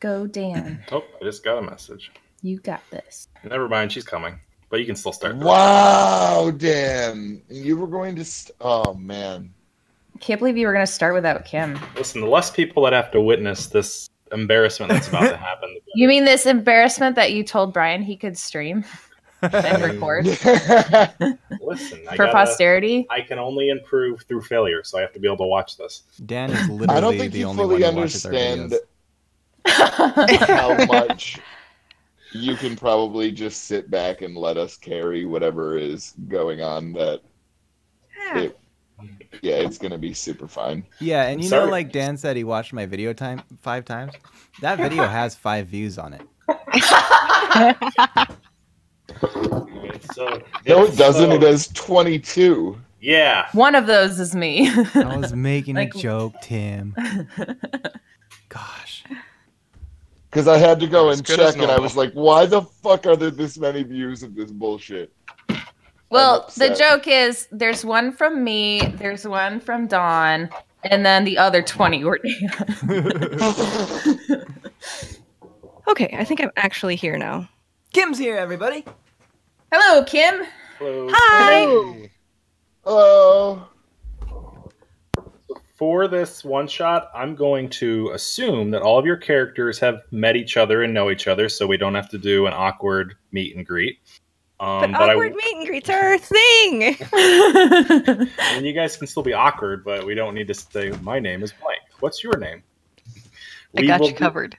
Go, Dan. Oh, I just got a message. You got this. Never mind, she's coming. But you can still start. Wow, Dan. You were going to. St- oh, man. Can't believe you were going to start without Kim. Listen, the less people that have to witness this embarrassment that's about to happen. You mean this embarrassment that you told Brian he could stream and record. Listen, I for gotta- posterity? I can only improve through failure, so I have to be able to watch this. Dan is I literally don't think the you only one fully who watches our understand videos. How much you can probably just sit back and let us carry whatever is going on. That it, yeah, it's gonna be super fine. Yeah, and you know, like Dan said, he watched my video time five times. That video has five views on it. So, No, it doesn't. uh, It has twenty-two. Yeah. One of those is me. I was making Like- a joke, Tim. Gosh. Because I had to go and check, and I was like, "Why the fuck are there this many views of this bullshit?" well, the joke is there's one from me, there's one from Don, and then the other 20 were Dan. Okay, I think I'm actually here now. Kim's here, everybody. Hello, Kim. Hello. Hi. Oh, For this one shot, I'm going to assume that all of your characters have met each other and know each other, so we don't have to do an awkward meet and greet. Um, But but awkward meet and greets are a thing. And you guys can still be awkward, but we don't need to say my name is blank. What's your name? I We got will you do- covered.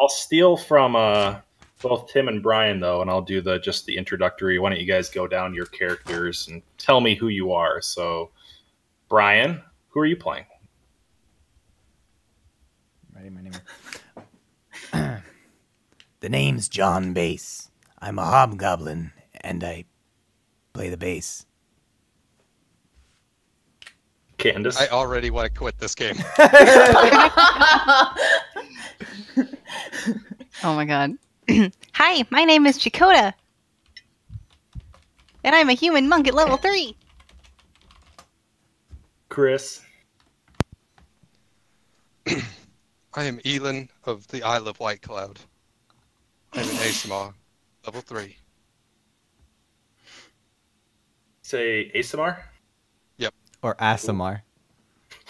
I'll steal from uh, both Tim and Brian though, and I'll do the just the introductory. Why don't you guys go down your characters and tell me who you are? So, Brian, who are you playing? Ready, my name. the name's John Bass. I'm a hobgoblin, and I play the bass. Candace. I already want to quit this game. Oh my god. Hi, my name is Chakota. And I'm a human monk at level 3. Chris. I am Elin of the Isle of White Cloud. I'm an ASMR, level 3. Say ASMR. Yep. Or Aasimar.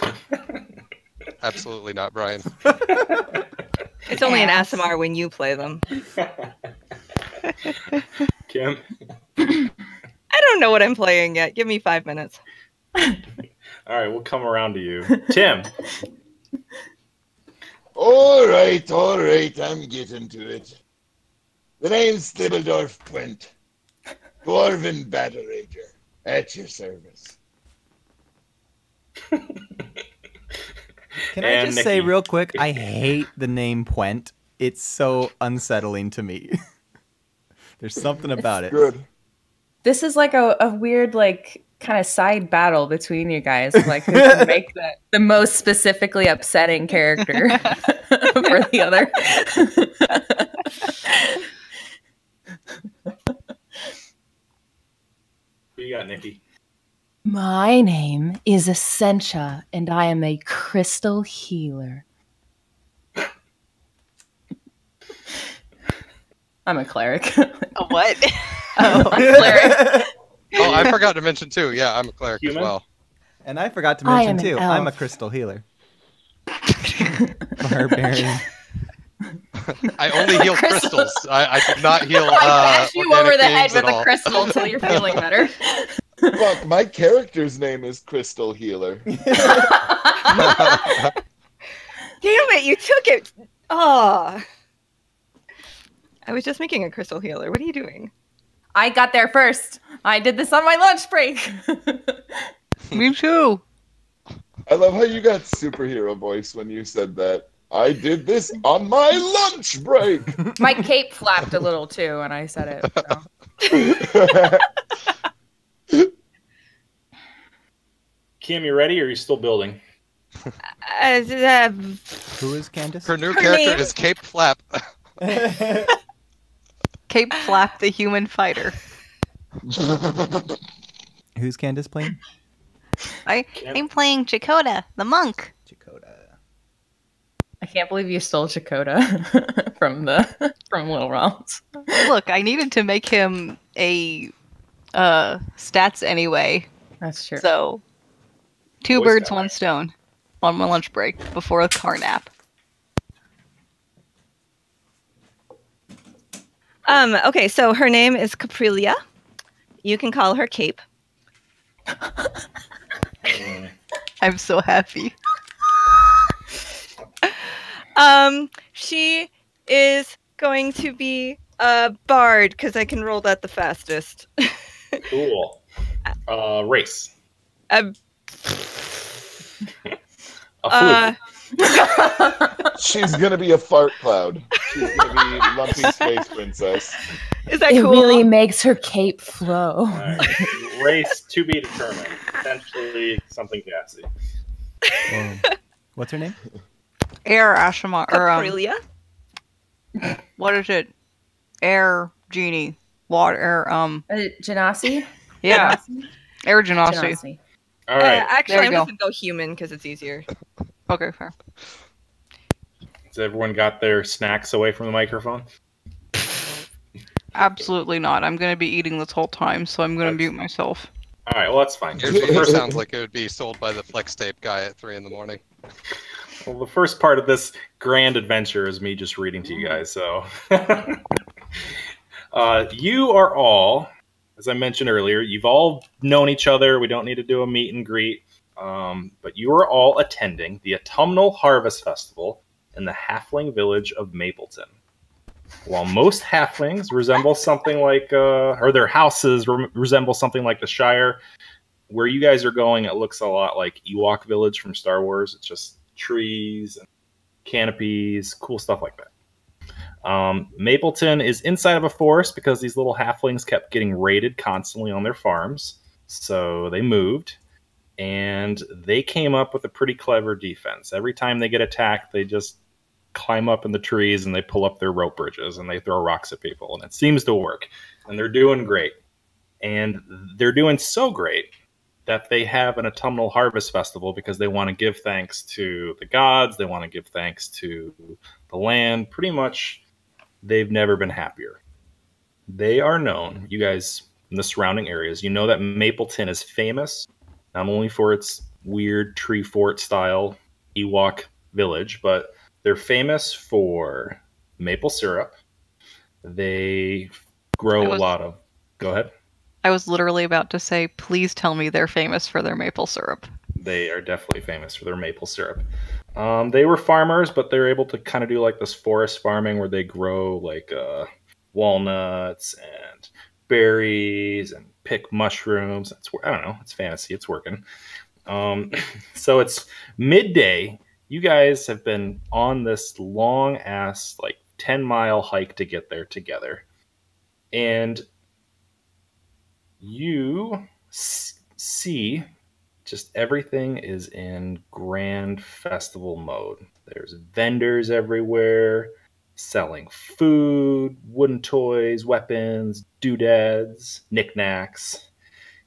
Absolutely not, Brian. It's only an ASMR when you play them. Kim. I don't know what I'm playing yet. Give me five minutes. All right, we'll come around to you. Tim. All right, all right. I'm getting to it. The name's Thibbledorf Pwent, Dwarven Battle Rager, at your service. Can I And just say real quick? I hate the name Pwent. It's so unsettling to me. There's something about it. Good. this is like a, a weird, like, kind of side battle between you guys. Like, who can make the, the most specifically upsetting character for the other. Who you got, Nikki? My name is Essentia, and I am a crystal healer. I'm a cleric. A what? oh, a cleric. Oh, I forgot to mention too. Yeah, I'm a cleric Human? as well. And I forgot to mention am an too. I'm a crystal healer. Barbarian. I only heal Crystals. crystals. I, I do not heal. I Uh, bash you over the head with a crystal until you're feeling better. Fuck, my character's name is Crystal Healer. Damn it, you took it. Ah. I was just making a crystal healer. What are you doing? I got there first. I did this on my lunch break. Me too. I love how you got superhero voice when you said that. I did this on my lunch break. my cape flapped a little too when I said it. so. Kim, you ready or are you still building? Uh, uh, Who is Candace? Her new Her character name- is Cape Flap. Cape Flap the human fighter. Who's Candace playing? I, I'm playing Chakota, the monk. Dakota. I can't believe you stole Chakota from the from Little Realms. Look, I needed to make him a uh stats anyway. That's true. So two Voice birds, talent. one stone on my lunch break before a car nap. Um, okay, so her name is Caprilia. You can call her Cape. I'm so happy. Um, she is going to be a bard because I can roll that the fastest. Cool. Uh, race. Um, A uh, flute. She's gonna be a fart cloud. She's gonna be lumpy space princess. is that it cool? really makes her cape flow. All right. Race to be determined. Potentially something gassy. Um, what's her name? Air Ashima or um, what is it? Air genie. Water air um Uh, Genasi? yeah. Genasi? Air genasi. Genasi. All right. Uh, actually, I'm go. just gonna go human because it's easier. Okay, fair. Has everyone got their snacks away from the microphone? Absolutely not. I'm gonna be eating this whole time, so I'm gonna mute myself. All right. Well, that's fine. Yours yours sounds like it would be sold by the flex tape guy at three in the morning. Well, the first part of this grand adventure is me just reading to you guys. So, uh, you are all, as I mentioned earlier, you've all known each other. We don't need to do a meet and greet, um, but you are all attending the Autumnal Harvest Festival in the halfling village of Mapleton. While most halflings resemble something like, uh, or their houses re- resemble something like the Shire, where you guys are going, it looks a lot like Ewok Village from Star Wars. It's just trees and canopies, cool stuff like that. Um, Mapleton is inside of a forest because these little halflings kept getting raided constantly on their farms. So they moved and they came up with a pretty clever defense. Every time they get attacked, they just climb up in the trees and they pull up their rope bridges and they throw rocks at people. And it seems to work. And they're doing great. And they're doing so great that they have an autumnal harvest festival because they want to give thanks to the gods, they want to give thanks to the land. Pretty much, they've never been happier. They are known, you guys in the surrounding areas, you know that Mapleton is famous not only for its weird tree fort style Ewok village, but they're famous for maple syrup. They grow I a was- lot of. Go ahead. I was literally about to say, please tell me they're famous for their maple syrup. they are definitely famous for their maple syrup. Um, they were farmers, but they're able to kind of do like this forest farming where they grow like uh, walnuts and berries and pick mushrooms. I don't know. It's fantasy. It's working. Um, so it's midday. You guys have been on this long ass like ten mile hike to get there together, and you see just everything is in grand festival mode. There's vendors everywhere selling food, wooden toys, weapons, doodads, knickknacks.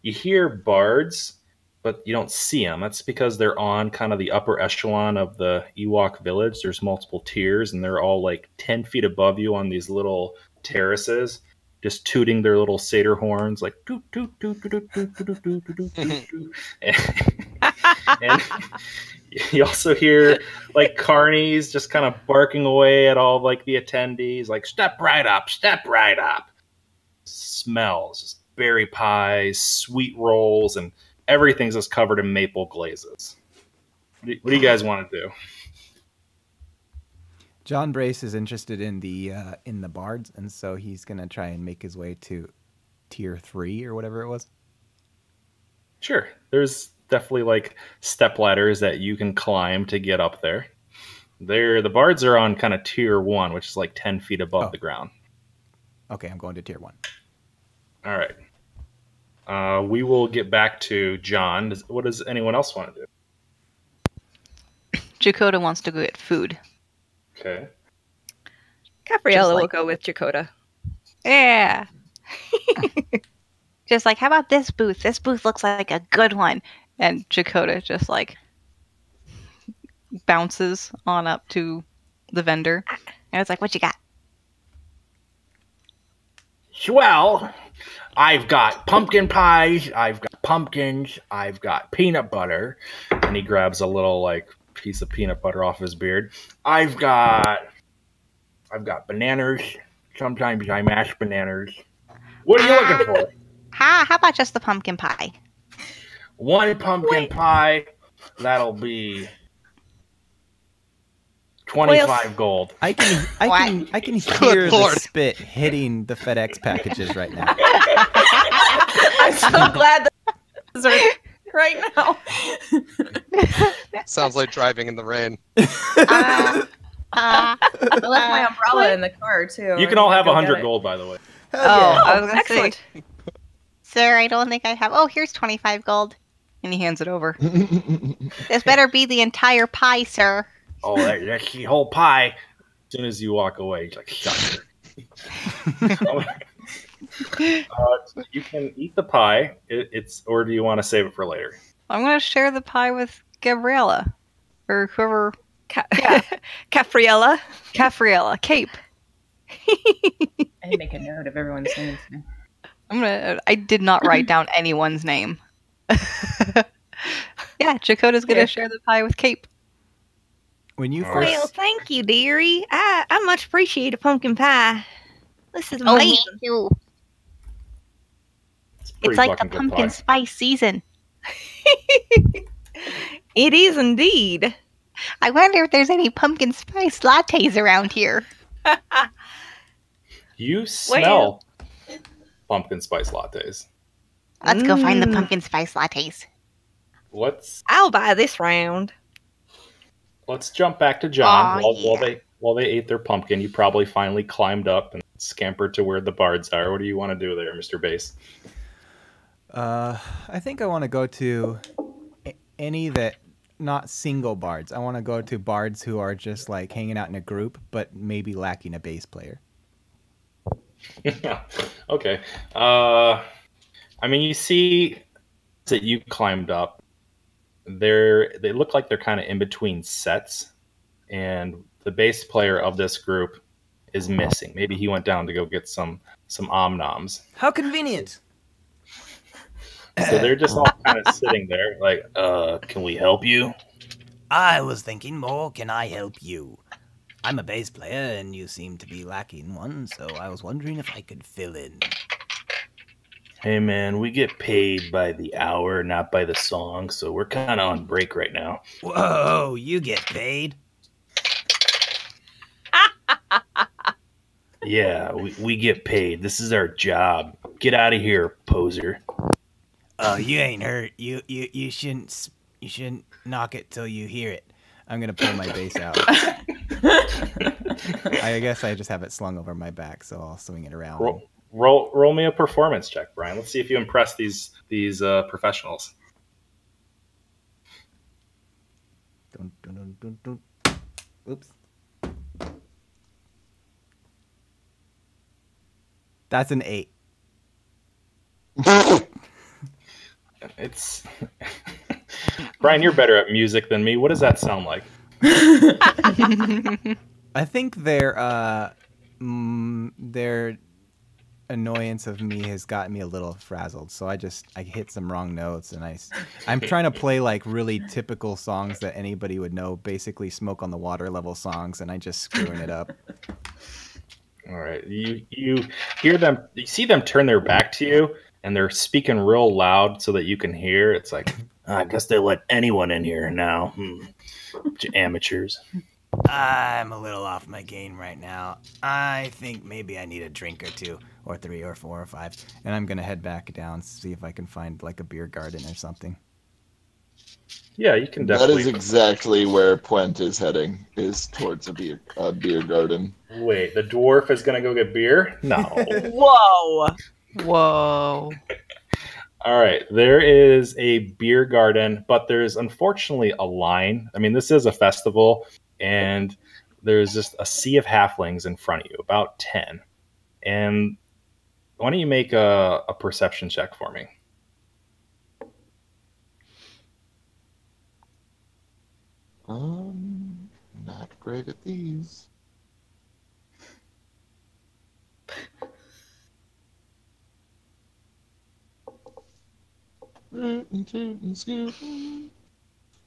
You hear bards, but you don't see them. That's because they're on kind of the upper echelon of the Ewok village. There's multiple tiers, and they're all like 10 feet above you on these little terraces just tooting their little satyr horns, like toot toot toot toot toot toot toot toot toot and you also hear like carnies just kind of barking away at all of, like the attendees, like step right up, step right up. Smells, just berry pies, sweet rolls, and everything's just covered in maple glazes. What do you, what do you guys want to do? John Brace is interested in the uh, in the bards, and so he's gonna try and make his way to tier three or whatever it was. Sure. There's definitely like step ladders that you can climb to get up there. There, the bards are on kind of tier one, which is like ten feet above Oh. the ground. Okay, I'm going to tier one. All right. Uh, we will get back to John. Does, what does anyone else want to do? Jakota wants to go get food. Okay. Gabriella like- will go with Jakota. Yeah. just like, how about this booth? This booth looks like a good one. And Jakota just like, bounces on up to the vendor, and it's like, "What you got?" Well, I've got pumpkin pies, I've got pumpkins, I've got peanut butter. And he grabs a little like piece of peanut butter off his beard. I've got I've got bananas. Sometimes I mash bananas. What are you looking for? How how about just the pumpkin pie? One pumpkin pie. That'll be twenty-five gold. I can I can I can hear the Lord. spit hitting the FedEx packages right now. I'm so glad that is right- right now. Sounds like driving in the rain. Uh, uh, I left my umbrella in the car too. You can all have a hundred gold, by the way. oh, I was gonna Excellent. say, sir, I don't think I have. Oh, here's twenty five gold, and he hands it over. This better be the entire pie, sir. Oh, that, that's the whole pie. As soon as you walk away, he's like, shut her. uh, you can eat the pie. It, it's or do you want to save it for later? I'm gonna share the pie with Gabriella, or whoever. Ca- Yeah. Capriella. Cafriella, Cape. I didn't make a note of everyone's names. I'm gonna. I did not write down anyone's name. yeah, Jakota's gonna Yeah. share the pie with Cape. When you All first Well, thank you, dearie. I, I much appreciate a pumpkin pie. This is Oh, amazing. me too. It's, It's like the pumpkin spice season. It is indeed. I wonder if there's any pumpkin spice lattes around here. You smell pumpkin spice lattes. Let's go find the Mm. pumpkin spice lattes. Let's I'll buy this round. let's jump back to John. Aw, while, while they while they ate their pumpkin, you probably finally climbed up and scampered to where the bards are. What do you want to do there, Mister Bass? Uh, I think I want to go to any that not single bards. I want to go to bards who are just like hanging out in a group, but maybe lacking a bass player. okay. Uh, I mean, you see that you climbed up. They're they look like they're kind of in between sets, and the bass player of this group is missing. Maybe he went down to go get some some omnoms. How convenient! So they're just all kind of sitting there, like, uh, can we help you? I was thinking more. Can I help you? I'm a bass player, and you seem to be lacking one, so I was wondering if I could fill in. Hey man, we get paid by the hour, not by the song, so we're kind of on break right now. Whoa, you get paid? Yeah, we, we get paid. This is our job. Get out of here, poser. Oh, you ain't hurt. You you you shouldn't you shouldn't knock it till you hear it. I'm gonna pull my bass out. I guess I just have it slung over my back, so I'll swing it around. Roll, roll, roll me a performance check, Brian. Let's see if you impress these these uh, professionals. Dun, dun, dun, dun, dun. Oops. That's an eight. It's Brian. You're better at music than me. What does that sound like? I think their uh, mm, their annoyance of me has gotten me a little frazzled. So I just I hit some wrong notes, and I I'm trying to play like really typical songs that anybody would know, basically smoke on the water level songs, and I just screwing it up. All right, you you hear them, you see them turn their back to you, and they're speaking real loud so that you can hear. It's like I guess they let anyone in here now. Hmm. Amateurs. I'm a little off my game right now. I think maybe I need a drink or two, or three, or four, or five, and I'm gonna head back down see if I can find like a beer garden or something. Yeah, you can That definitely. is exactly where Pwent is heading, is towards a beer, a beer garden. Wait, the dwarf is gonna go get beer? No. Whoa. Whoa. All right, there is a beer garden, but there's unfortunately a line. I mean, this is a festival, and there's just a sea of halflings in front of you, about 10. And why don't you make a, a perception check for me? Um, not great at these.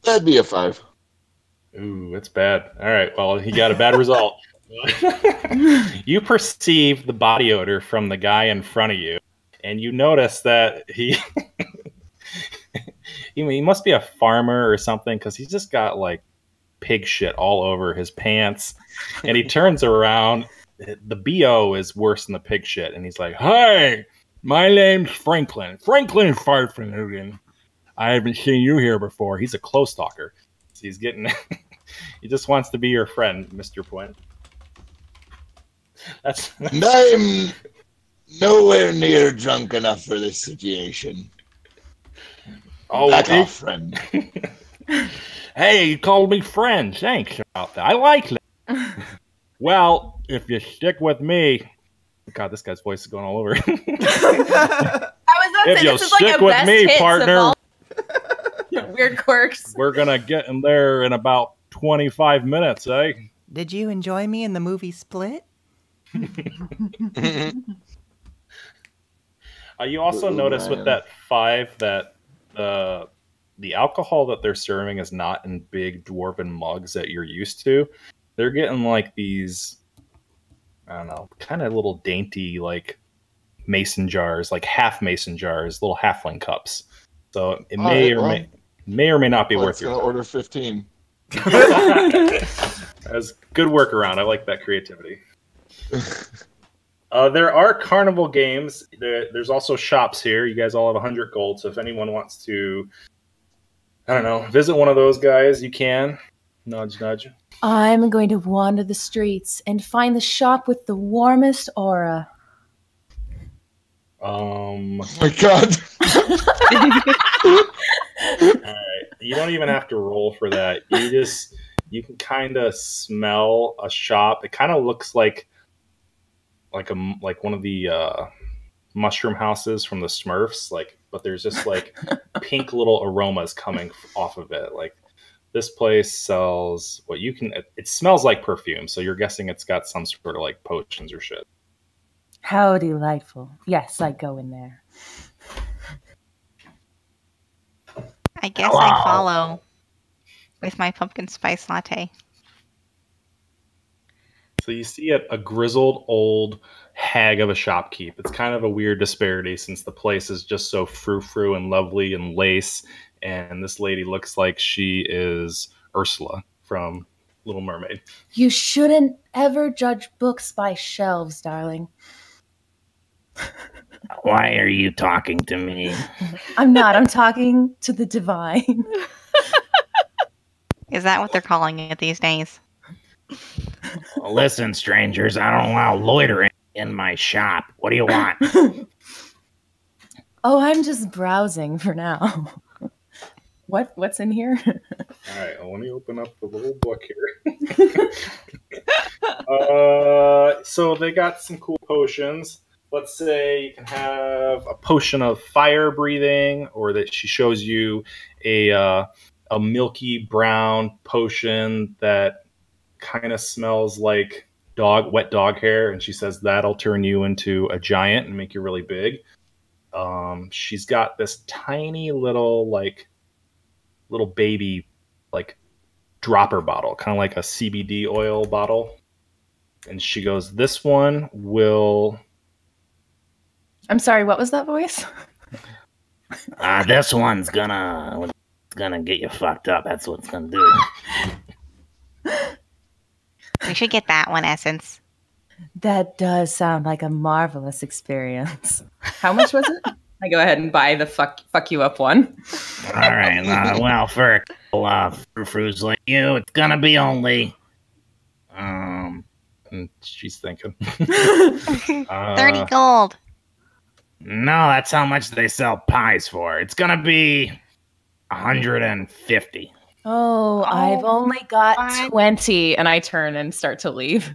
That'd be a five. Ooh, that's bad. All right. Well, he got a bad result. you perceive the body odor from the guy in front of you, and you notice that he he, he must be a farmer or something because he's just got like pig shit all over his pants. And he turns around. The BO is worse than the pig shit. And he's like, Hi, my name's Franklin. Franklin Farfenhugen. I haven't seen you here before. He's a close stalker. So he's getting, he just wants to be your friend, Mr. Point. That's, And I'm nowhere near drunk enough for this situation. oh, Back off, friend. hey, you called me friend. Thanks about that. I like that. well, if you stick with me, God, this guy's voice is going all over. I was about to If say you'll this is like stick a with best me, hits of partner. All- Weird quirks. We're gonna get in there in about twenty-five minutes, eh? Did you enjoy me in the movie Split? Uh, you also Ooh, notice with that five that the the alcohol that they're serving is not in big dwarven mugs that you're used to. They're getting like these, I don't know, kind of little dainty like mason jars, like half mason jars, little halfling cups. So it All may right, or well, may may or may not be Well, worth it's your gonna order fifteen. That's good workaround. I like that creativity. Uh, there are carnival games. There, there's also shops here. You guys all have 100 gold, so if anyone wants to, I don't know, visit one of those guys, you can. Nudge, nudge. I'm going to wander the streets and find the shop with the warmest aura. Um, Oh my god. You don't even have to roll for that. You just, you can kind of smell a shop. It kind of looks like, like a, like one of the, uh, mushroom houses from the Smurfs, like, but there's just like pink little aromas coming off of it. Like this place sells what you can. It, it smells like perfume, so you're guessing it's got some sort of like potions or shit. How delightful. Yes, I go in there. I guess I follow with my pumpkin spice latte. So you see a, a grizzled old hag of a shopkeep. It's kind of a weird disparity since the place is just so frou frou and lovely and lace, and this lady looks like she is Ursula from Little Mermaid. You shouldn't ever judge books by shelves, darling. Why are you talking to me? I'm not. I'm talking to the divine. Is that what they're calling it these days? Listen, strangers, I don't allow loitering in my shop. What do you want? oh, I'm just browsing for now. What what's in here? All right, well, let me open up the little book here. uh, so they got some cool potions. Let's say you can have a potion of fire breathing, or that she shows you a uh, a milky brown potion that kind of smells like dog wet dog hair, and she says that'll turn you into a giant and make you really big. Um, she's got this tiny little like little baby like dropper bottle, kind of like a CBD oil bottle. And she goes, "This one will." I'm sorry, what was that voice? Uh, this one's gonna gonna get you fucked up. That's what it's gonna do. We should get that one, Essence. That does sound like a marvelous experience. How much was it? I go ahead and buy the fuck fuck you up one. All right. Uh, well, for a couple uh, frou-frous like you, it's gonna be only um And she's thinking. 30 Uh, gold. No, that's how much they sell pies for. It's gonna be hundred and fifty. Oh, I've Oh, only got my- 20 and I turn and start to leave.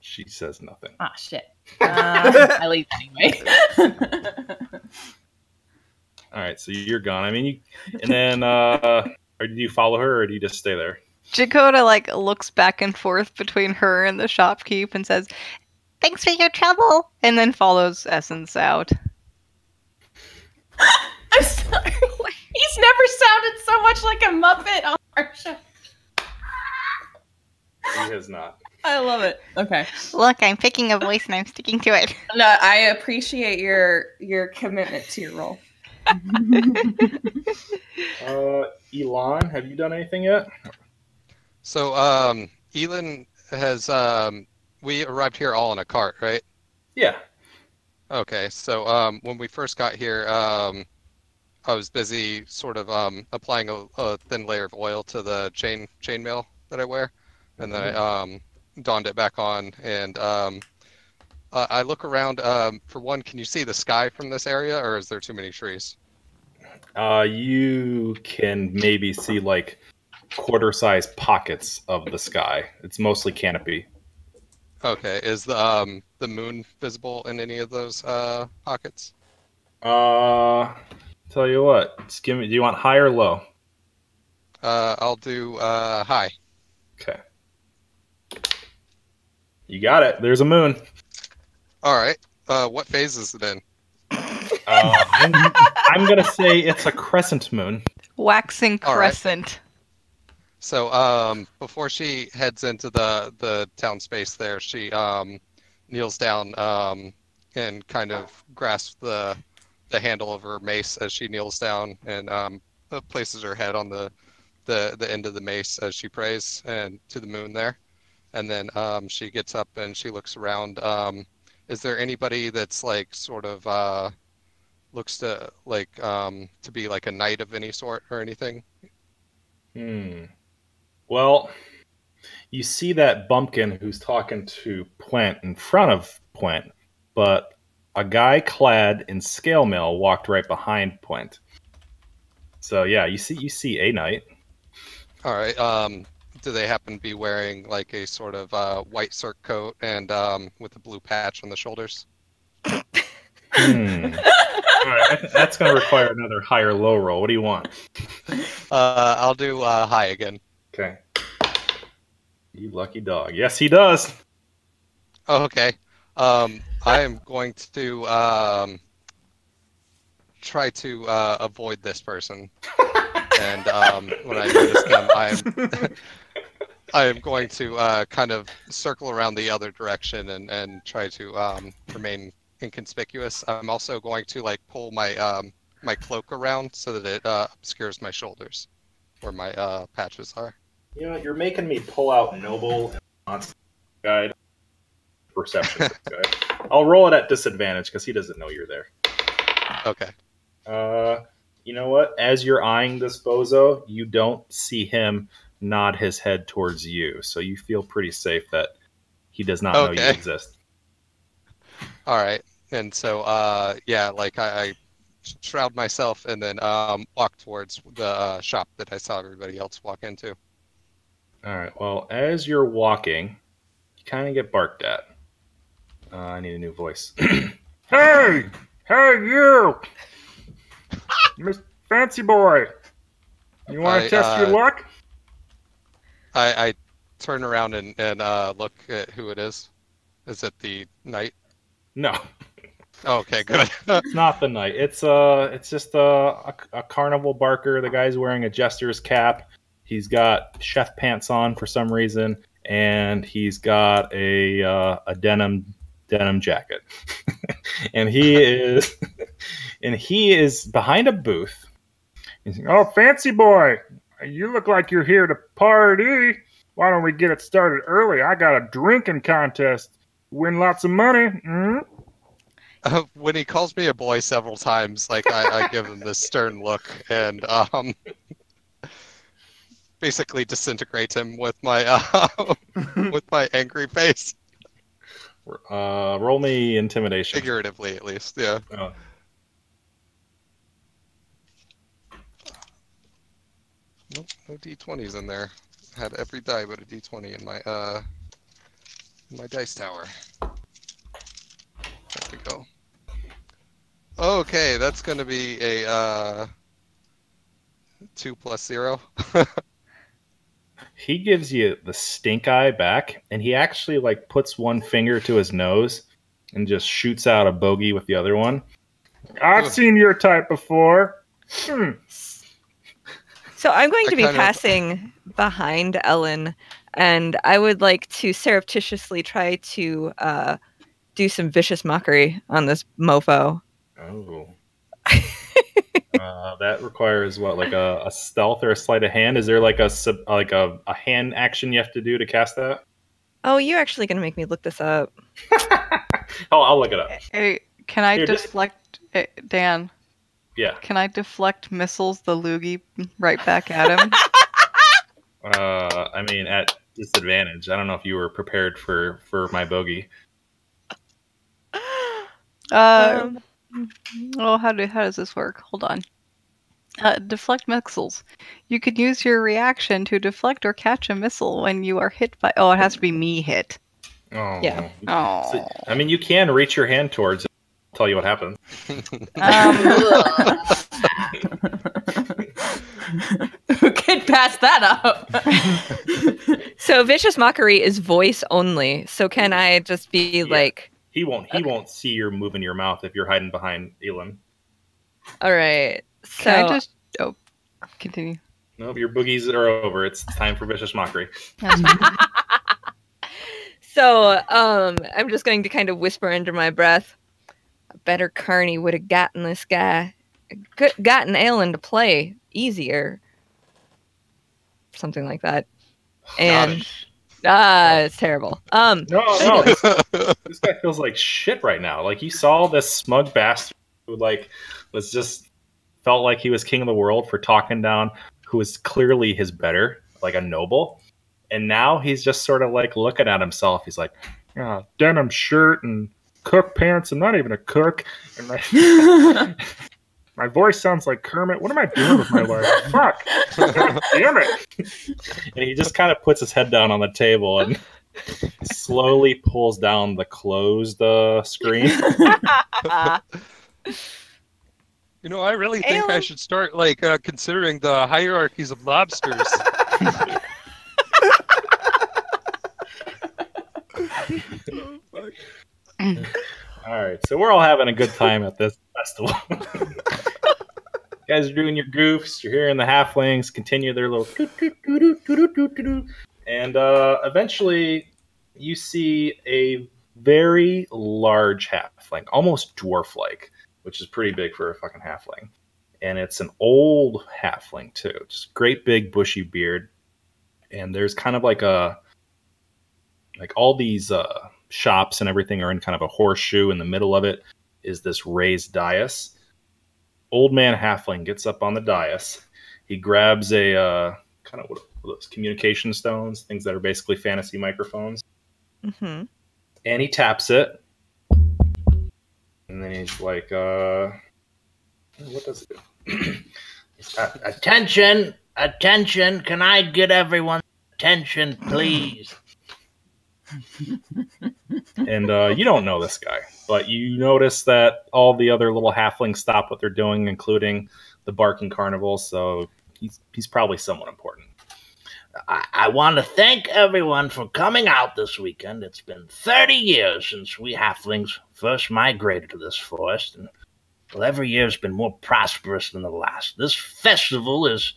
she says nothing. Ah, shit. Uh, I leave anyway. All right, so you're gone. I mean, you, and then uh, or do you follow her, or do you just stay there? Jakota like looks back and forth between her and the shopkeep and says, "Thanks for your trouble," and then follows Essence out. I'm sorry. He's never sounded so much like a Muppet on our show. He has not. I love it. Okay. Look, I'm picking a voice and I'm sticking to it. No, I appreciate your your commitment to your role. Uh, Elon, have you done anything yet? So, um, Elin has, um, we arrived here all in a cart, right? Yeah. Okay, so um, when we first got here, um, I was busy sort of um, applying a, a thin layer of oil to the chain chainmail that I wear, and then I um, donned it back on. And um, uh, I look around. Um, for one, can you see the sky from this area, or is there too many trees? Uh, you can maybe see like quarter-sized pockets of the sky. It's mostly canopy. Okay, is the um, the moon visible in any of those uh, pockets? Uh, tell you what. Just give me. Do you want high or low? Uh, I'll do uh, high. Okay. You got it. There's a moon. All right. Uh, what phase is it in? Uh, I'm, I'm gonna say it's a crescent moon. Waxing All right. crescent. So um, before she heads into the the town space, there she um, kneels down um, and kind of grasps the the handle of her mace as she kneels down and um, uh, places her head on the, the the end of the mace as she prays and to the moon there, and then um, she gets up and she looks around. Um, is there anybody that's like sort of uh, looks to like to be like a knight of any sort or anything? Hmm. Well, you see that bumpkin who's talking to Pwent in front of Pwent, but a guy clad in scale mail walked right behind Pwent. So yeah, you see you see a knight. All right. Um, do they happen to be wearing like a sort of uh, white surcoat and um, with a blue patch on the shoulders? Hmm. All right, I- that's going to require another high or low roll. What do you want? Uh, I'll do uh, high again. Okay. You lucky dog. Yes, he does. Oh, okay. Um, I am going to um, try to uh, avoid this person, and um, when I notice them, I am I am going to uh, kind of circle around the other direction and and try to um, remain inconspicuous. I'm also going to like pull my um, my cloak around so that it uh, obscures my shoulders, where my uh, patches are. You know, you're making me pull out noble and monster guide perception guide. I'll roll it at disadvantage because he doesn't know you're there. Okay. Uh, you know what? As you're eyeing this bozo, you don't see him nod his head towards you, so you feel pretty safe that he does not know you Okay. exist. All right. And so, uh, yeah, like I, I shroud myself and then um, walk towards the uh, shop that I saw everybody else walk into. All right. Well, as you're walking, you kind of get barked at. Uh, I need a new voice. hey, hey, you, Miss Fancy Boy. You want to test your uh, luck? I, I turn around and, and uh, look at who it is. Is it the knight? No, Oh, okay, good. it's not the knight. It's uh, it's just a, a, a carnival barker. The guy's wearing a jester's cap. He's got chef pants on for some reason, and he's got a uh, a denim denim jacket. and he is and he is behind a booth. He's like, "Oh, fancy boy, you look like you're here to party. Why don't we get it started early? I got a drinking contest. Win lots of money." Mm? Uh, when he calls me a boy several times, like I, I give him this stern look and um, basically disintegrate him with my uh, with my angry face, Uh, roll me intimidation. figuratively at least. Yeah. Oh. Nope, no d20s in there. Had every die but a d20 in my uh in my dice tower. There we go. Okay, that's going to be a uh, two plus zero. He gives you the stink eye back, and he actually like puts one finger to his nose and just shoots out a bogey with the other one. I've Ugh. seen your type before. Hmm. So I'm going I to be kind of- passing behind Elin, and I would like to surreptitiously try to uh, do some vicious mockery on this mofo. Oh. Uh, that requires what, like a, a stealth or a sleight of hand? Is there like a sub, like a, a hand action you have to do to cast that? Oh, you're actually going to make me look this up. oh, I'll look it up. Hey, can I Here, just- deflect, eh, Dan? Yeah. Can I deflect missiles the loogie right back at him? Uh, I mean, at disadvantage. I don't know if you were prepared for for my bogey. Uh, Um, oh, how do how does this work? Hold on. Uh, deflect missiles. You can use your reaction to deflect or catch a missile when you are hit by. Oh, it has to be me hit. Oh. Yeah. Oh. So, I mean, you can reach your hand towards it. I'll tell you what happens. Um, Who could pass that up? so vicious mockery is voice only. So can I just be Yeah. like, He won't. He won't see you moving your mouth if you're hiding behind Elon. all right. So can I just? Oh, continue. Nope, your boogies are over. It's time for vicious mockery. So, um, I'm just going to kind of whisper under my breath. A better Carney would have gotten this guy, gotten Alan to play easier. Something like that. And Gosh. ah, it's terrible. Um, No, no, this, this guy feels like shit right now. Like he saw this smug bastard who like was just felt like he was king of the world for talking down who was clearly his better, like a noble. And now he's just sort of like looking at himself. He's like, yeah, denim shirt and cook pants. I'm not even a cook. And my, my voice sounds like Kermit. What am I doing with my life? Fuck. Damn it. And he just kind of puts his head down on the table and slowly pulls down the closed uh, screen. You know, I really think I should start like uh, considering the hierarchies of lobsters. All right, so we're all having a good time at this festival. you guys are doing your goofs. You're hearing the halflings continue their little, and uh, eventually you see a very large halfling, almost dwarf-like, which is pretty big for a fucking halfling. And it's an old halfling too, just great big bushy beard. And there's kind of like a like all these uh, shops and everything are in kind of a horseshoe. In the middle of it is this raised dais. Old man halfling gets up on the dais. He grabs a uh, kind of what those communication stones, things that are basically fantasy microphones, mhm. and he taps it. And then he's like, uh, "What does it do?" Uh, attention, attention. Can I get everyone's attention, please? And uh, you don't know this guy, but you notice that all the other little halflings stop what they're doing, including the barking carnival. So he's he's probably someone important. I, I want to thank everyone for coming out this weekend. It's been 30 years since we halflings first migrated to this forest, and well, every year has been more prosperous than the last. This festival is,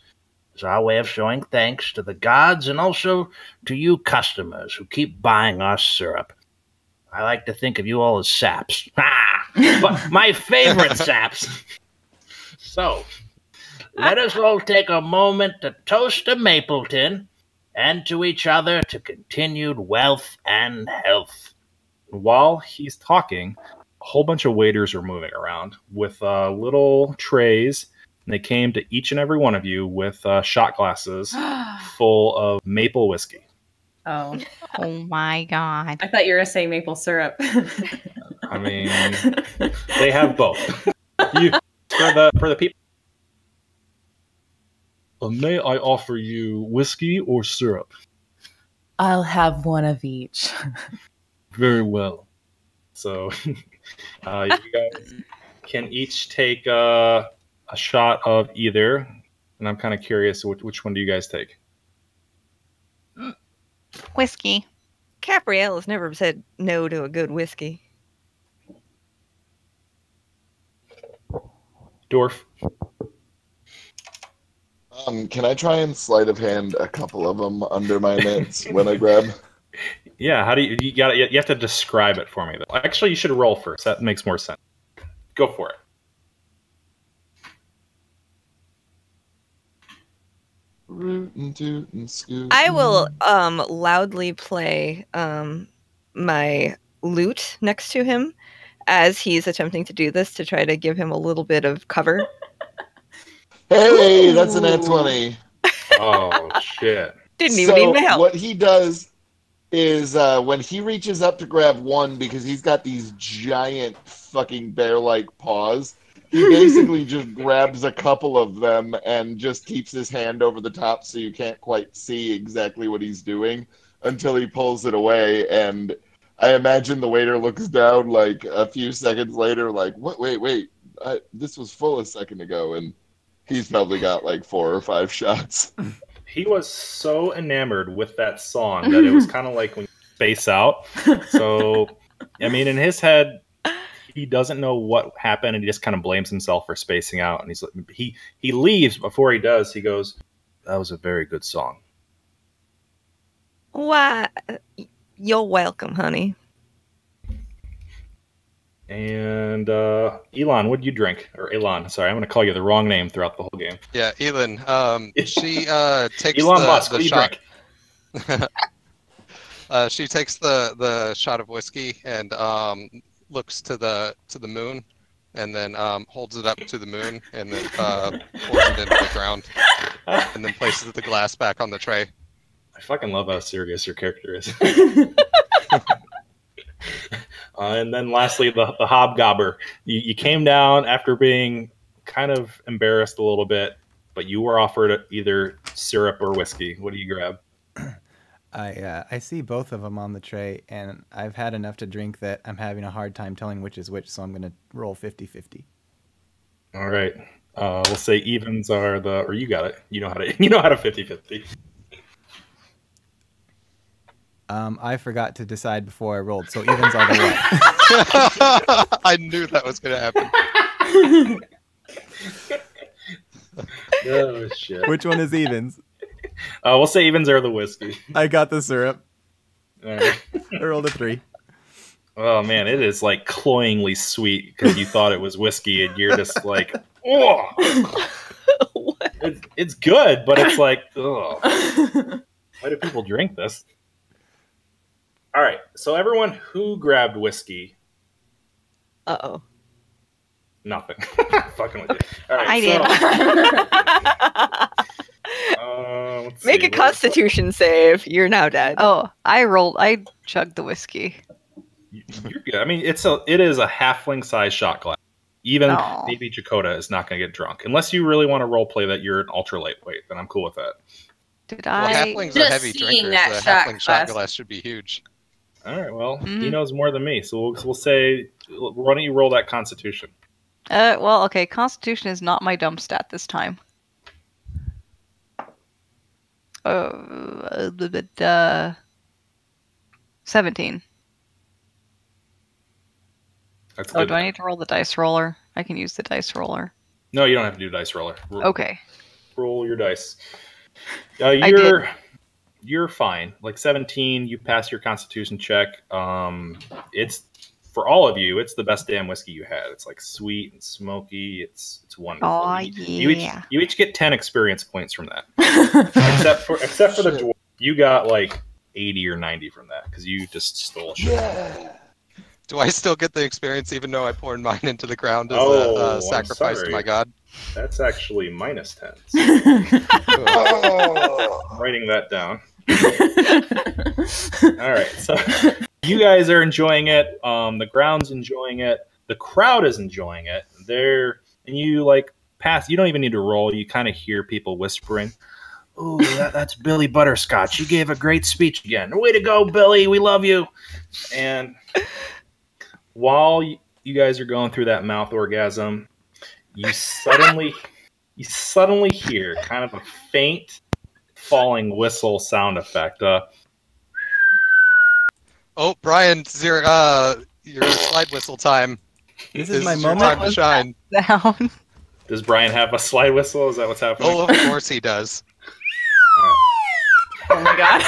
is our way of showing thanks to the gods and also to you customers who keep buying our syrup. I like to think of you all as saps. Ah, but my favorite saps. So, let us all take a moment to toast to Mapleton and to each other to continued wealth and health. While he's talking, a whole bunch of waiters are moving around with uh, little trays. And they came to each and every one of you with uh, shot glasses full of maple whiskey. oh, Oh my god. I thought you were gonna say maple syrup. I mean, they have both. You, for the for the people. Uh, may I offer you whiskey or syrup? I'll have one of each. Very well. So, uh, you guys can each take uh, a shot of either, and I'm kind of curious which, which one do you guys take? Whiskey. Capriel has never said no to a good whiskey. Dwarf. Um, can I try and sleight of hand a couple of them under my mitts when I grab? Yeah, how do you you got you have to describe it for me though. Actually, you should roll first. That makes more sense. Go for it. Rootin' tootin' scootin'. I will um loudly play um my lute next to him as he's attempting to do this to try to give him a little bit of cover. Hey, that's an at twenty. Oh shit! Didn't even so need my help. What he does is uh, when he reaches up to grab one because he's got these giant fucking bear-like paws. He basically just grabs a couple of them and just keeps his hand over the top so you can't quite see exactly what he's doing until he pulls it away. And I imagine the waiter looks down like a few seconds later, like, "What? Wait, wait! I, this was full a second ago." And he's probably got like four or five shots. He was so enamored with that song that it was kind of like when you space out. So, I mean, in his head, he doesn't know what happened, and he just kind of blames himself for spacing out. And he's like, he he leaves before he does. He goes, "That was a very good song." Why? You're welcome, honey. And uh, Elon, what did you drink? Or Elon, sorry, I'm going to call you the wrong name throughout the whole game. Yeah, Elon. Um, she uh, takes Elon the, Musk, the what do you shot. drink? uh, she takes the the shot of whiskey and um, looks to the to the moon, and then um, holds it up to the moon, and then uh, pours it into the ground, and then places the glass back on the tray. I fucking love how serious your character is. Uh, and then lastly, the, the hobgobber. You, you came down after being kind of embarrassed a little bit, but you were offered either syrup or whiskey. What do you grab? I uh, I see both of them on the tray, and I've had enough to drink that I'm having a hard time telling which is which, so I'm gonna roll 50-50. All right. Uh, we'll say evens are the, or you got it. You know how to, you know how to 50-50. Um, I forgot to decide before I rolled, so evens are the what? I knew that was going to happen. oh shit. Which one is evens? Uh, we'll say evens are the whiskey. I got the syrup. All right. I rolled a three. Oh man, it is like cloyingly sweet because you thought it was whiskey, and you're just like, oh, it's, it's good, but it's like, oh, why do people drink this? All right, so everyone who grabbed whiskey, Uh oh. nothing. Fucking with you. All right, I so, uh, let's Make see, a what- constitution save. You're now dead. Oh, I rolled. I chugged the whiskey. You're good. I mean, it's a it is a halfling size shot glass. Even Aw. maybe Chakota is not going to get drunk unless you really want to role play that you're an ultra lightweight. Then I'm cool with that. Did Well, I? halflings are heavy drinkers. that the shot halfling shot glass. glass should be huge. All right. Well, he Mhm. knows more than me, so we'll, we'll say, why don't you roll that Constitution? Uh, well, okay. Constitution is not my dump stat this time. Uh, but, uh, seventeen. That's Oh, good. do I need to roll the dice roller? I can use the dice roller. No, you don't have to do dice roller. Ro- Okay. Roll your dice. Uh, you're you're fine. Like 17, you pass your Constitution check. Um, it's for all of you. It's the best damn whiskey you had. It's like sweet and smoky. It's it's wonderful. Aw, you, you each yeah. you each get 10 experience points from that. except for except for the dwarf, you got like 80 or 90 from that because you just stole shit. Yeah. Do I still get the experience even though I poured mine into the ground as Oh, a uh, sacrifice to my god? That's actually minus 10. Oh. I'm writing that down. All right, so you guys are enjoying it. Um, the ground's enjoying it. The crowd is enjoying it. They're and you like pass. You don't even need to roll. You kind of hear people whispering. "Oh, that, that's Billy Butterscotch. You gave a great speech again. Way to go, Billy. We love you." And while you guys are going through that mouth orgasm, you suddenly you suddenly hear kind of a faint falling whistle sound effect. Uh, Oh, Brian, it's your uh, your slide whistle time. This is my your moment. time to shine. Down. does Brian have a slide whistle? Is that what's happening? Oh, of course he does. Oh my god.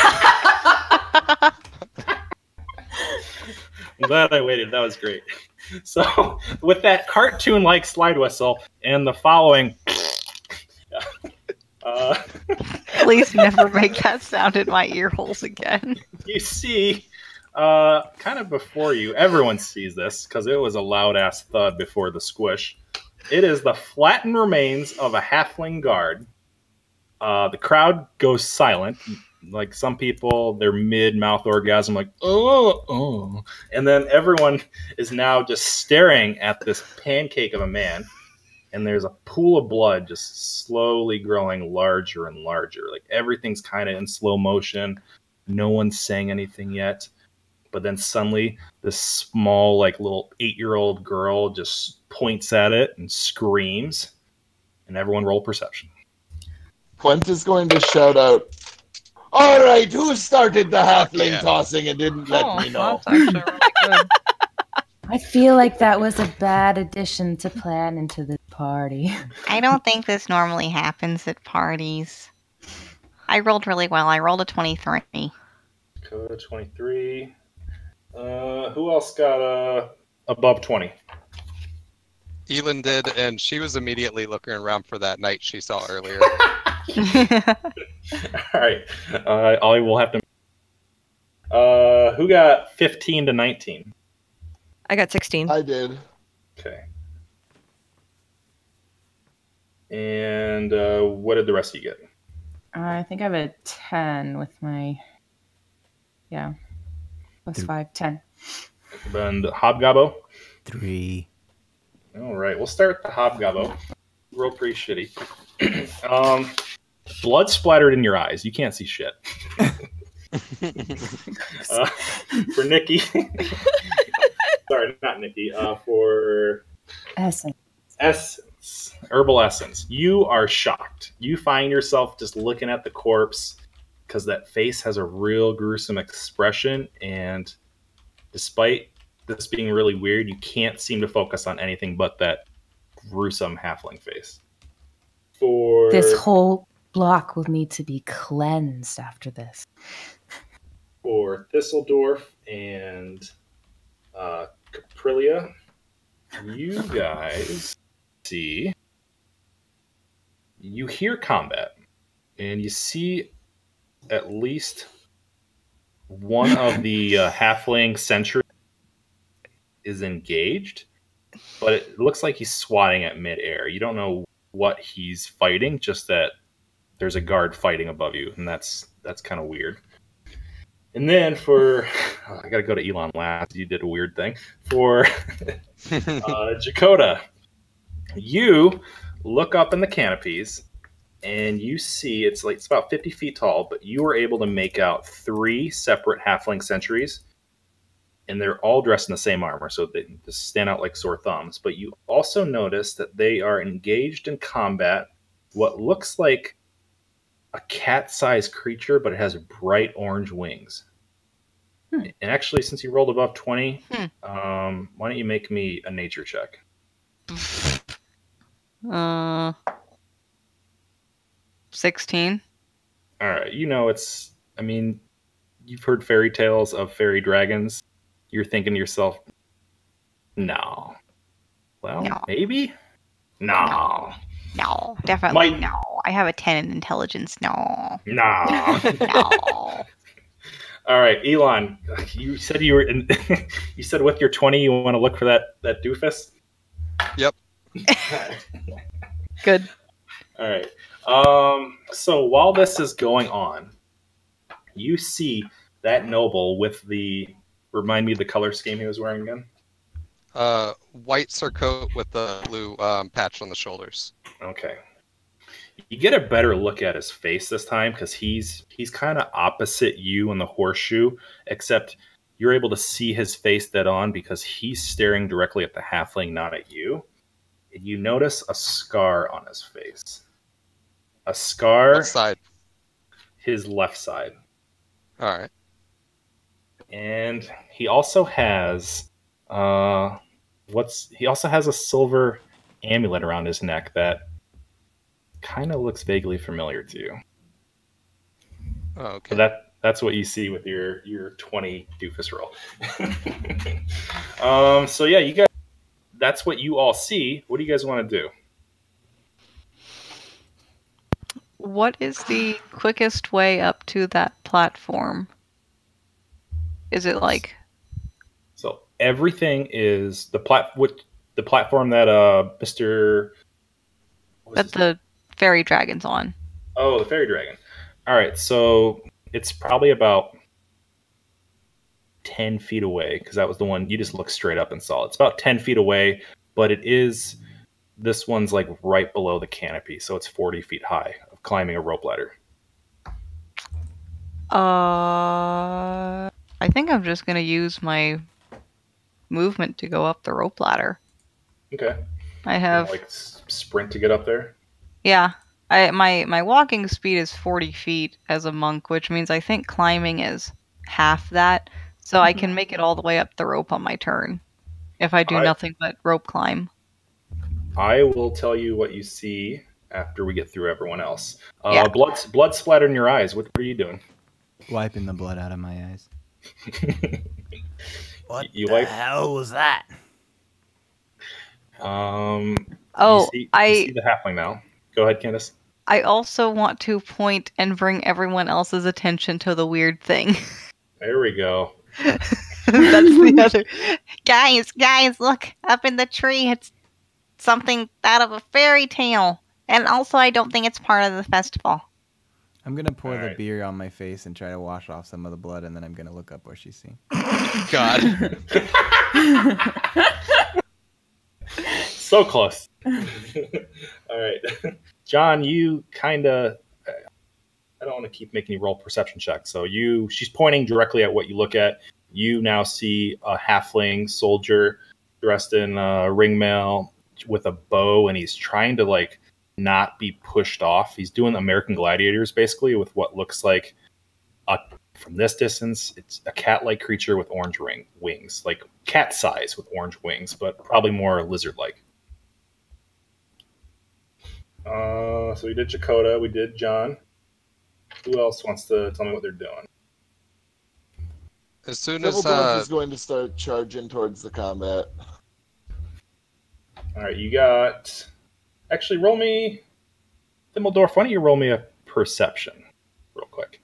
I'm glad I waited. That was great. So, with that cartoon like slide whistle and the following. Uh, Please never make that sound in my ear holes again. you see, uh, kind of before you, everyone sees this because it was a loud ass thud before the squish. It is the flattened remains of a halfling guard. Uh, the crowd goes silent. Like some people, they're mid mouth orgasm, like, oh, oh. And then everyone is now just staring at this pancake of a man. And there's a pool of blood just slowly growing larger and larger. Like everything's kind of in slow motion. No one's saying anything yet. But then suddenly, this small, like little eight year old girl just points at it and screams. And everyone roll perception. Pwent is going to shout out, All right, who started the halfling yeah. tossing and didn't let Oh, me know? really. I feel like that was a bad addition to plan into the party. I don't think this normally happens at parties. I rolled really well. I rolled a 23. Code 23. Uh, who else got uh, above 20? Elin did, and she was immediately looking around for that knight she saw earlier. All right. Uh, I will have to. Uh, who got 15 to 19? I got 16. I did. Okay. And uh, what did the rest of you get? I think I have a 10 with my. Yeah. Plus Dude. 5, 10. And Hobgobbo? Three. All right, we'll start with the Hobgobbo. Roll pretty shitty. um, blood splattered in your eyes. You can't see shit. uh, for Nikki. Sorry, not Nikki. Uh, for Essence. essence, herbal essence. You are shocked. You find yourself just looking at the corpse because that face has a real gruesome expression, and despite this being really weird, you can't seem to focus on anything but that gruesome halfling face. For This whole block will need to be cleansed after this. for Thibbledorf and uh, Caprilia, you guys see, you hear combat, and you see at least one of the uh, halfling sentry is engaged, but it looks like he's swatting at midair. You don't know what he's fighting, just that there's a guard fighting above you, and that's that's kind of weird. And then for, oh, I gotta go to Elon last. You did a weird thing. For uh, Jakota, you look up in the canopies and you see it's like it's about 50 feet tall, but you were able to make out three separate halfling sentries, and they're all dressed in the same armor, so they just stand out like sore thumbs. But you also notice that they are engaged in combat. What looks like a cat-sized creature, but it has bright orange wings. Hmm. And actually, since you rolled above 20, Hmm. um, why don't you make me a nature check? Uh, 16. All right, you know it's. I mean, you've heard fairy tales of fairy dragons. You're thinking to yourself, no. Well, No. maybe. No. No, no definitely Might- no. I have a 10 in intelligence. No. No. No. All right, Elon. You said you were. In, you said with your twenty, you want to look for that that doofus. Yep. Good. All right. Um, so while this is going on, you see that noble with the remind me of the color scheme he was wearing again. uh, white surcoat with the blue um, patch on the shoulders. Okay. You get a better look at his face this time because he's he's kind of opposite you in the horseshoe, except you're able to see his face dead on because he's staring directly at the halfling, not at you. And you notice a scar on his face. A scar, What side? his left side. All right. and he also has uh what's he also has a silver amulet around his neck that kind of looks vaguely familiar to you Oh, okay. so that that's what you see with your your 20 doofus roll um so yeah you guys that's what you all see what do you guys want to do What is the quickest way up to that platform? Is it like so everything is the plat what the platform that uh mr that the fairy dragon's on? Oh, the fairy dragon. All right, so it's probably about ten feet away because that was the one you just looked straight up and saw. It's about ten feet away, but it is this one's like right below the canopy, so it's forty feet high climbing a rope ladder. Uh, I think I'm just gonna use my movement to go up the rope ladder. Okay, I You have know, like sprint to get up there. yeah. I my my walking speed is 40 feet as a monk, which means I think climbing is half that, so I can make it all the way up the rope on my turn. If I do I- nothing but rope climb. I will tell you what you see after we get through everyone else. Uh, Yeah. Blood blood splattered in your eyes. What, what are you doing? Wiping the blood out of my eyes. What You the wipe- hell was that? Um, Oh, you see, you I see the halfling now. Go ahead, Candace. I also want to point and bring everyone else's attention to the weird thing. There we go. That's the other. Guys, guys, look up in the tree. It's something out of a fairy tale. And also, I don't think it's part of the festival. I'm gonna pour the Alright. beer on my face and try to wash off some of the blood, and then I'm gonna look up where she's seen. God. so close. All right, John, you kind of. I don't want to keep making you roll perception checks. So you, she's pointing directly at what you look at. You now see a halfling soldier dressed in uh, ringmail with a bow, and he's trying to like not be pushed off. He's doing American Gladiators basically with what looks like a from this distance, it's a cat-like creature with orange ring wings, like cat size with orange wings, but probably more lizard-like. Uh, so we did Chakota, we did John. Who else wants to tell me what they're doing? As soon Double as Bloods uh, is going to start charging towards the combat. All right, you got. Actually, roll me. Thibbledorf, why don't you roll me a perception, real quick?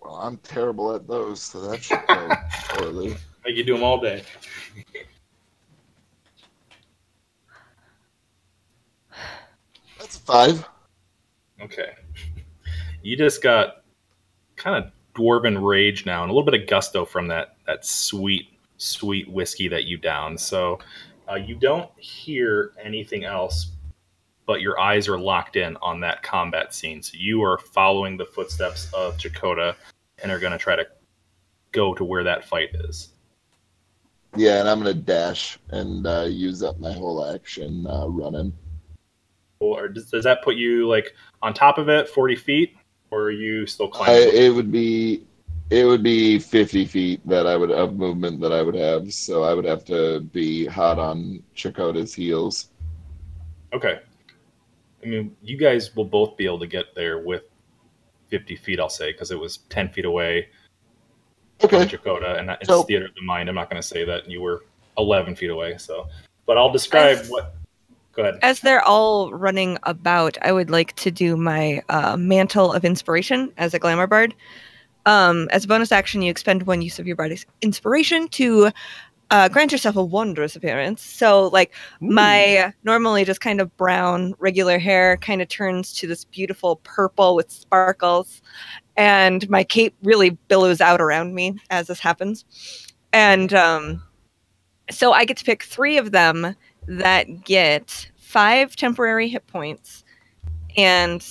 Well, I'm terrible at those, so that should go poorly. Like you do them all day. That's a five. Okay. You just got kind of dwarven rage now and a little bit of gusto from that that sweet sweet whiskey that you down. So uh, you don't hear anything else, but your eyes are locked in on that combat scene. So you are following the footsteps of Chakota and are going to try to go to where that fight is. Yeah, and I'm gonna dash and uh, use up my whole action uh, running. Or does, does that put you like on top of it, forty feet, or are you still I, climbing? it would be, it would be 50 feet that I would of movement that I would have. So I would have to be hot on Chakota's heels. Okay. I mean, you guys will both be able to get there with 50 feet, I'll say, because it was 10 feet away from Okay. Chakota, and it's So- theater of the mind. I'm not going to say that you were 11 feet away. So, but I'll describe As- what. Go ahead. As they're all running about, I would like to do my uh, mantle of inspiration as a glamour bard. Um, as a bonus action, you expend one use of your Bardic Inspiration to uh, grant yourself a wondrous appearance. So, like my normally just kind of brown, regular hair kind of turns to this beautiful purple with sparkles, and my cape really billows out around me as this happens. And um, so I get to pick three of them that get five temporary hit points, and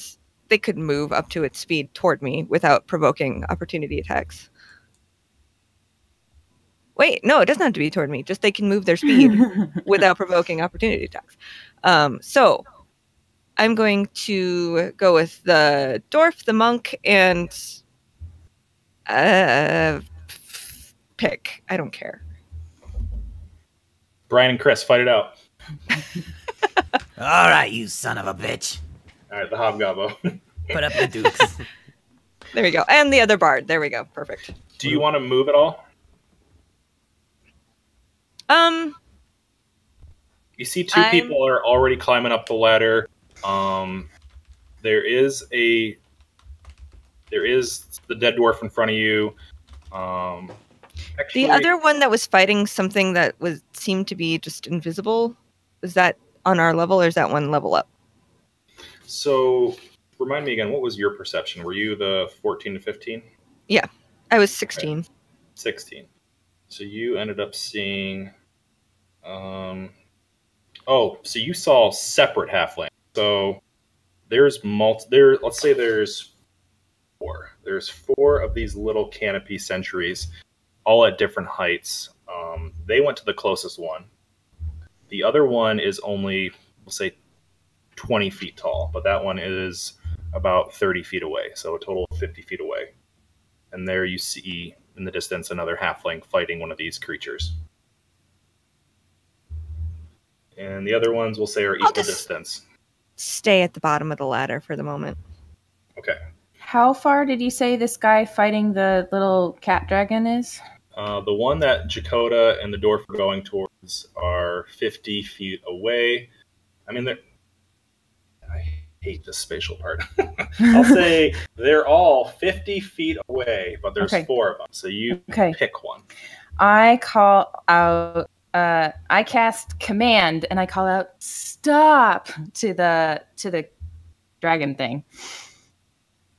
they could move up to its speed toward me without provoking opportunity attacks. Wait, no, it doesn't have to be toward me. Just they can move their speed without provoking opportunity attacks. Um, so I'm going to go with the dwarf, the monk, and uh, pick. I don't care. Brian and Chris, fight it out. All right, you son of a bitch. All right, the hobgobbo. Put up the dukes. There we go. And the other bard. There we go. Perfect. Do you want to move at all? Um, You see, 2 I'm- people are already climbing up the ladder. Um, there is a there is the dead dwarf in front of you. Um, actually, the other one that was fighting something that was seemed to be just invisible. Is that on our level or is that one level up? So, remind me again. What was your perception? Were you the fourteen to fifteen? Yeah, I was 16. 16. So you ended up seeing. Um, oh, so you saw separate halfling. So there's multi. There, let's say there's four. There's four of these little canopy sentries, all at different heights. Um, they went to the closest one. The other one is only, we'll say, 20 feet tall, but that one is about 30 feet away. So a total of 50 feet away and there you see in the distance another halfling fighting one of these creatures. And the other ones we'll say are equal just- distance. Stay at the bottom of the ladder for the moment. Okay. How far did you say this guy fighting the little cat dragon is? Uh, the one that Jakota and the dwarf are going towards are 50 feet away. I mean, they're. I hate this spatial part. I'll say they're all 50 feet away, but there's Okay. four of them. So you Okay. pick one. I call out uh I cast command and I call out stop to the to the dragon thing.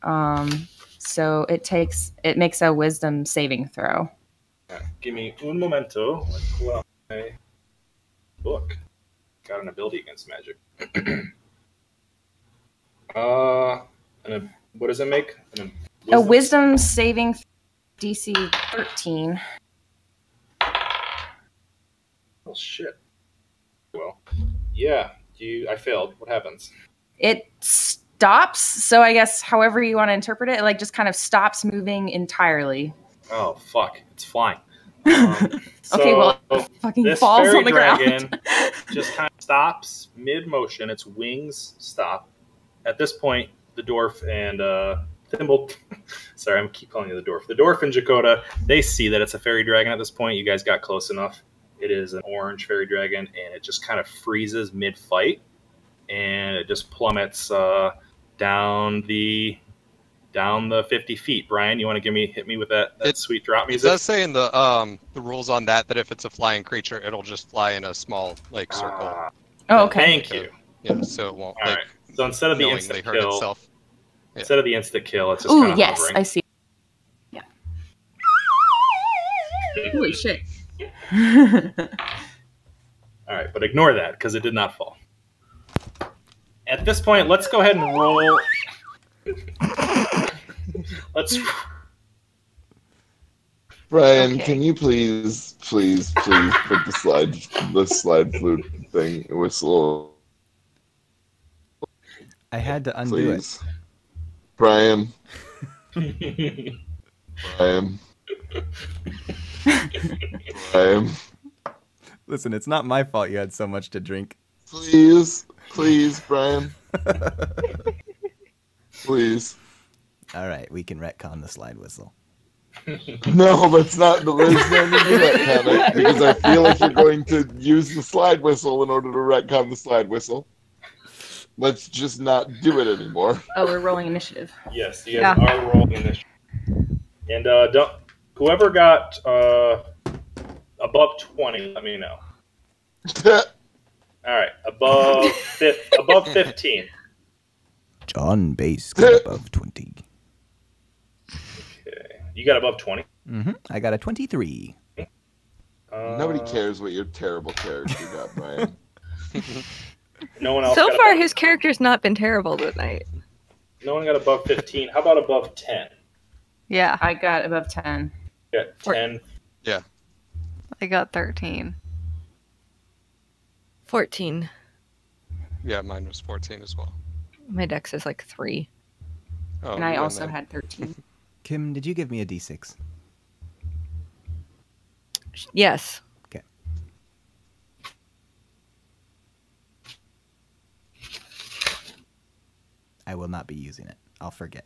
Um so it takes it makes a wisdom saving throw. Okay, Give me un momento. Let's pull out my book. Got an ability against magic. uh, and what does it make? An, A wisdom saving DC 13. Oh shit. Well, yeah. You, I failed. What happens? It stops, so I guess however you want to interpret it, it like just kind of stops moving entirely. Oh fuck! It's flying. Um, Okay, well, so Fucking falls on the ground. just kind of stops mid motion. Its wings stop. At this point, the dwarf and uh, Thimble. Sorry, I'm keep calling you the dwarf. The dwarf and Jakota. They see that it's a fairy dragon at this point. You guys got close enough. It is an orange fairy dragon, and it just kind of freezes mid fight, and it just plummets uh, down the down the 50 feet. Brian, you want to give me hit me with that, that It- sweet drop music? It music? does say in the um the rules on that that if it's a flying creature, it'll just fly in a small like circle. Ah, Oh, okay. Thank you. Yeah, so it won't All like right. So instead of the knowingly instant hurt kill, itself. Yeah. instead of the instant kill, it's just kind Ooh, of yes, hovering. I see. Yeah. Holy shit. All right, but ignore that because it did not fall. At this point, let's go ahead and roll. let's. Brian, Okay. can you please, please, please put the slide, the slide flute thing whistle, I had to undo it. please? Brian, Brian, Brian, Listen, it's not my fault you had so much to drink. please, please, Brian, please. All right, we can retcon the slide whistle. No, that's not the need to do that comment because I feel like you're going to use the slide whistle in order to retcon the slide whistle. Let's just not do it anymore. Oh, we're rolling initiative. yes, you guys are rolling this. And uh, don't, whoever got uh, above twenty, let me know. All right, above fif- above fifteen. John Base got above 20. Okay, you got above twenty. Mm-hmm. I got a 23. Uh, Nobody cares what your terrible character got, Brian. No one else. So far, above, his character's not been terrible tonight. no one got above fifteen. How about above ten? Yeah. I got above 10. You got ten. Yeah. I got 13. 14. Yeah, mine was 14 as well. My dex is like three. Oh, and I also then. had 13. Kim, did you give me a d6? Yes. I will not be using it. I'll forget.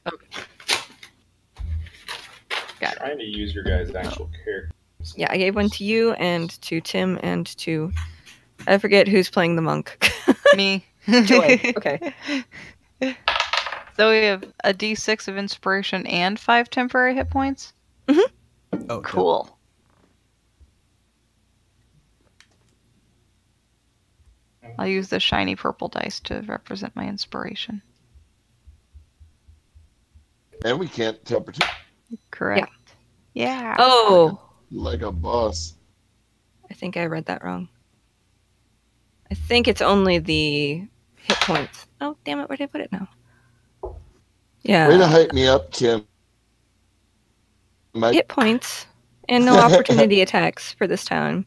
Got it. Trying to use your guys' actual oh. character. Yeah, I gave one to you and to Tim and to. I forget who's playing the monk. Me. Joy. Okay. So we have a d6 of inspiration and five temporary hit points. Mm-hmm. Oh, dope. Cool. I'll use the shiny purple dice to represent my inspiration. And we can't temperature Correct. Yeah. Oh, like a boss. I think I read that wrong. I think it's only the hit points. Oh, damn it! Where did I put it now? Yeah. Way to hype me up, Kim. My, hit points and no opportunity attacks for this town.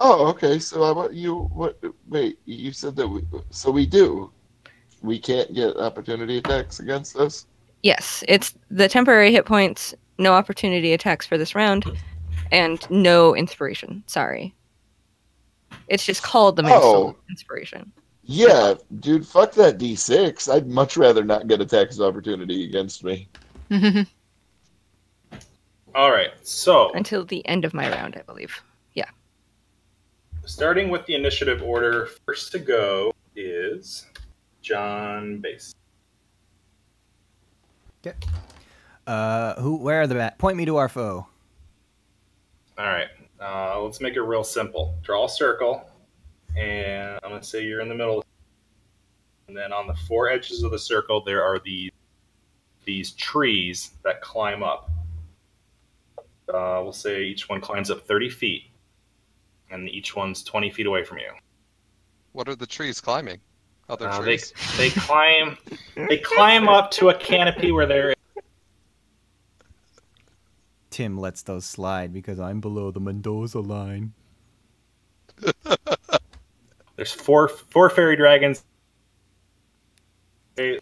oh, okay. So I what you what? Wait, you said that we. So we do. We can't get opportunity attacks against us. Yes, it's the temporary hit points, no opportunity attacks for this round, and no inspiration. Sorry. It's just called the Minstrel Oh. Inspiration. Yeah, dude. Fuck that D6. I'd much rather not get attacks of opportunity against me. All right. So Until the end of my round, I believe. Yeah. Starting with the initiative order, first to go is John Base. Uh, who? Where are the bat? Point me to our foe. All right. Uh, let's make it real simple. Draw a circle, and I'm going to say you're in the middle. And then on the four edges of the circle, there are these these trees that climb up. Uh, we'll say each one climbs up 30 feet, and each one's 20 feet away from you. What are the trees climbing? Other Uh, they trees. they climb they climb up to a canopy where they're Tim lets those slide because I'm below the Mendoza line. There's four four fairy dragons. Okay,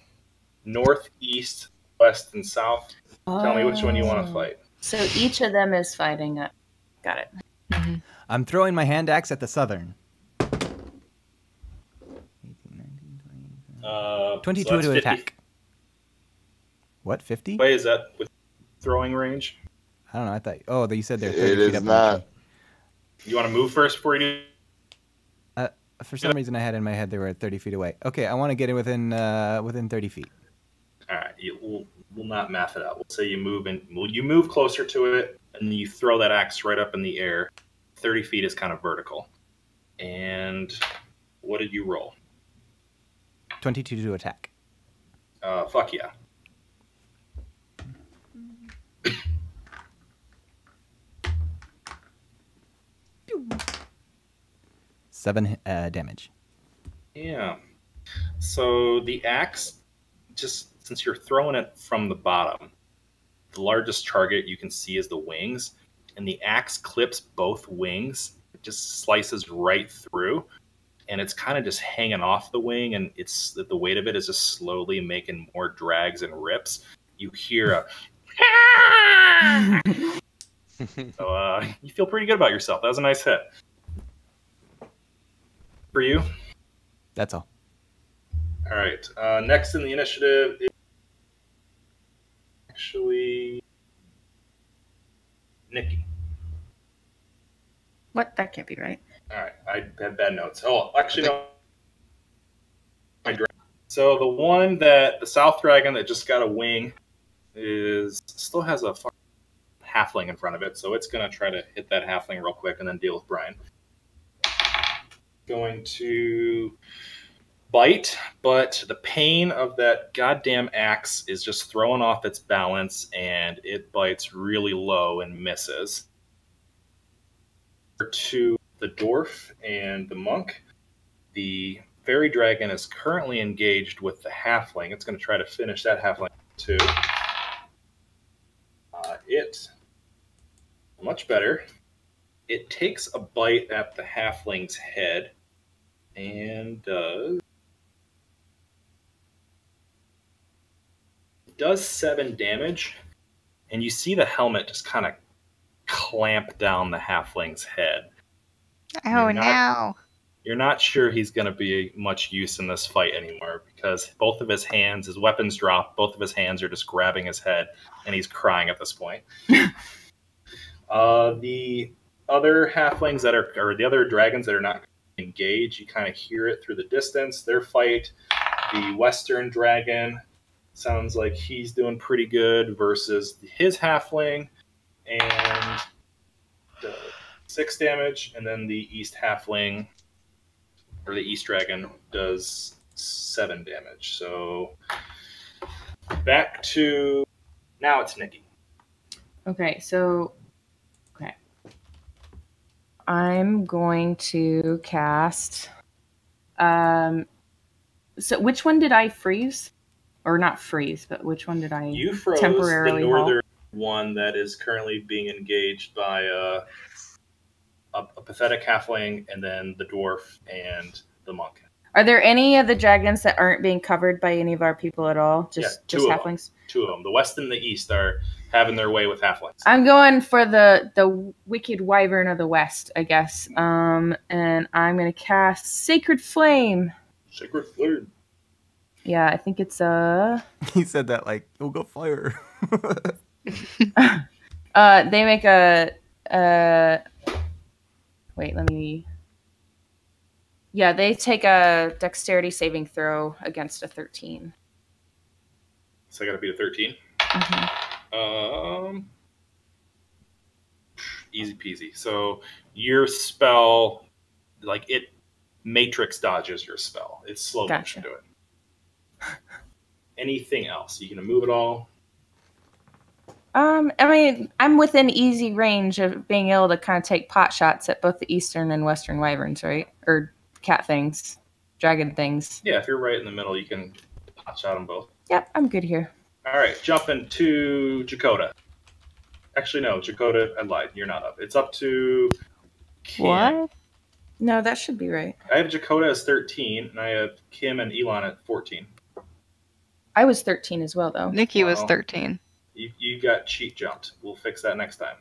North, east, west, and south. Tell me which one you want to Oh. fight. So each of them is fighting. A... Got it. I'm throwing my hand axe at the southern. Uh, 22 so to 50 attack. What? 50? Wait, is that with throwing range? I don't know. I thought. Oh, you said they're 30 It feet is up. not. tree. You want to move first before you do? For some reason, I had in my head they were 30 feet away. Okay, I want to get in within uh, within 30 feet. All right, you, we'll, we'll not math it out. We'll say you move and well, you move closer to it, and you throw that axe right up in the air. Thirty feet is kind of vertical. And what did you roll? 22 to attack. Uh, fuck yeah. Seven uh, damage. Yeah. So the axe, just since you're throwing it from the bottom, the largest target you can see is the wings, and the axe clips both wings. It just slices right through, and it's kind of just hanging off the wing, and it's the weight of it is just slowly making more drags and rips. You hear a. so uh, you feel pretty good about yourself. That was a nice hit. For you. That's all. All right. Uh, next in the initiative is actually Nikki. What? That can't be right. All right. I have bad notes. Oh, actually, no. So the one that the South Dragon that just got a wing is still has a halfling in front of it, so it's gonna try to hit that halfling real quick and then deal with Brian. Going to bite, but the pain of that goddamn axe is just throwing off its balance and it bites really low and misses. To the dwarf and the monk, the fairy dragon is currently engaged with the halfling. It's going to try to finish that halfling too. Uh, it much better. it takes a bite at the halfling's head and does does seven damage. And you see the helmet just kind of clamp down the halfling's head. Oh You're no. You're not sure he's going to be much use in this fight anymore because both of his hands, his weapons drop, both of his hands are just grabbing his head, and he's crying at this point. uh, the other halflings that are, or the other dragons that are not engaged, you kind of hear it through the distance. Their fight, the Western dragon, sounds like he's doing pretty good versus his halfling, and six damage, and then the East halfling or the East dragon does seven damage. So back to now it's Nikki. Okay, so okay. I'm going to cast um so which one did I freeze? Or not freeze, but which one did I You froze temporarily the northern one that is currently being engaged by uh, a, a pathetic halfling, and then the dwarf and the monk. Are there any of the dragons that aren't being covered by any of our people at all? Just Yeah, two just of them. halflings? Two of them, the west and the east, are having their way with halflings. I'm going for the the wicked wyvern of the west, I guess. Um and I'm gonna cast Sacred Flame. Sacred flame. Yeah, I think it's uh He said that like, "Oh, go fire." uh they make a uh wait, let me Yeah, they take a dexterity saving throw against a 13. So I got to beat a 13. Um, easy peasy. So your spell, like it, matrix dodges your spell. It's slow Gotcha. motion to it. Anything else? You can move it all. Um, I mean, I'm within easy range of being able to kind of take pot shots at both the eastern and western wyverns, right? Or cat things, dragon things. Yeah, if you're right in the middle, you can pot shot them both. Yep, I'm good here. All right, jumping to Jakota. Actually, no, Jakota, I lied. You're not up. It's up to Kim. What? No, that should be right. I have Jakota as 13, and I have Kim and Elon at 14. I was 13 as well, though. Nikki was 13. You, you got cheat jumped. We'll fix that next time.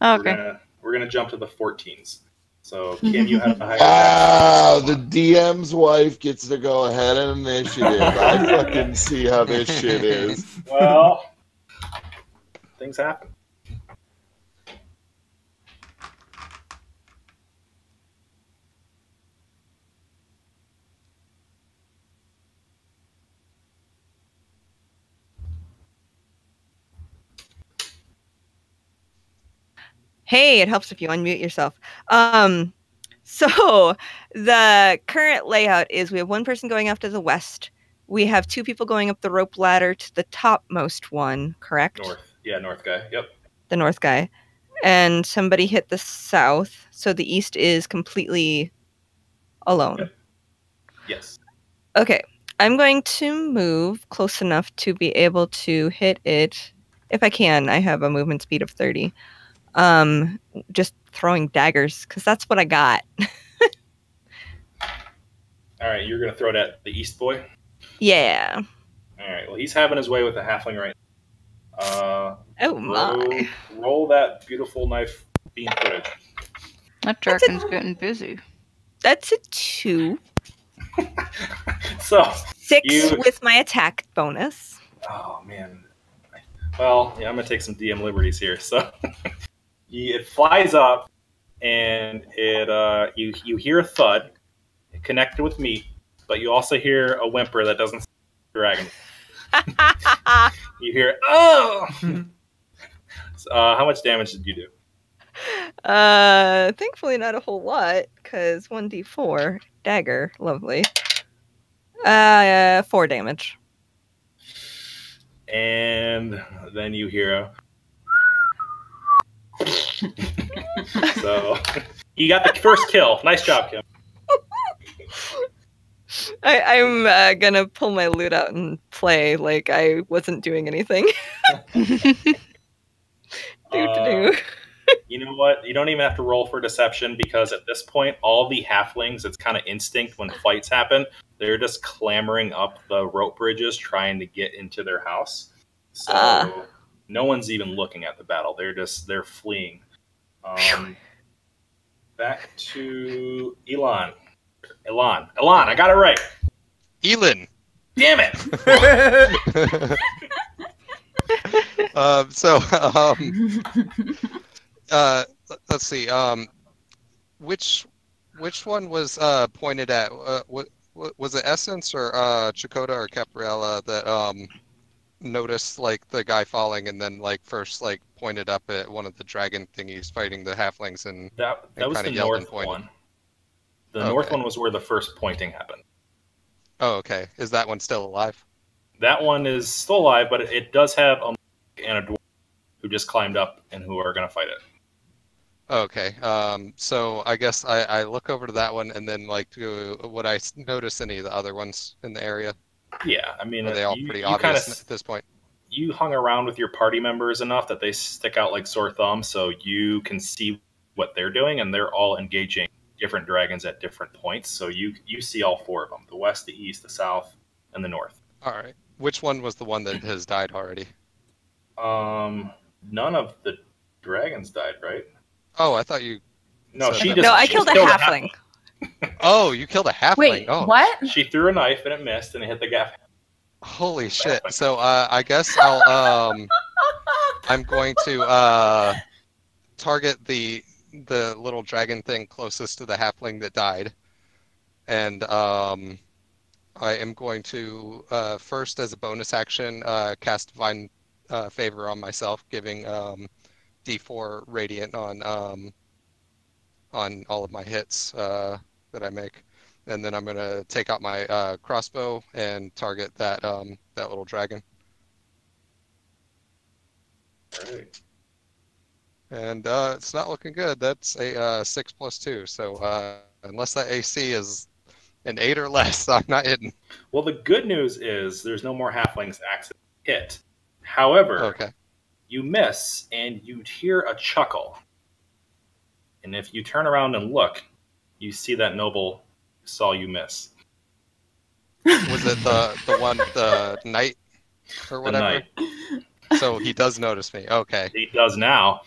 Oh, We're okay. gonna we're gonna jump to the 14s. So Kim, you have the higher. Wow, ah, the DM's wife gets to go ahead and initiative. I fucking see how this shit is. well, things happen. Hey, it helps if you unmute yourself. Um, so the current layout is we have one person going up to the west. We have two people going up the rope ladder to the topmost one, correct? North, yeah, north guy. Yep. The north guy. And somebody hit the south, so the east is completely alone. Yep. Yes. Okay, I'm going to move close enough to be able to hit it if I can. I have a movement speed of 30. Um, just throwing daggers because that's what I got. All right, you're gonna throw it at the east boy. Yeah. All right. Well, he's having his way with the halfling right. now. Uh, Oh roll, my. roll that beautiful knife beam footage. That That's dragon's getting busy. That's a two. So, Six You- with my attack bonus. oh man. Well, yeah, I'm gonna take some DM liberties here. So, you- it flies up, and it uh, you you hear a thud, it connected with meat, but you also hear a whimper that doesn't sound like a dragon. You hear oh. So, uh, how much damage did you do? uh, thankfully not a whole lot because 1d4 dagger, lovely. Uh, four damage. and then you hear a so you got the first kill nice job kim I, I'm uh, gonna pull my lute out and play like I wasn't doing anything. Uh, you know what? You don't even have to roll for deception because at this point, all the halflings, it's kind of instinct when fights happen. They're just clambering up the rope bridges trying to get into their house. So Ah. No one's even looking at the battle. They're just they're fleeing. Um, back to Elon. Elon. Elon, I got it right. Elon. Damn it. um, so, um, uh, let's see. Um, which which one was uh, pointed at? Uh, what, what was it? Essence or uh, Chakota or Caprella that um, noticed like the guy falling and then like first like pointed up at one of the dragon thingies fighting the halflings and That that And was the kinda yelled and north one. The north one was where the first pointing happened. oh okay is that one still alive? That one is still alive, but it, it does have a and a dwarf who just climbed up and who are going to fight it. Okay. Um, so I guess I, I look over to that one and then like do would I notice any of the other ones in the area? Yeah, I mean, Are they all you, pretty you kinda obvious at this point? you hung around with your party members enough that they stick out like sore thumbs, so you can see what they're doing, and they're all engaging different dragons at different points. So you you see all four of them: the west, the east, the south, and the north. All right. Which one was the one that has died already? Um, none of the dragons died, right? Oh, I thought you. No, So- she No, just no, I she killed a just halfling. Oh, you killed a halfling. Wait, oh, what? She threw a knife and it missed, and it hit the guy. holy shit! So uh, I guess I'll um, I'm going to uh, target the the little dragon thing closest to the halfling that died, and um, I am going to uh, first, as a bonus action, uh, cast divine uh, favor on myself, giving um, D4 radiant on um, on all of my hits uh, that I make, and then I'm gonna take out my uh, crossbow and target that um, that little dragon. And uh, it's not looking good. That's a uh, six plus two. So uh, unless that AC is an eight or less, I'm not hitting. Well, the good news is there's no more halflings accident hit. However, Okay. you miss and you hear a chuckle. And if you turn around and look, you see that noble saw you miss. Was it the the one the knight or whatever? knight. So he does notice me. Okay. He does now.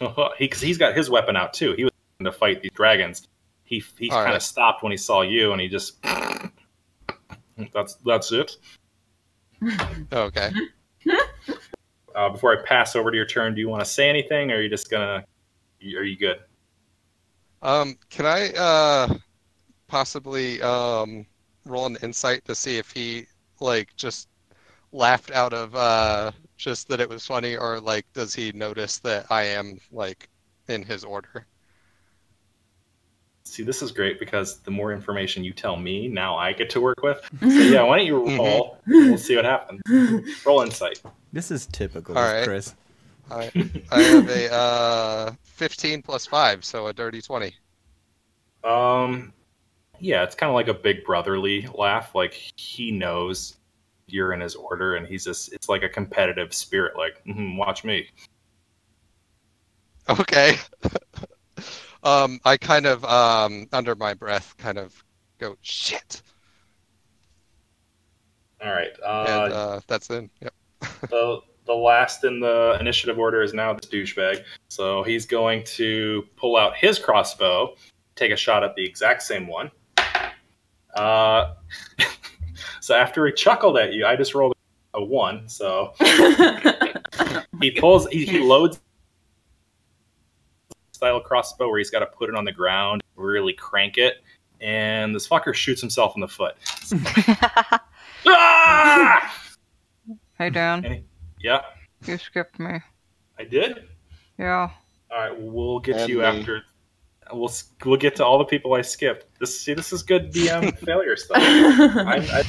he, cause he's got his weapon out too. He was going to fight these dragons. He he kind of right. stopped when he saw you, and he just that's that's it. Okay. Uh, before I pass over to your turn, do you want to say anything, or are you just gonna? Are you good? Um, can I uh possibly um roll an insight to see if he like just laughed out of uh just that it was funny or like does he notice that I am like in his order? See, this is great because the more information you tell me, now I get to work with. So yeah, why don't you roll? We'll see what happens. Roll insight. This is typical All of right. Chris. I I have a uh 15 plus 5, so a dirty 20. Um, yeah, it's kind of like a big brotherly laugh. Like he knows you're in his order, and he's just. It's like a competitive spirit. Like, "Mhm, watch me. Okay. um I kind of um under my breath kind of go shit. All right. and Uh, uh that's in. Yep. the the last in the initiative order is now this douchebag. So he's going to pull out his crossbow, take a shot at the exact same one. Uh, so after he chuckled at you, I just rolled a one. So he pulls, he, he loads style crossbow where he's got to put it on the ground, really crank it, and this fucker shoots himself in the foot. Ah! Hey, Dan, And he- yeah, you skipped me. I did. Yeah. All right, we'll get And to you me. after. We'll we'll get to all the people I skipped. This see, this is good DM failure stuff. I'm, I,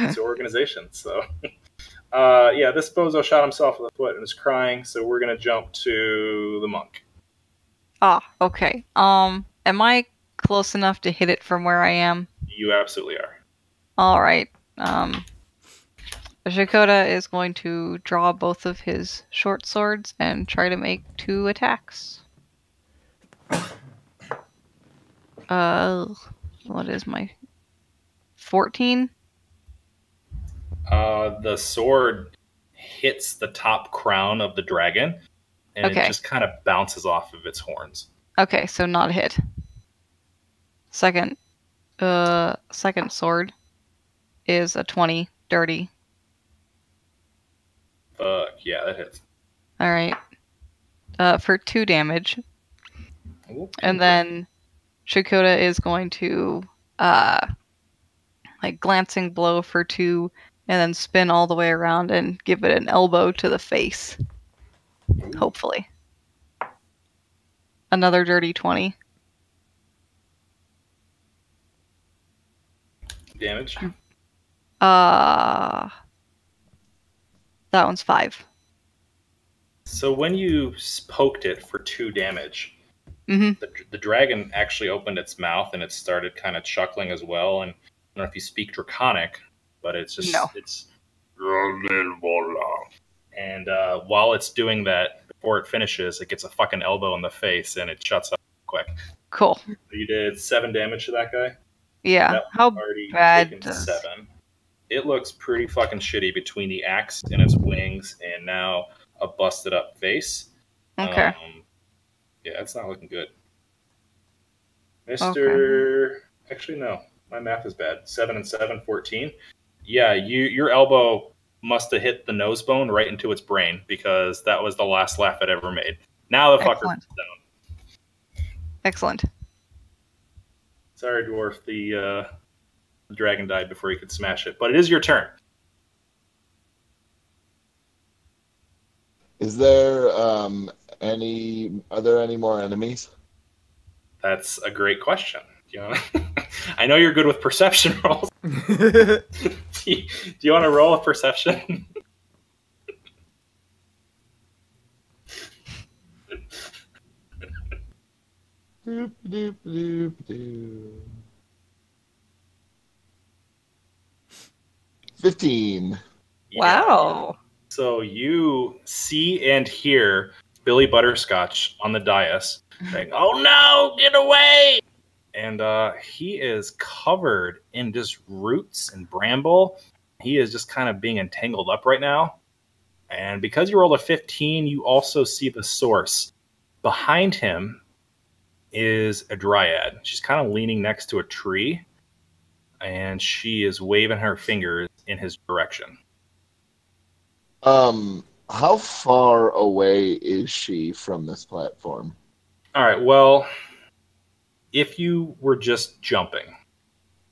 it's an organization, so. Uh, yeah, this bozo shot himself in the foot and is crying. So we're gonna jump to the monk. Ah, okay. Um, am I close enough to hit it from where I am? You absolutely are. All right. Um, Shakota is going to draw both of his short swords and try to make two attacks. Uh, what is my 14? Uh, the sword hits the top crown of the dragon, and Okay. it just kind of bounces off of its horns. Okay, so not a hit. Second, uh, second sword is a 20, dirty. Fuck yeah, that hits. All right. Uh, for two damage, Ooh. and then Shakota is going to uh, like glancing blow for two, and then spin all the way around and give it an elbow to the face. Hopefully. Another dirty 20. damage. Uh, that one's five. So when you poked it for two damage, hmm the, the dragon actually opened its mouth and it started kind of chuckling as well. And I don't know if you speak Draconic, but it's just No. it's and uh, while it's doing that, before it finishes, it gets a fucking elbow in the face and it shuts up quick. Cool. So you did seven damage to that guy. Yeah. That How bad does- seven. It looks pretty fucking shitty between the axe and its wings, and now a busted up face. okay? Um, yeah, it's not looking good. Mister, actually no, my math is bad. Seven and seven, 14. Yeah, you your elbow must have hit the nose bone right into its brain because that was the last laugh it ever made. Now the fucker Excellent. down. Excellent. Sorry, dwarf. The uh, the dragon died before you could smash it, but it is your turn. Is there um any? Are there any more enemies? That's a great question. Do you wanna... I know you're good with perception rolls. do you, do you want to roll a perception? Doop, doop, doop, doop. Fifteen. Wow. So you see and hear Billy Butterscotch on the dais saying, "Oh no, get away!" And uh, he is covered in just roots and bramble. He is just kind of being entangled up right now. And because you rolled a 15, you also see the source. Behind him is a dryad. She's kind of leaning next to a tree, and she is waving her fingers in his direction. Um, how far away is she from this platform? All right. Well, if you were just jumping,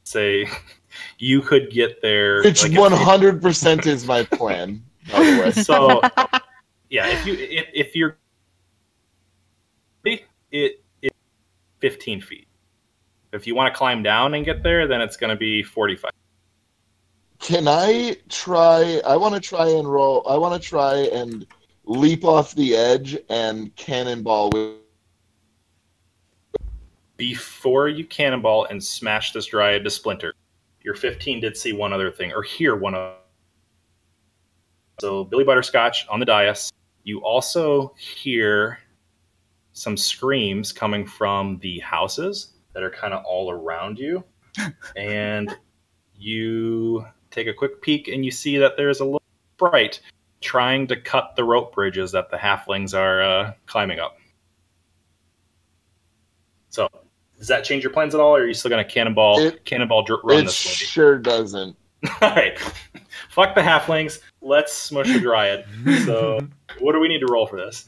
say you could get there. Which one hundred percent is my plan. By the way, So, yeah, if you if, if you're it it fifteen feet. If you want to climb down and get there, then it's going to be forty-five. Can I try? I want to try and roll. I want to try and leap off the edge and cannonball with. Before you cannonball and smash this dryad to splinter, your fifteen did see one other thing or hear one other. So Billy Butterscotch on the dais. You also hear some screams coming from the houses that are kind of all around you. and you take a quick peek and you see that there's a little sprite trying to cut the rope bridges that the halflings are uh, climbing up. So, does that change your plans at all, or are you still going to cannonball, It- cannonball dr- run It this lady? sure doesn't. All right. Fuck the halflings. Let's smush the dryad. So, what do we need to roll for this?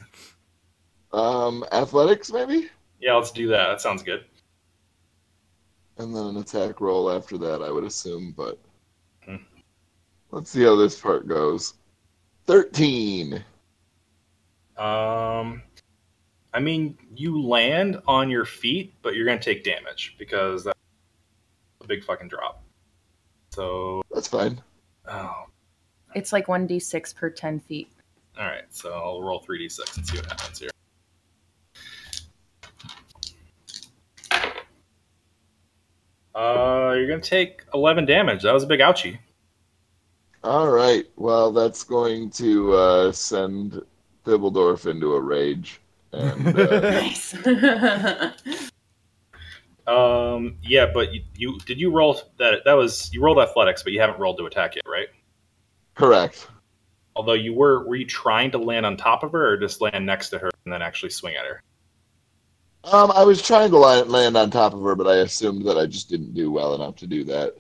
Um, athletics maybe, Yeah, let's do that. That sounds good. and then an attack roll after that. I would assume, but. Let's see how this part goes. Thirteen. Um, I mean, you land on your feet, but you're going to take damage because that's a big fucking drop. So, That's fine. oh, It's like 1d6 per 10 feet. all right. So I'll roll 3d6 and see what happens here. Uh, you're going to take 11 damage. That was a big ouchie. All right. Well, that's going to uh, send Thibbledorf into a rage. And uh, Nice. Um, yeah, but you, you did you roll that? That was you rolled athletics, but you haven't rolled to attack yet, right? Correct. Although you were, were you trying to land on top of her, or just land next to her and then actually swing at her? Um, I was trying to land on top of her, but I assumed that I just didn't do well enough to do that.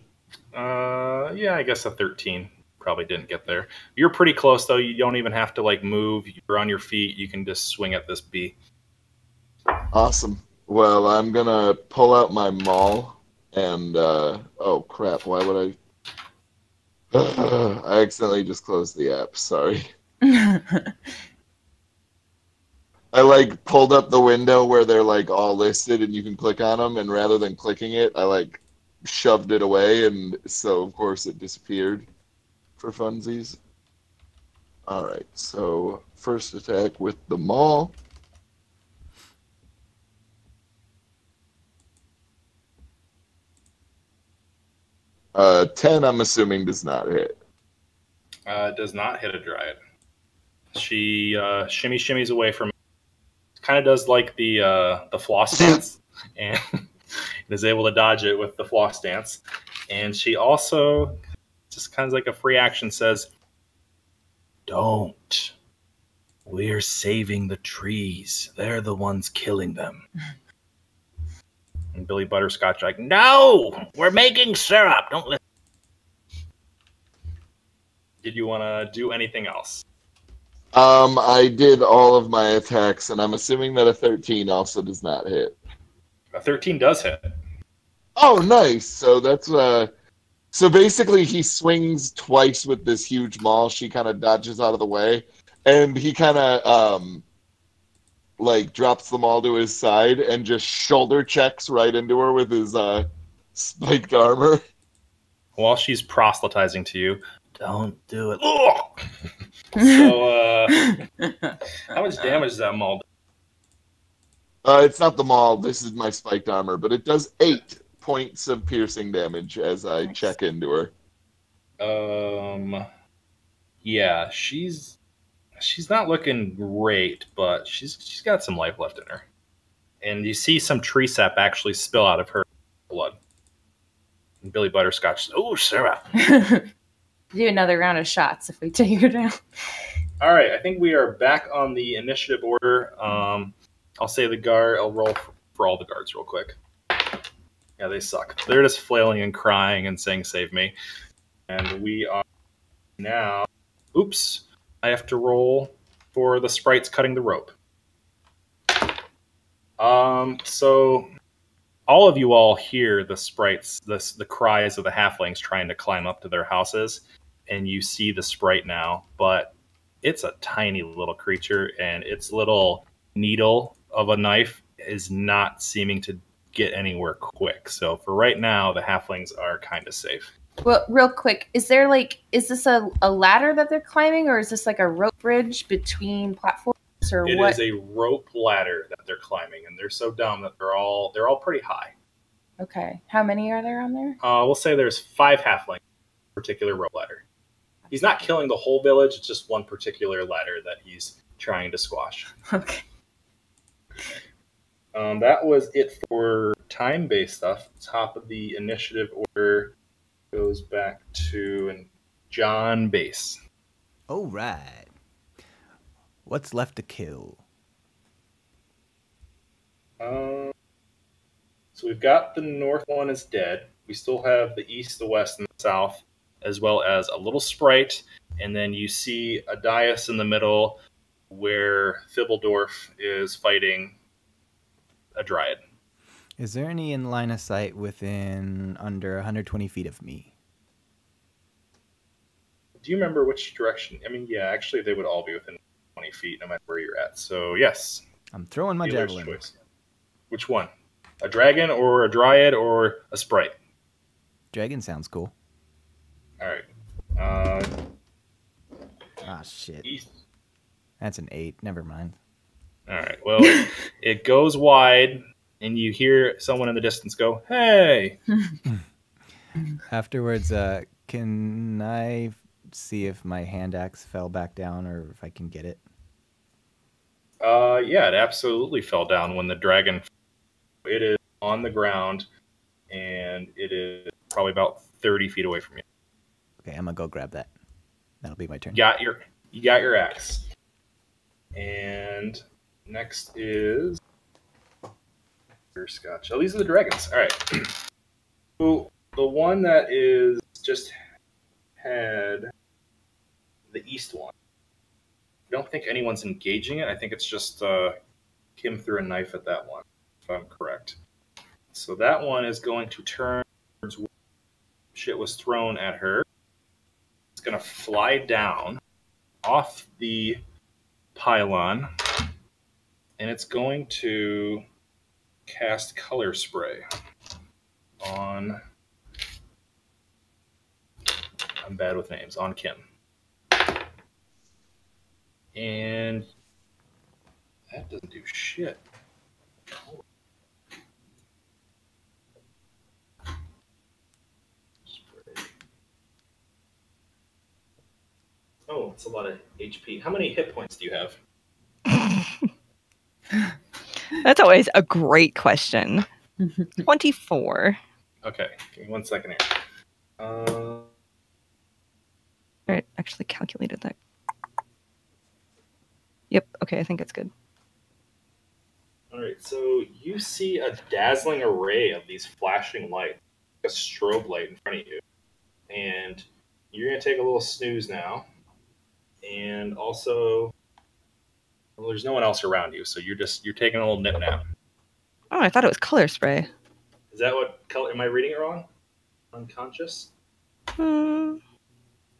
Uh, yeah, I guess a thirteen probably didn't get there. You're pretty close though. You don't even have to like move. You're on your feet. You can just swing at this bee. Awesome. Well, I'm gonna pull out my maul and uh, oh crap! Why would I? I accidentally just closed the app. Sorry. I like pulled up the window where they're like all listed and you can click on them, and rather than clicking it, I like shoved it away, and so of course it disappeared for funsies. All right, so first attack with the maul. Uh, ten, I'm assuming, does not hit. Uh, does not hit a dryad. She uh, shimmy shimmies away from. Kind of does like the uh, the floss dance, and is able to dodge it with the floss dance. And she also just kind of like a free action says, "Don't. We're saving the trees. They're the ones killing them." And Billy Butterscotch like, No, we're making syrup. Don't listen. "Did you want to do anything else?" Um, I did all of my attacks, and I'm assuming that a 13 also does not hit. A thirteen does hit. Oh, nice. So that's uh, so basically he swings twice with this huge maul. She kind of dodges out of the way, and he kind of um, like drops the maul to his side and just shoulder checks right into her with his uh spiked armor. While she's proselytizing to you, Don't do it. So uh, how much damage does that maul? do? Uh, it's not the maul. This is my spiked armor, but it does eight points of piercing damage as I Nice. check into her. Um, yeah, she's she's not looking great, but she's she's got some life left in her, and you see some tree sap actually spill out of her blood. And Billy Butterscotch, oh, Sarah. do another round of shots if we take her down. All right, I think we are back on the initiative order. Um, I'll say the guard. I'll roll for, for all the guards real quick. Yeah, they suck. They're just flailing and crying and saying "Save me," and we are now. Oops! I have to roll for the sprites cutting the rope. Um, so all of you all hear the sprites, the the cries of the halflings trying to climb up to their houses, and you see the sprite now, but it's a tiny little creature and its little needle of a knife is not seeming to get anywhere quick. So for right now, the halflings are kind of safe. Well, real quick, is there like, is this a, a ladder that they're climbing, or is this like a rope bridge between platforms, or It what? It is a rope ladder that they're climbing, and they're so dumb that they're all they're all pretty high. okay, how many are there on there? Uh, we'll say there's five halflings particular rope ladder. He's not killing the whole village; it's just one particular ladder that he's trying to squash. Okay. Um, that was it for time-based stuff. Top of the initiative order goes back to and John Base. All right. What's left to kill? Um, so we've got the north one is dead. We still have the east, the west, and the south, as well as a little sprite, and then you see a dais in the middle where Thibbledorf is fighting a dryad. Is there any in line of sight within under 120 feet of me? Do you remember which direction? I mean, yeah, actually, they would all be within 20 feet, no matter where you're at. So yes, I'm throwing my dealer's javelin. choice. Which one? A dragon or a dryad or a sprite? Dragon sounds cool. All right. Uh, Ah, shit. east. That's an eight. Never mind. All right. Well, it goes wide, and you hear someone in the distance go, "Hey!" Afterwards, uh, can I see if my hand axe fell back down or if I can get it? Uh, yeah, it absolutely fell down when the dragon. It is on the ground, and it is probably about 30 feet away from you. Okay, I'm gonna go grab that. That'll be my turn. You got your you got your axe. And next is Scotch. Oh, these are the dragons. All right. So the one that is just had the east one. I don't think anyone's engaging it. I think it's just uh, Kim threw a knife at that one, if I'm correct. So that one is going to turn shit was thrown at her. It's going to fly down off the pylon, and it's going to cast color spray on. I'm bad with names. On Kim. And that doesn't do shit. Oh, it's a lot of HP. How many hit points do you have? That's always a great question. 24. Okay, give me one second here. Uh, I actually calculated that. Yep. Okay, I think it's good. all right, so you see a dazzling array of these flashing lights, a strobe light in front of you, and you're gonna take a little snooze now, and also, well, there's no one else around you, so you're just you're taking a little nip nap. Oh, I thought it was color spray. Is that what color? Am I reading it wrong? Unconscious? Hmm.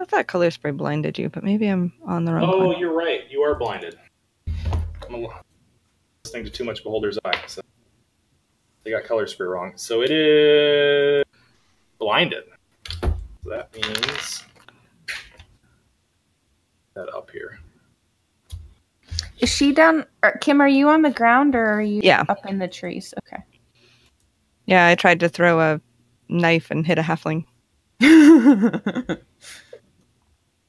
I thought color spray blinded you, but maybe I'm on the wrong Oh, one. you're right. You are blinded. I'm listening to too much Beholder's Eye. So they got color spray wrong. So it is blinded. So that means that up here. Is she down? Or, Kim, are you on the ground or are you Yeah. up in the trees? Okay. Yeah, I tried to throw a knife and hit a halfling.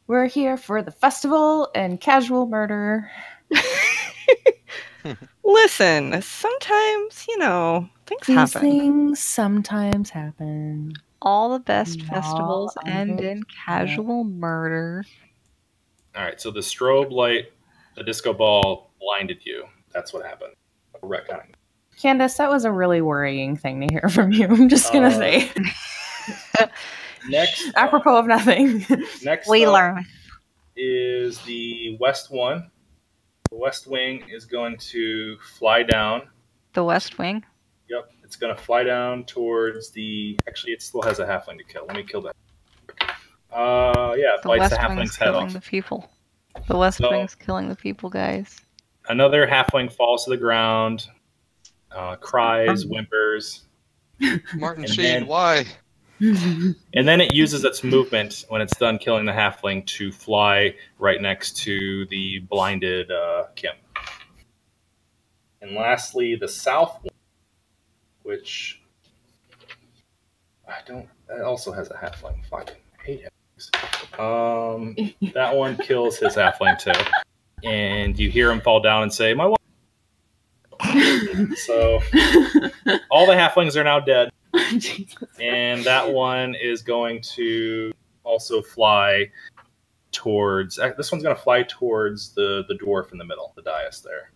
We're here for the festival and casual murder. Listen, sometimes, you know, things These happen. things sometimes happen. All the best No, festivals end in casual murder. All right. So the strobe light, the disco ball blinded you. That's what happened. Retconning. Candace, that was a really worrying thing to hear from you. I'm just gonna Uh, say, Next, apropos of nothing. next We up learn. is the west one. The west wing is going to fly down The West Wing. Yep, it's gonna fly down towards the. Actually, it still has a halfling to kill. Let me kill that. Uh, yeah, it The bites West the Wing's halfling's head killing off. the people. The West So- Wing's killing the people, guys. Another halfling falls to the ground, uh, cries, whimpers, Martin And Sheen, then- why? and then it uses its movement when it's done killing the halfling to fly right next to the blinded uh, Kim. And lastly, the south one, which I don't. That also has a halfling. Fuck, I hate halflings. Um, that one kills his halfling too, and you hear him fall down and say, "My wife." so all the halflings are now dead. And that one is going to also fly towards this one's going to fly towards the the dwarf in the middle the dais there.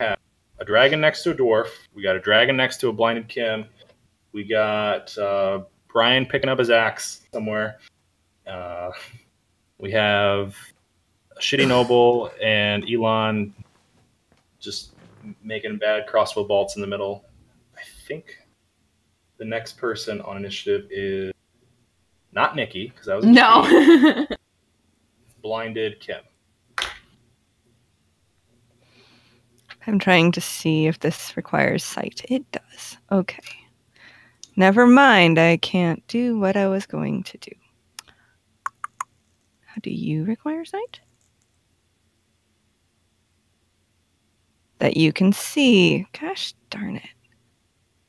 Have a dragon next to a dwarf. We got a dragon next to a blinded kim. We got uh, brian picking up his axe somewhere uh, we have shitty noble and Elin just making bad crossbow bolts in the middle I think the next person on initiative is not Nikki because that was no. blinded Kim. I'm trying to see if this requires sight. It does. Okay. Never mind. I can't do what I was going to do. How do you require sight? That you can see. Gosh darn it.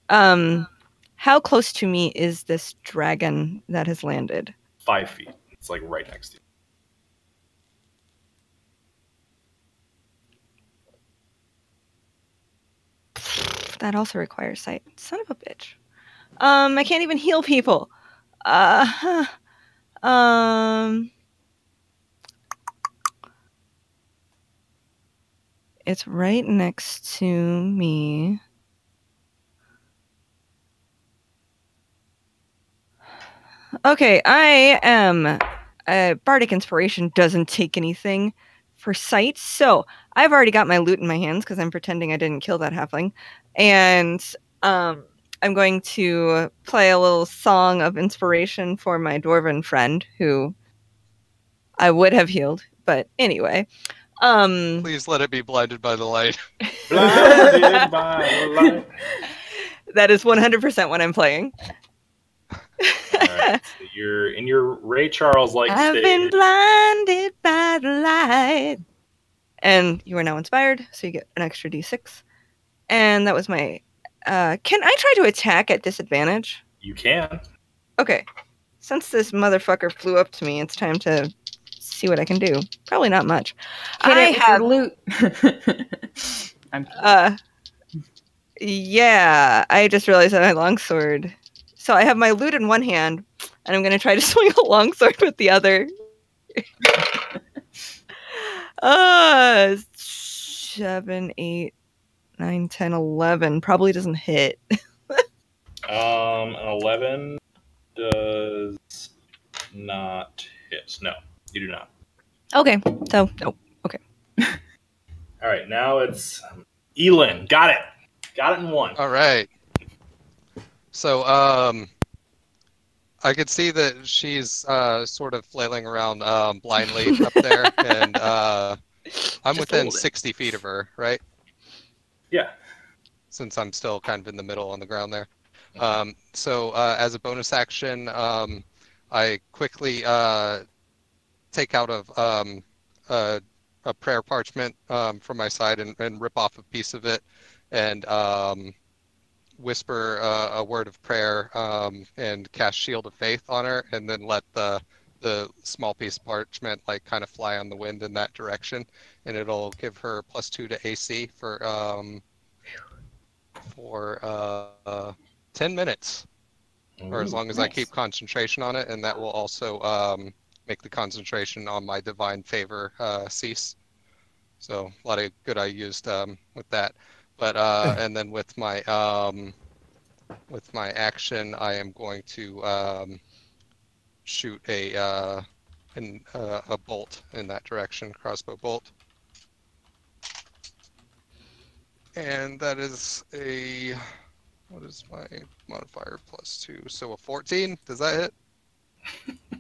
Um, how close to me is this dragon that has landed? Five feet. It's like right next to you. that also requires sight. Son of a bitch. Um, I can't even heal people. Uh, um, it's right next to me. Okay, I am. Uh, Bardic Inspiration doesn't take anything for sight, so I've already got my lute in my hands because I'm pretending I didn't kill that halfling, and um, I'm going to play a little song of inspiration for my dwarven friend who I would have healed, but anyway. Um, Please let it be blinded by the light. Blinded by the light. that is 100% what I'm playing. Alright, so you're in your Ray Charles like I've state. been blinded by the light. And you are now inspired, so you get an extra d6. And that was my. Uh, can I try to attack at disadvantage? You can. Okay. Since this motherfucker flew up to me, it's time to see what I can do. Probably not much. Hit I it have. lute. I'm Uh, yeah, I just realized that I had longsword. So I have my lute in one hand, and I'm going to try to swing a longsword with the other. uh, seven, eight, nine, ten, eleven. Probably doesn't hit. Um, an 11 does not hit. No, you do not. Okay, so no. Okay. All right, now it's um, Elin. Got it. Got it in one. All right. So, um, I could see that she's uh, sort of flailing around um, blindly up there, and uh, I'm Just within 60 feet of her, right? Yeah. Since I'm still kind of in the middle on the ground there. Um, so, uh, as a bonus action, um, I quickly uh, take out of um, a, a prayer parchment um, from my side and, and rip off a piece of it, and um, whisper uh, a word of prayer um, and cast Shield of Faith on her, and then let the the small piece of parchment like kind of fly on the wind in that direction, and it'll give her plus two to AC for um, for uh, uh, ten minutes, or as long as I keep concentration on it, and that will also um, make the concentration on my divine favor uh, cease. So a lot of good I used um, with that, but uh, and then with my um, with my action, I am going to um, shoot a uh, an, uh, a bolt in that direction, crossbow bolt. And that is a what is my modifier plus two? So a 14. Does that hit?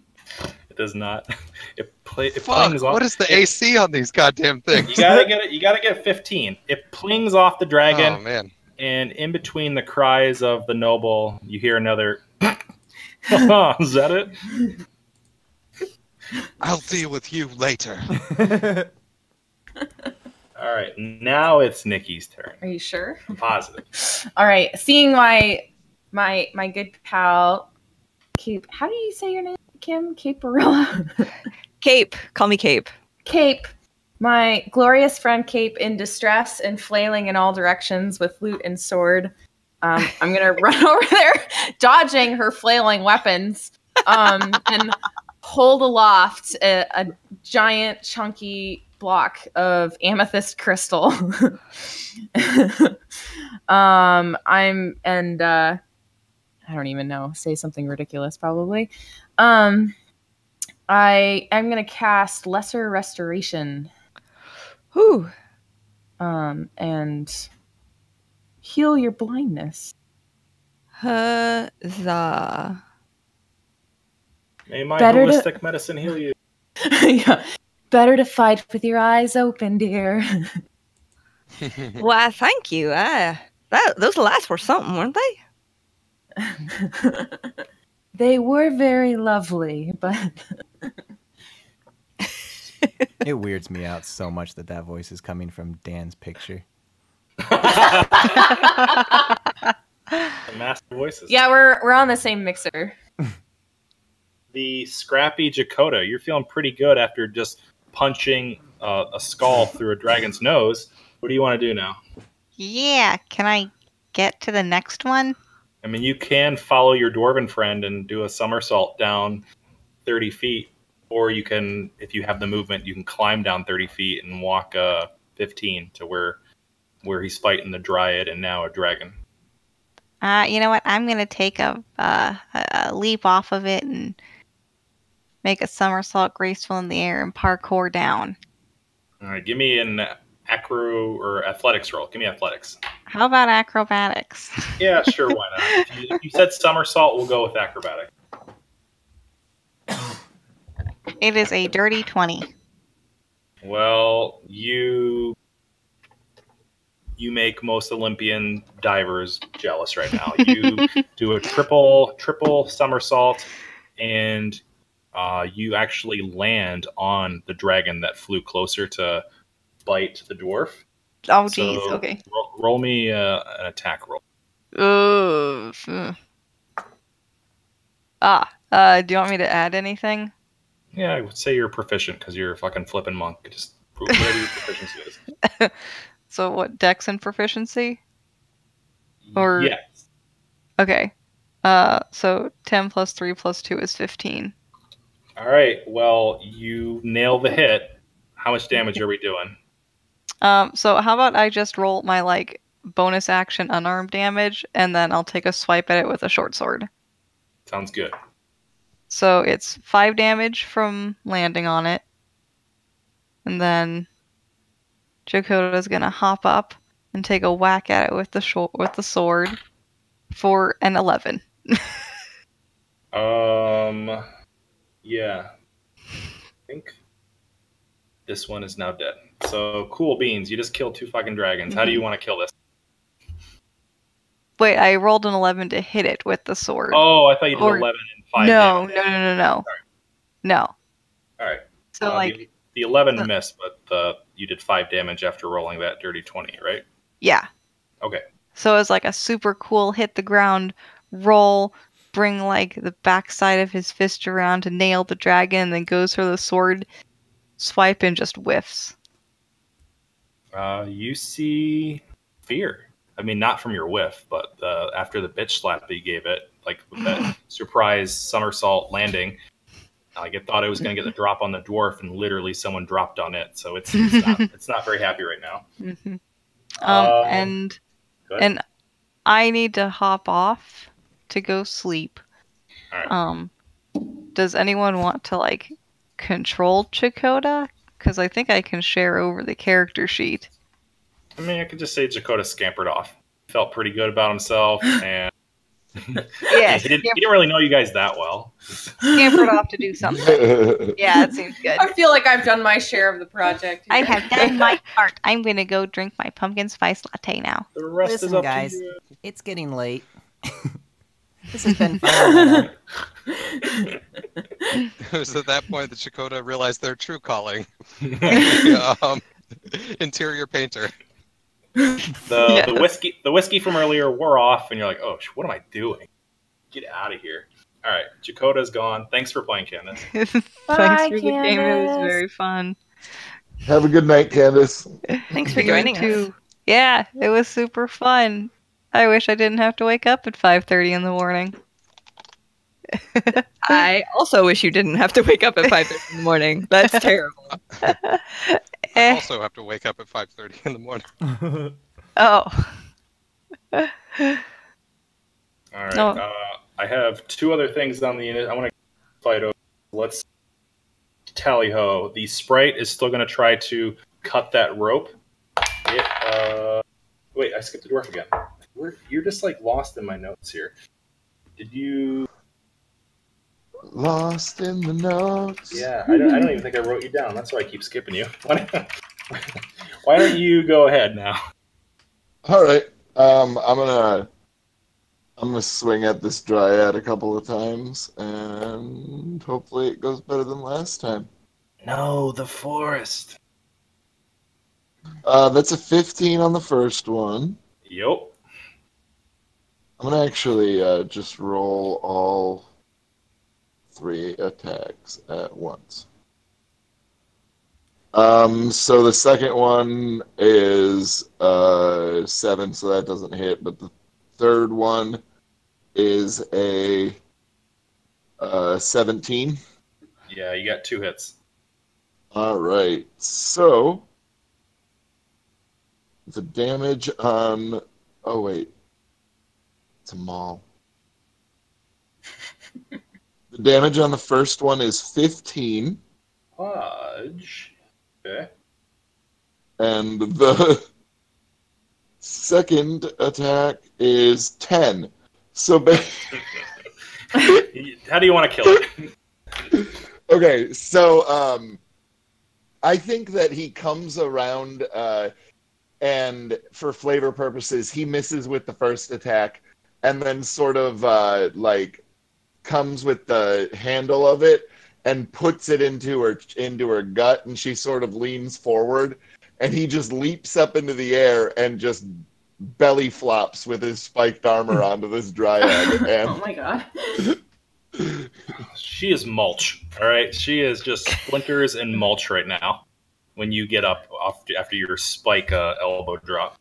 It does not. It play. It Fuck! plings off. What is the it- AC on these goddamn things? You gotta get it. You gotta get 15. It plings off the dragon, Oh man. and in between the cries of the noble, you hear another. is that it? I'll deal with you later. All right, now it's Nikki's turn. Are you sure? I'm positive. All right. Seeing my my my good pal Cape. How do you say your name, Kim? Caparilla. Cape. Call me Cape. Cape. My glorious friend Cape in distress and flailing in all directions with lute and sword. Um, I'm gonna run over there, dodging her flailing weapons, um, and hold aloft a, a giant, chunky block of amethyst crystal. um, I'm and uh, I don't even know. Say something ridiculous, probably. Um, I I'm gonna cast Lesser Restoration Whew. um, and heal your blindness. Huzzah. May my Better to- holistic medicine heal you. yeah. Better to fight with your eyes open, dear. Why, thank you. Uh, that, those last were something, weren't they? they were very lovely, but It weirds me out so much that that voice is coming from Dan's picture. The master voices. yeah, we're we're on the same mixer. The scrappy Jakota. You're feeling pretty good after just punching uh, a skull through a dragon's nose. What do you want to do now? Yeah, can I get to the next one? I mean, you can follow your dwarven friend and do a somersault down 30 feet, or you can, if you have the movement, you can climb down 30 feet and walk uh, 15 to where where he's fighting the dryad and now a dragon. Uh, you know what? I'm gonna take a, uh, a a leap off of it and make a somersault graceful in the air and parkour down. All right, give me an acro or athletics roll. Give me athletics. How about acrobatics? Yeah, sure, why not? If you, if you said somersault, we'll go with acrobatic. It is a dirty twenty. Well, you you make most Olympian divers jealous right now. You do a triple triple somersault, and uh, you actually land on the dragon that flew closer to bite the dwarf. Oh, geez. So okay. Roll, roll me uh, an attack roll. Uh, mm. ah, uh, do you want me to add anything? Yeah, I would say you're proficient because you're a fucking flipping monk. Just whatever your proficiency is. So what, dex and proficiency? Or- yeah, Okay. Uh, so 10 plus 3 plus 2 is 15. All right. Well, you nail the hit. How much damage are we doing? Um, so how about I just roll my, like, bonus action unarmed damage, and then I'll take a swipe at it with a short sword. Sounds good. So it's 5 damage from landing on it. And then Jakota's gonna hop up and take a whack at it with the short with the sword for an 11. Um, yeah. I think this one is now dead. So cool beans. You just killed two fucking dragons. How do you want to kill this? Wait, I rolled an 11 to hit it with the sword. Oh, I thought you did Or- eleven and five. no, damage. no, no, no, no. No. All right. So Uh, like, the, the eleven uh, missed, but the you did five damage after rolling that dirty twenty, right? yeah. Okay. So it's like a super cool hit the ground, roll, bring like the backside of his fist around to nail the dragon, then goes for the sword, swipe and just whiffs. Uh, you see fear. I mean, not from your whiff, but uh, after the bitch slap that you gave it, like with that surprise somersault landing, like it thought it was going to get the drop on the dwarf, and literally someone dropped on it. So it's it's not, it's not very happy right now. hmm Um, Um, and and I need to hop off to go sleep. Right. Um, does anyone want to like control Chakota? Because I think I can share over the character sheet. I mean, I could just say Jakota scampered off. Felt pretty good about himself, and Yeah, he, didn't, he didn't really know you guys that well. scampered off to do something. Yeah, that seems good. I feel like I've done my share of the project. I have done my part. I'm gonna go drink my pumpkin spice latte now. The rest is Listen, up guys, to you. it's getting late. this has been fun. it was at that point that Shakota realized their true calling. um, interior painter. the Yeah. the whiskey the whiskey from earlier wore off, and you're like, oh, what am I doing? Get out of here! All right, Jakota's gone. Thanks for playing, Candace. Thanks Bye, for the game. It was very fun. Have a good night, Candace. Thanks for joining too. us. Yeah, it was super fun. I wish I didn't have to wake up at 5:30 in the morning. I also wish you didn't have to wake up at 5 in the morning. That's terrible. I Eh, also have to wake up at 5:30 in the morning. oh. All right. No. Uh, I have two other things on the unit. I want to fight over. Let's tally ho. The sprite is still going to try to cut that rope. It, uh, wait, I skipped the dwarf again. We're, you're just like lost in my notes here. Did you? Lost in the notes. Yeah, I don't, I don't even think I wrote you down. That's why I keep skipping you. Why don't, you go ahead now? All right. Um, I'm gonna I'm gonna swing at this dryad a couple of times, and hopefully it goes better than last time. No, the forest. Uh, that's a 15 on the first one. Yep. I'm gonna actually uh, just roll all three attacks at once. Um, so the second one is uh seven, so that doesn't hit, but the third one is a uh, 17. Yeah, you got two hits. All right. So the damage on. Oh wait, it's a maul. The damage on the first one is 15, Fudge. Okay. and the second attack is 10. So How do you want to kill it? okay, so um, I think that he comes around, uh, and for flavor purposes, he misses with the first attack, and then sort of uh, like comes with the handle of it and puts it into her into her gut, and she sort of leans forward, and he just leaps up into the air and just belly flops with his spiked armor onto this dryad, and oh my god. She is mulch. All right, she is just splinters and mulch right now. When you get up off after your spike uh, elbow drop,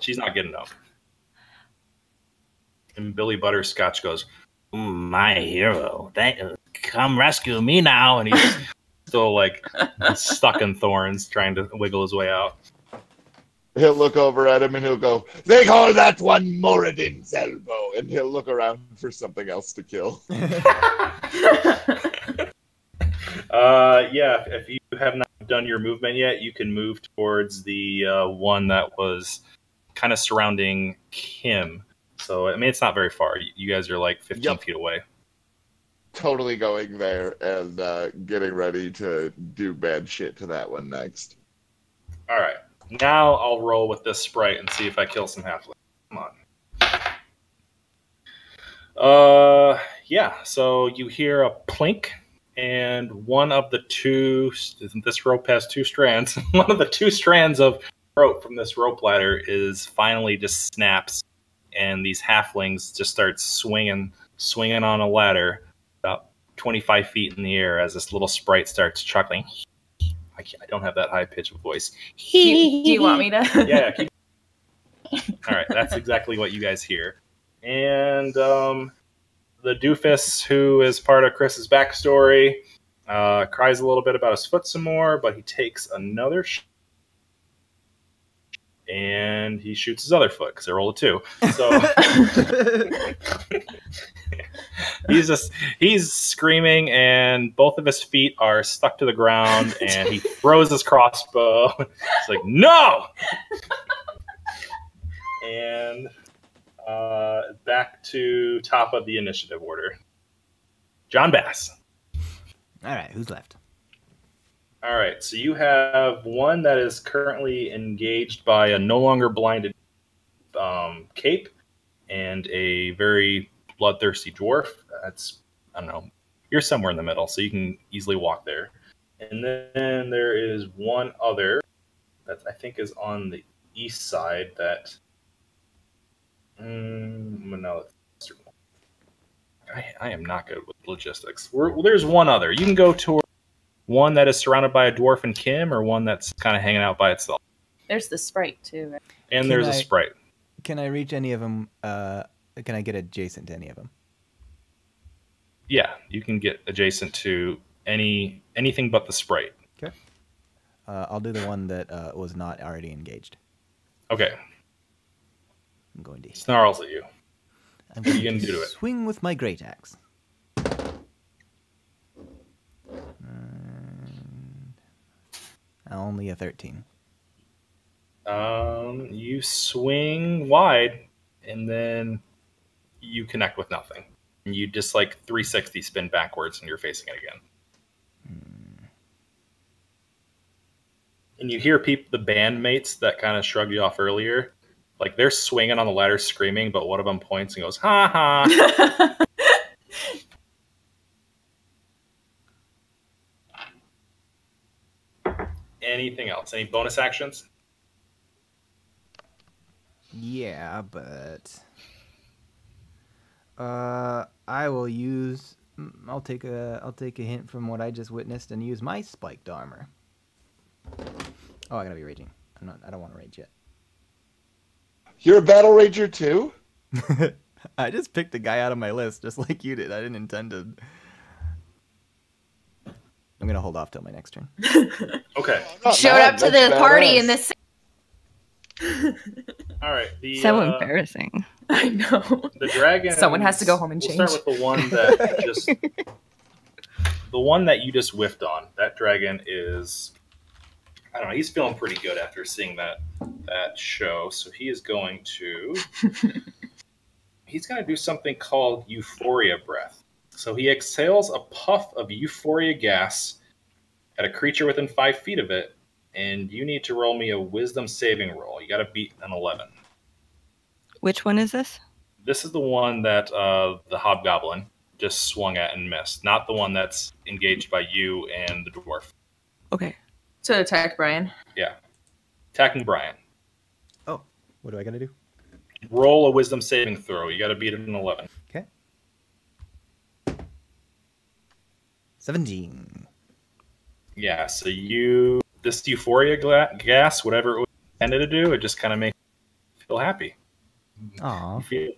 she's not getting up. And Billy Butterscotch goes, My hero. Thank, come rescue me now. and he's still like stuck in thorns, trying to wiggle his way out. he'll look over at him and he'll go, "They call that one Moradin's elbow," and he'll look around for something else to kill. Uh, yeah, if you have not done your movement yet, you can move towards the uh, one that was kind of surrounding Kim. So I mean, it's not very far. You- guys are like 15 Yep. feet away. totally going there and uh, getting ready to do bad shit to that one next. All right, now I'll roll with this sprite and see if I kill some halflings. Come on. Uh, yeah. So you hear a plink, and one of the two. This rope has two strands. one of the two strands of rope from this rope ladder is finally just snaps, and these halflings just start swinging, swinging on a ladder about 25 feet in the air as this little sprite starts chuckling. I, can't, I don't have that high pitch of voice. do, you, do you want me to? Yeah. Keep... All right, that's exactly what you guys hear. And um, the doofus, who is part of Chris's backstory, uh, cries a little bit about his foot some more, but he takes another sh- and he shoots his other foot because I rolled a two. So he's just he's screaming, and both of his feet are stuck to the ground, and he throws his crossbow. It's like no, and uh, back to top of the initiative order. John Bass. All right, who's left? All right, so you have one that is currently engaged by a no longer blinded um, cape and a very bloodthirsty dwarf. That's I don't know. You're somewhere in the middle, so you can easily walk there. And then there is one other that I think is on the east side. That mm, no, I, I am not good with logistics. We're, there's one other. You can go toward one that is surrounded by a dwarf and Kim, or one that's kind of hanging out by itself. There's the sprite too. Right? And Can there's a I- sprite. Can I reach any of them? Uh, can I get adjacent to any of them? Yeah, you can get adjacent to any anything but the sprite. Uh, I'll do the one that uh, was not already engaged. Okay, I'm going to. snarls at you. I'm What are you going gonna do to it? Swing with my great axe. Only a thirteen. Um, you swing wide, and then you connect with nothing. And you just like 360 spin backwards, and you're facing it again. And you hear people, the bandmates that kind of shrugged you off earlier, like they're swinging on the ladder, screaming, but one of them points and goes, "Ha ha!" Anything else? Any bonus actions? Yeah, but uh, I will use. mm, I'll take a. I'll take a hint from what I just witnessed and use my spiked armor. Oh, I gotta be raging. I'm not. I don't want to rage yet. You're a battle rager too. I just picked a guy out of my list, just like you did. I didn't intend to. I'm gonna hold off till my next turn. Okay. Not Showed mad, up to that's the party badass. in this. All right. The, so uh, embarrassing. I know. the dragon. Someone has to go home and we'll change. start with the one that just the one that you just whiffed on. That dragon is. I don't know. He's feeling pretty good after seeing that that show. So he is going to. he's going to do something called euphoria breath. So he exhales a puff of euphoria gas at a creature within five feet of it, and you need to roll me a wisdom saving roll. You got to beat an eleven. Which one is this? This is the one that uh, the hobgoblin just swung at and missed, not the one that's engaged by you and the dwarf. Okay. To attack Brian. Yeah, attacking Brian. Oh, what do I gotta do? Roll a wisdom saving throw. You got to beat an eleven. Seventeen. Yeah, so you this euphoria gla- gas, whatever it was intended to do, it just kind of makes you feel happy. Aw. You feel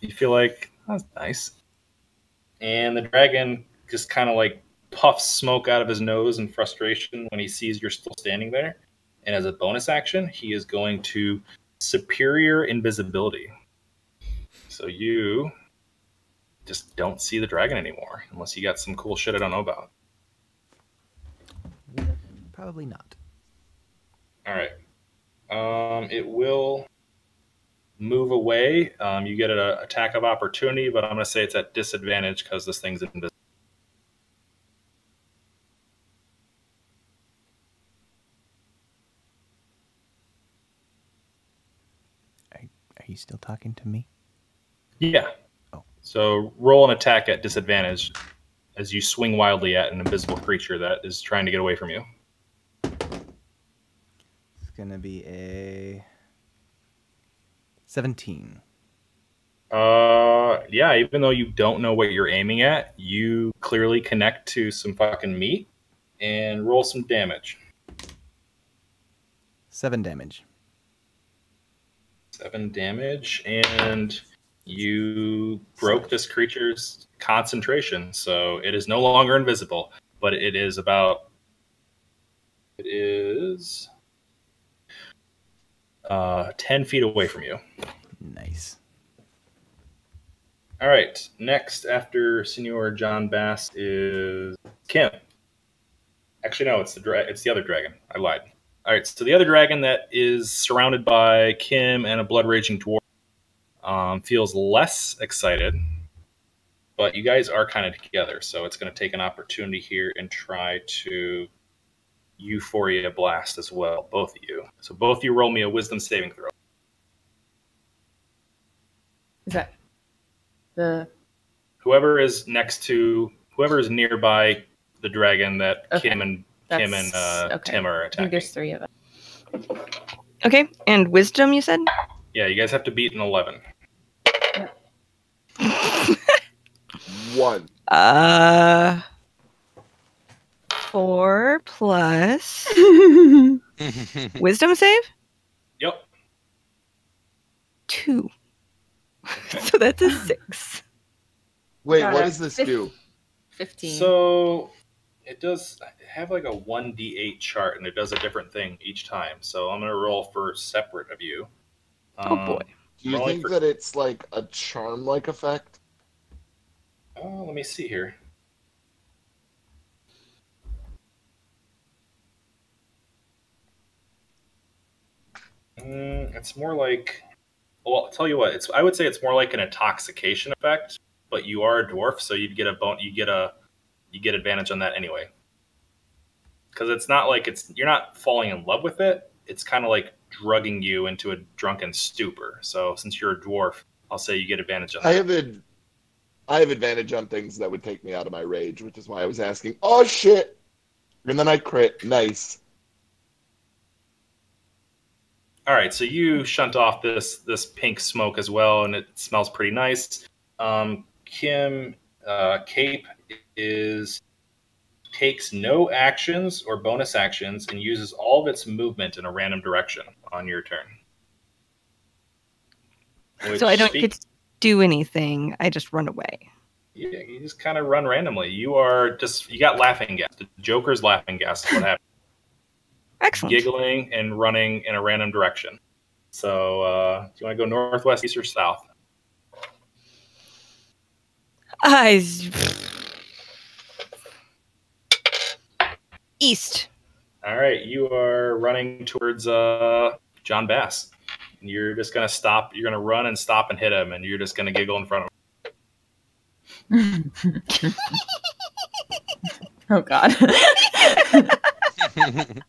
you feel like that's nice. And the dragon just kind of like puffs smoke out of his nose in frustration when he sees you're still standing there. And as a bonus action, he is going to superior invisibility. So you just don't see the dragon anymore unless you got some cool shit I don't know about. Probably not. All right. Um, it will move away. Um, you get an attack of opportunity, but I'm going to say it's at disadvantage because this thing's invisible. Are you still talking to me? Yeah. So roll an attack at disadvantage as you swing wildly at an invisible creature that is trying to get away from you. It's gonna be a seventeen. Uh, yeah. Even though you don't know what you're aiming at, you clearly connect to some fucking meat and roll some damage. Seven damage. Seven damage, and you broke this creature's concentration, so it is no longer invisible, but it is about. It is. Uh, 10 feet away from you. Nice. All right. Next, after Senor John Bass, is Kim. Actually, no, it's the dra- it's the other dragon. I lied. All right. So the other dragon that is surrounded by Kim and a blood raging dwarf um, feels less excited, but you guys are kind of together, so it's going to take an opportunity here and try to euphoria blast as well, both of you. So both of you roll me a wisdom saving throw. Is that the whoever is next to whoever is nearby the dragon that Okay. Kim and that's Kim and uh, okay. Tim are I think attacking. there's three of us. Okay. And wisdom, you said? Yeah, you guys have to beat an eleven. One. Uh, four plus wisdom save Yep. two. so that's a six. Wait, Got what it. does this Fif- do? Fifteen. So it does have like a one d eight chart, and it does a different thing each time. So I'm gonna roll for separate of you. Oh, Um, boy. Do you think for- that it's like a charm-like effect? Oh, let me see here. Mm, it's more like, well, I'll tell you what. It's I would say it's more like an intoxication effect, but you are a dwarf, so you'd get a bone. You get a, you get advantage on that anyway. Because it's not like it's you're not falling in love with it. It's kind of like drugging you into a drunken stupor. So since you're a dwarf, I'll say you get advantage on that. I have ad- I have advantage on things that would take me out of my rage, which is why I was asking. Oh shit! And then I crit. Nice. All right, so you shunt off this this pink smoke as well, and it smells pretty nice. Um, Kim uh, Cape is takes no actions or bonus actions and uses all of its movement in a random direction on your turn. Which so I don't speak- get to do anything. I just run away. Yeah, you just kind of run randomly. You are just you got laughing gas. The Joker's laughing gas. is What happened? Excellent. Giggling and running in a random direction. So, uh, do you want to go northwest, east, or south? I east. All right, you are running towards uh, John Bass. And you're just gonna stop. You're gonna run and stop and hit him, and you're just gonna giggle in front of him. oh God.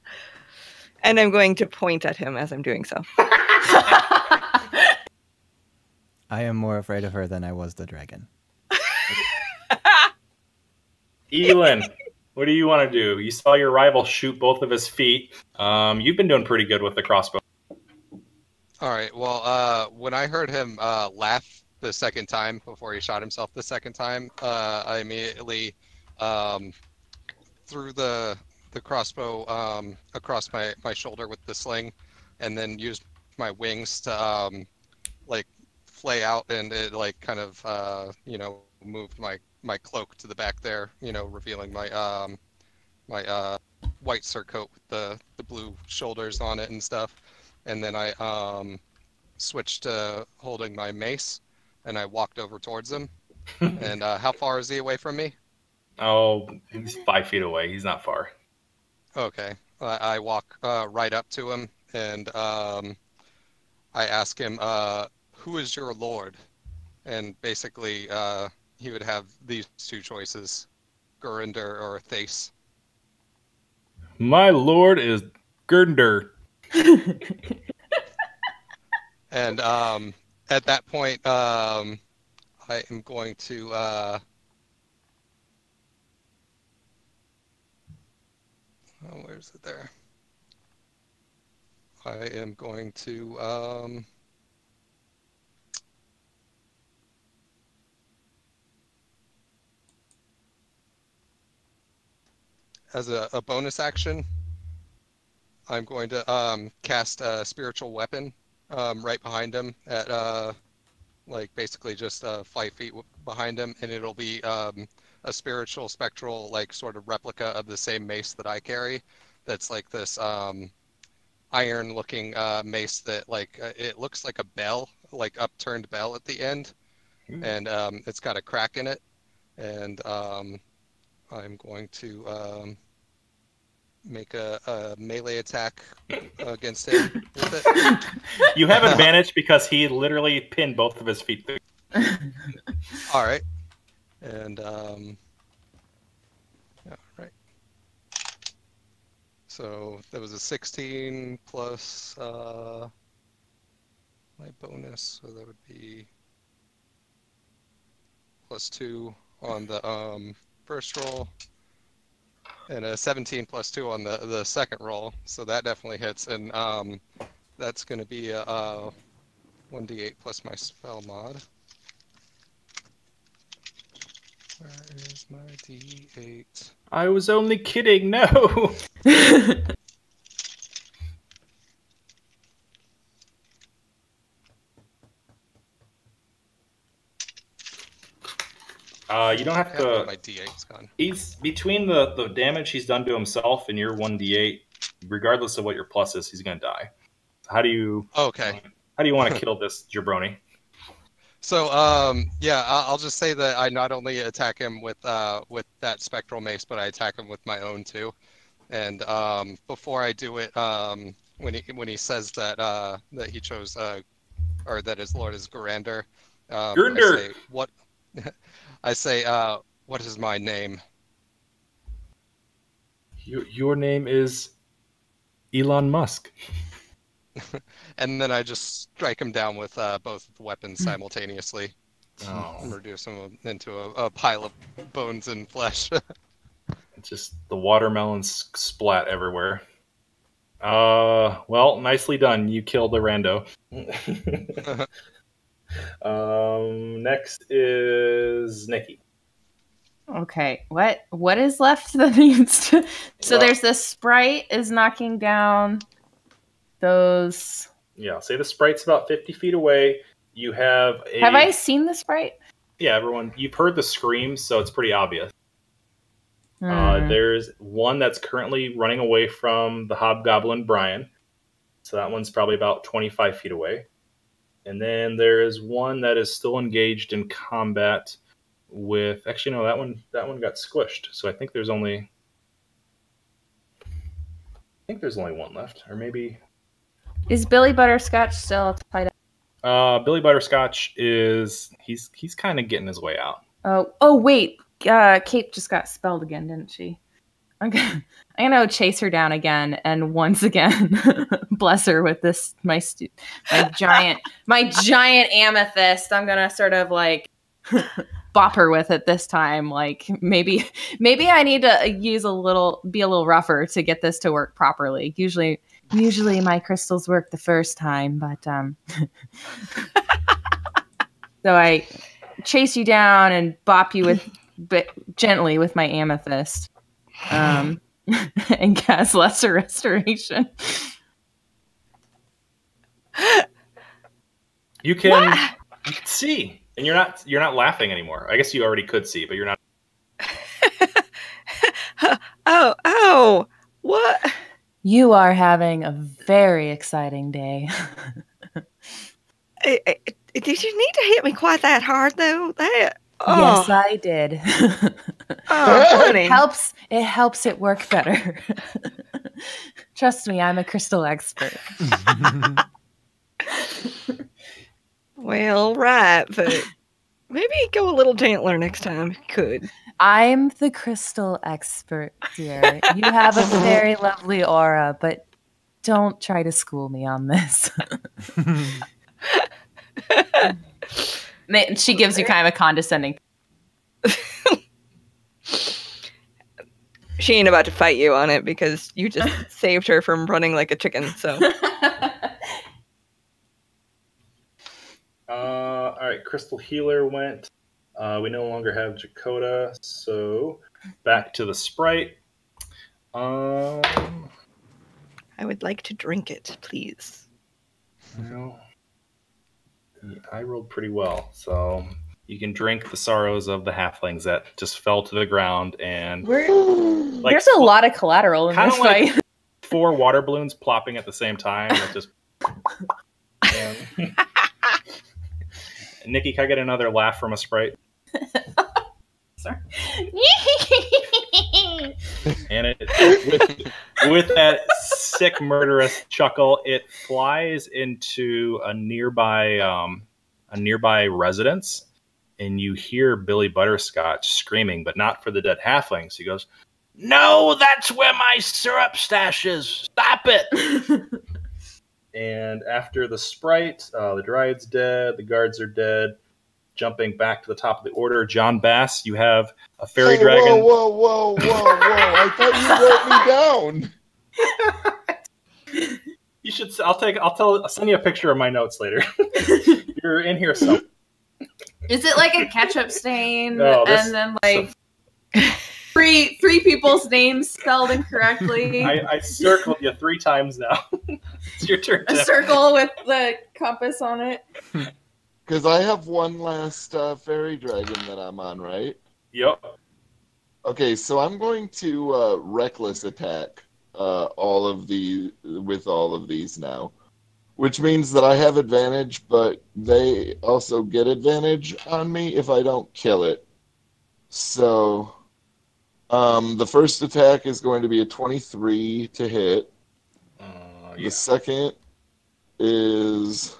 And I'm going to point at him as I'm doing so. I am more afraid of her than I was the dragon. Elin, what do you want to do? You saw your rival shoot both of his feet. Um, you've been doing pretty good with the crossbow. All right. Well, uh, when I heard him uh, laugh the second time before he shot himself the second time, uh, I immediately um, threw the the crossbow um, across my, my shoulder with the sling, and then used my wings to um, like flay out, and it like kind of uh, you know moved my my cloak to the back there, you know, revealing my um, my uh, white surcoat with the the blue shoulders on it and stuff and then I um, switched to holding my mace, and I walked over towards him. and uh, how far is he away from me? Oh, he's five feet away. He's not far. Okay, I, I walk uh, right up to him, and um, I ask him, uh, "Who is your lord?" And basically, uh, he would have these two choices: Gurinder or Thace. My lord is Gurnder. And um, at that point, um, I am going to. Uh, oh, where's it there? I am going to. Um, as a, a bonus action, I'm going to um, cast a spiritual weapon um, right behind him at uh, like basically just uh, five feet behind him, and it'll be um, a spiritual spectral like sort of replica of the same mace that I carry. That's like this um, iron-looking uh, mace that like uh, it looks like a bell, like upturned bell at the end, and um, it's got a crack in it, and um, I'm going to um, make a, a melee attack against him with it. You have advantage because he literally pinned both of his feet. All right. And um yeah, right. So that was a 16 plus uh my bonus, so that would be plus 2 on the um first roll and a 17 plus 2 on the the second roll. So that definitely hits and um that's going to be a, uh 1d8 plus my spell mod. Where is my D8? I was only kidding. No. Uh, you don't have to. my D8's gone. He's between the the damage he's done to himself and your one d8. Regardless of what your plus is, he's gonna die. How do you Okay. how do you want to kill this jabroni? So um yeah, I'll just say that I not only attack him with uh with that spectral mace, but I attack him with my own too. And um before I do it, um when he when he says that uh that he chose uh or that his lord is Gurander, um, say what I say uh what is my name? Your your name is Elon Musk. And then I just strike him down with uh, both weapons simultaneously Oh, and reduce him into a, a pile of bones and flesh. just the watermelons splat everywhere. Uh, well, nicely done. You killed the rando. um, next is Nikki. Okay, what what is left that needs to? So Well- there's this sprite is knocking down those. Yeah, say the sprite's about 50 feet away. You have a. Have I seen the sprite? Yeah, everyone. You've heard the screams, so it's pretty obvious. Uh, Hmm. there's one that's currently running away from the hobgoblin Brian. So that one's probably about 25 feet away. And then there is one that is still engaged in combat with actually no that one that one got squished. So I think there's only I think there's only one left or maybe Is Billy Butterscotch still tied up? uh Billy Butterscotch is he's he's kind of getting his way out. Oh, oh wait. Uh, Kate just got spelled again, didn't she? I'm gonna, I'm gonna chase her down again, and once again, bless her with this my stu- my giant my giant amethyst. I'm gonna sort of like bop her with it this time. Like maybe maybe I need to use a little be a little rougher to get this to work properly. Usually usually my crystals work the first time, but um. so I chase you down and bop you with but gently with my amethyst um and cast lesser restoration You can you can see and you're not you're not laughing anymore. I guess you already could see, but you're not Oh, oh, what? you are having a very exciting day Eh, eh, Did you need to hit me quite that hard though? That oh, yes i did. Oh, it helps it helps it work better. Trust me i'm a crystal expert. Well, right, but maybe go a little gentler next time. if you Could. i'm the crystal expert dear. You have a very lovely aura but don't try to school me on this Ma- she gives you kind of a condescending She ain't about to fight you on it because you just saved her from running like a chicken. So Uh, all right, Crystal Healer went. Uh, we no longer have Jakota, so back to the sprite. Um, I would like to drink it, please. well, yeah, I rolled pretty well, so you can drink the sorrows of the halflings that just fell to the ground and We're, like there's a lot of collateral in this like- fight. four water balloons plopping at the same time. It just. Nikki, can I get another laugh from a sprite? Sorry. And it with, with that sick murderous chuckle, it flies into a nearby um, a nearby residence, and you hear Billy Butterscotch screaming, but not for the dead halflings. He goes, No, that's where my syrup stash is. Stop it. and after the sprite, uh, the dryad's dead, the guards are dead. Jumping back to the top of the order, John Bass, you have a fairy Hey, dragon. Whoa, whoa, whoa, whoa, whoa! I thought you wrote me down. You should. I'll take. I'll tell. I'll send you a picture of my notes later. You're in here somewhere. Is it like a ketchup stain No, oh, this- and then like three three people's names spelled incorrectly? I, I circled you three times now. it's your turn. a Tim. circle with the compass on it. Because I have one last uh, fairy dragon that I'm on, right? Yep. Okay, so I'm going to uh, reckless attack uh, all of the with all of these now, which means that I have advantage, but they also get advantage on me if I don't kill it. So, um, the first attack is going to be a 23 to hit. Uh, The second is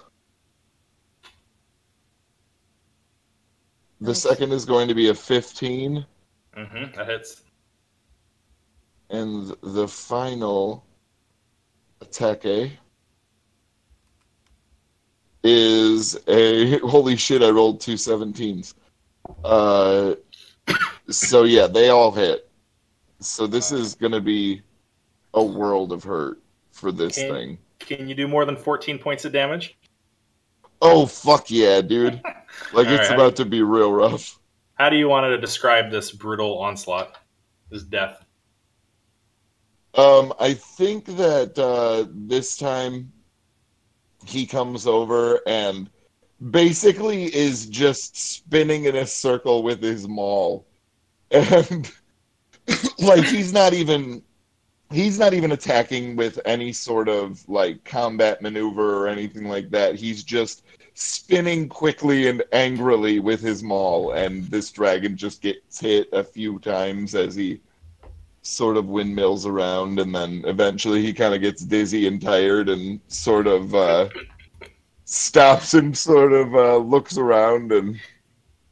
the second is going to be a 15. Mm-hmm. That hits. And the final attack A is a holy shit, I rolled two 17s. Uh, so yeah, they all hit. So this is gonna be a world of hurt for this Okay. thing. Can you do more than 14 points of damage? Oh fuck yeah, dude! Like it's right. about to be real rough. How do you want to describe this brutal onslaught? This death. Um, I think that uh, this time he comes over and basically is just spinning in a circle with his maul. And like he's not even he's not even attacking with any sort of like combat maneuver or anything like that. He's just spinning quickly and angrily with his maul and this dragon just gets hit a few times as he sort of windmills around and then eventually he kind of gets dizzy and tired and sort of uh stops and sort of uh, looks around and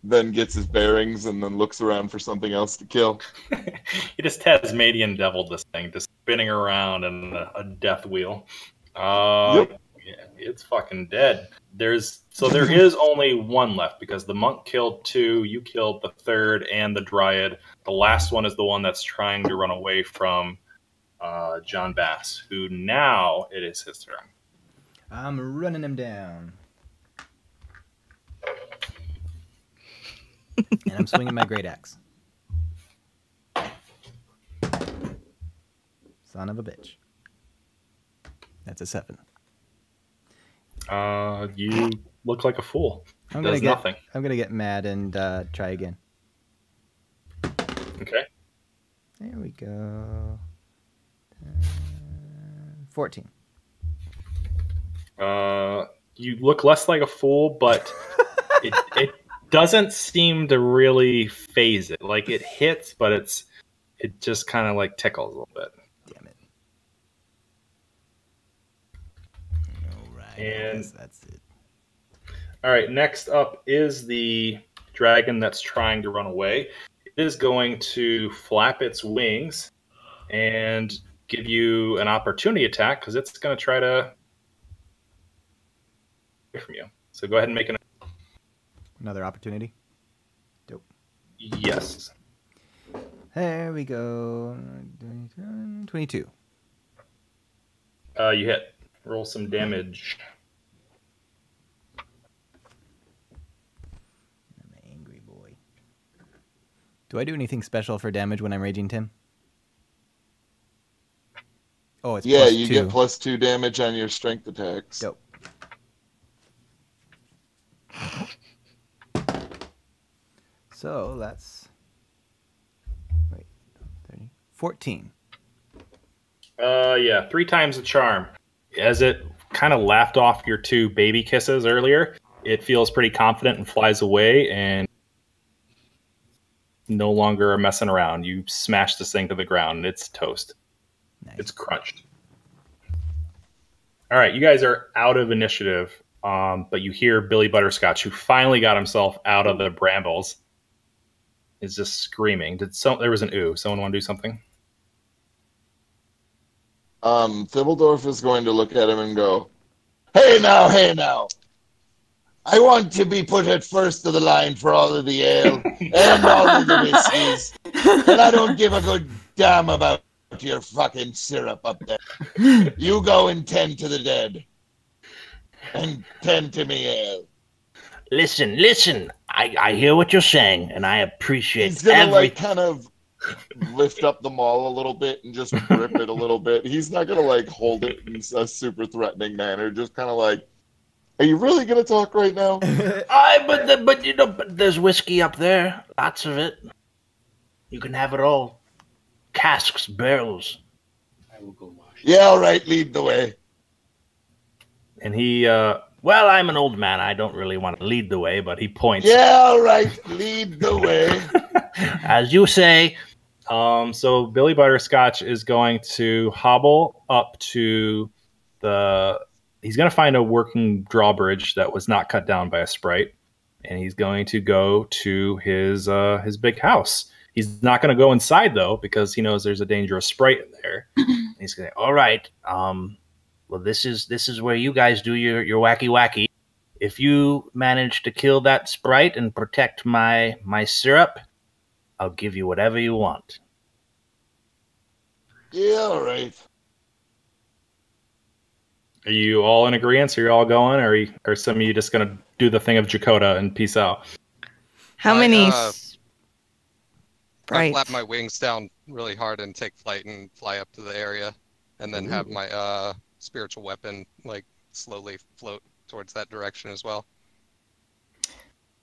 then gets his bearings and then looks around for something else to kill. he just Tasmanian deviled this thing, just spinning around in a, a death wheel. Uh, Yep. yeah, it's fucking dead. There's so there is only one left because the monk killed two, you killed the third, and the dryad. The last one is the one that's trying to run away from uh, John Bass, who now it is his turn. I'm running him down. And I'm swinging my great axe. Son of a bitch. That's a seven. Uh, you look like a fool. I'm gonna Does get. nothing. I'm gonna get mad and uh, try again. Okay. There we go. Uh, Fourteen. Uh, you look less like a fool, but it, it doesn't seem to really faze it. Like it hits, but it's it just kind of like tickles a little bit. Damn it. All right. And- I that's it. All right, next up is the dragon that's trying to run away. It is going to flap its wings and give you an opportunity attack because it's going to try to away from you. So go ahead and make an Another opportunity. Dope. Yes. There we go. Twenty-two. Uh, you hit. Roll some damage. I'm an angry boy. Do I do anything special for damage when I'm raging, Tim? Oh, it's yeah, plus you two. get plus two damage on your strength attacks. Dope. So that's wait, 30, 14. Uh, yeah, three times the charm. As it kind of laughed off your two baby kisses earlier, it feels pretty confident and flies away and no longer messing around. You smash this thing to the ground and it's toast. Nice. It's crunched. All right, you guys are out of initiative, um, but you hear Billy Butterscotch, who finally got himself out of the brambles, is just screaming. Did some? There was an ooh. Someone want to do something? Um, Thibbledorf is going to look at him and go, Hey now, hey now. I want to be put at first of the line for all of the ale and all of the whiskeys. And I don't give a good damn about your fucking syrup up there. You go and tend to the dead. And tend to me ale. Listen, listen. I, I hear what you're saying, and I appreciate He's gonna every. like kind of lift up the maul a little bit and just grip it a little bit. He's not gonna like hold it in a super threatening manner. Just kind of like, are you really gonna talk right now? I but the, but you know but there's whiskey up there, lots of it. You can have it all. Casks, barrels. I will go wash. Yeah, all right, lead the way. And he, uh, Well, I'm an old man. I don't really want to lead the way, but he points. Yeah, all right, lead the way. As you say, Um, so Billy Butterscotch is going to hobble up to the. He's going to find a working drawbridge that was not cut down by a sprite, and he's going to go to his uh, his big house. He's not going to go inside though because he knows there's a dangerous sprite in there. he's going to all right. Um, well, this is this is where you guys do your your wacky wacky. If you manage to kill that sprite and protect my my syrup, I'll give you whatever you want. Yeah, all right. Are you all in agreement? Are you all going, or are, you, are some of you just going to do the thing of Jakota and peace out? How I, many? uh, s- I Right. flap my wings down really hard and take flight and fly up to the area, and then have my uh, spiritual weapon like slowly float towards that direction as well.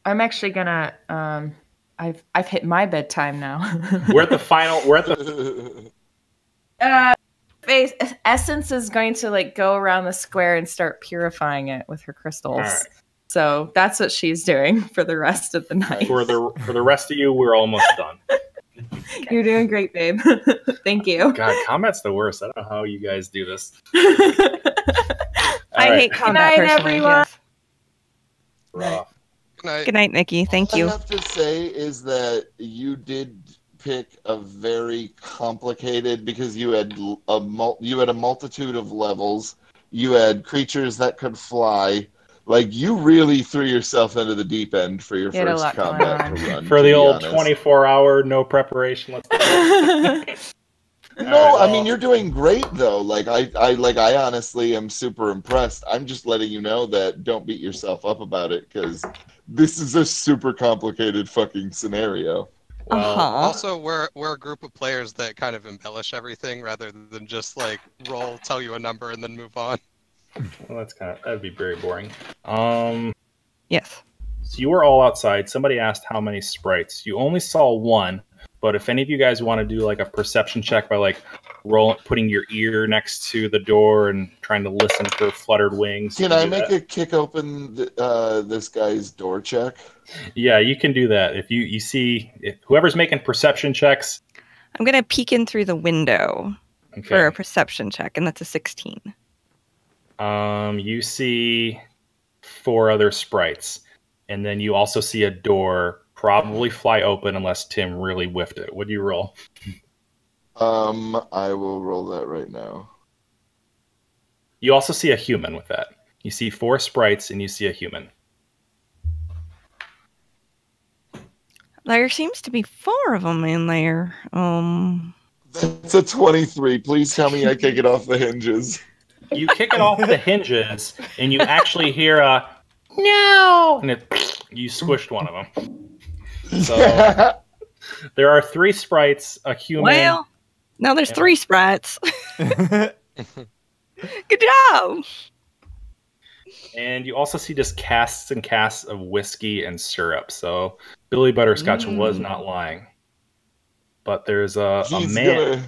I'm actually gonna. Um, I've I've hit my bedtime now. We're at the final. We're at the. uh, face essence is going to like go around the square and start purifying it with her crystals. Alright. So that's what she's doing for the rest of the night. For the for the rest of you, we're almost done. You're doing great, babe. Thank you. God, combat's the worst. I don't know how you guys do this. I hate combat night, personally. everyone. yes. Rough. Good night. Good night, Nikki. Thank All you. I have to say is that you did pick a very complicated because you had l- a mul- you had a multitude of levels. You had creatures that could fly. Like you really threw yourself into the deep end for your You first combat run. For the old honest. 24 hour no preparation. Let's do it. No, I mean you're doing great though. Like I, I like I honestly am super impressed. I'm just letting you know that don't beat yourself up about it because this is a super complicated fucking scenario. Well, Uh-huh. Also, we're we're a group of players that kind of embellish everything rather than just like roll, tell you a number, and then move on. Well, that's kind of that'd be very boring. Um, Yes. so you were all outside. Somebody asked how many sprites. You only saw one, but if any of you guys want to do like a perception check by like roll, putting your ear next to the door and trying to listen for fluttered wings. you Can I make that. a kick open th- uh, this guy's door check? Yeah, you can do that. If you you see if whoever's making perception checks. I'm gonna peek in through the window Okay. for a perception check, and that's a 16. Um, you see four other sprites, and then you also see a door probably fly open unless Tim really whiffed it. What do you roll? Um, I will roll that right now. You also see a human with that. You see four sprites, and you see a human. There seems to be four of them in there. Um, That's a 23. Please tell me I can't get off the hinges. You kick it off the hinges, and you actually hear a no, and it, you squished one of them. So there are three sprites, a human. well, now there's Yeah. three sprites. Good job. And you also see just casts and casts of whiskey and syrup. So Billy Butterscotch was Mm. not lying. But there's a, a man. gonna.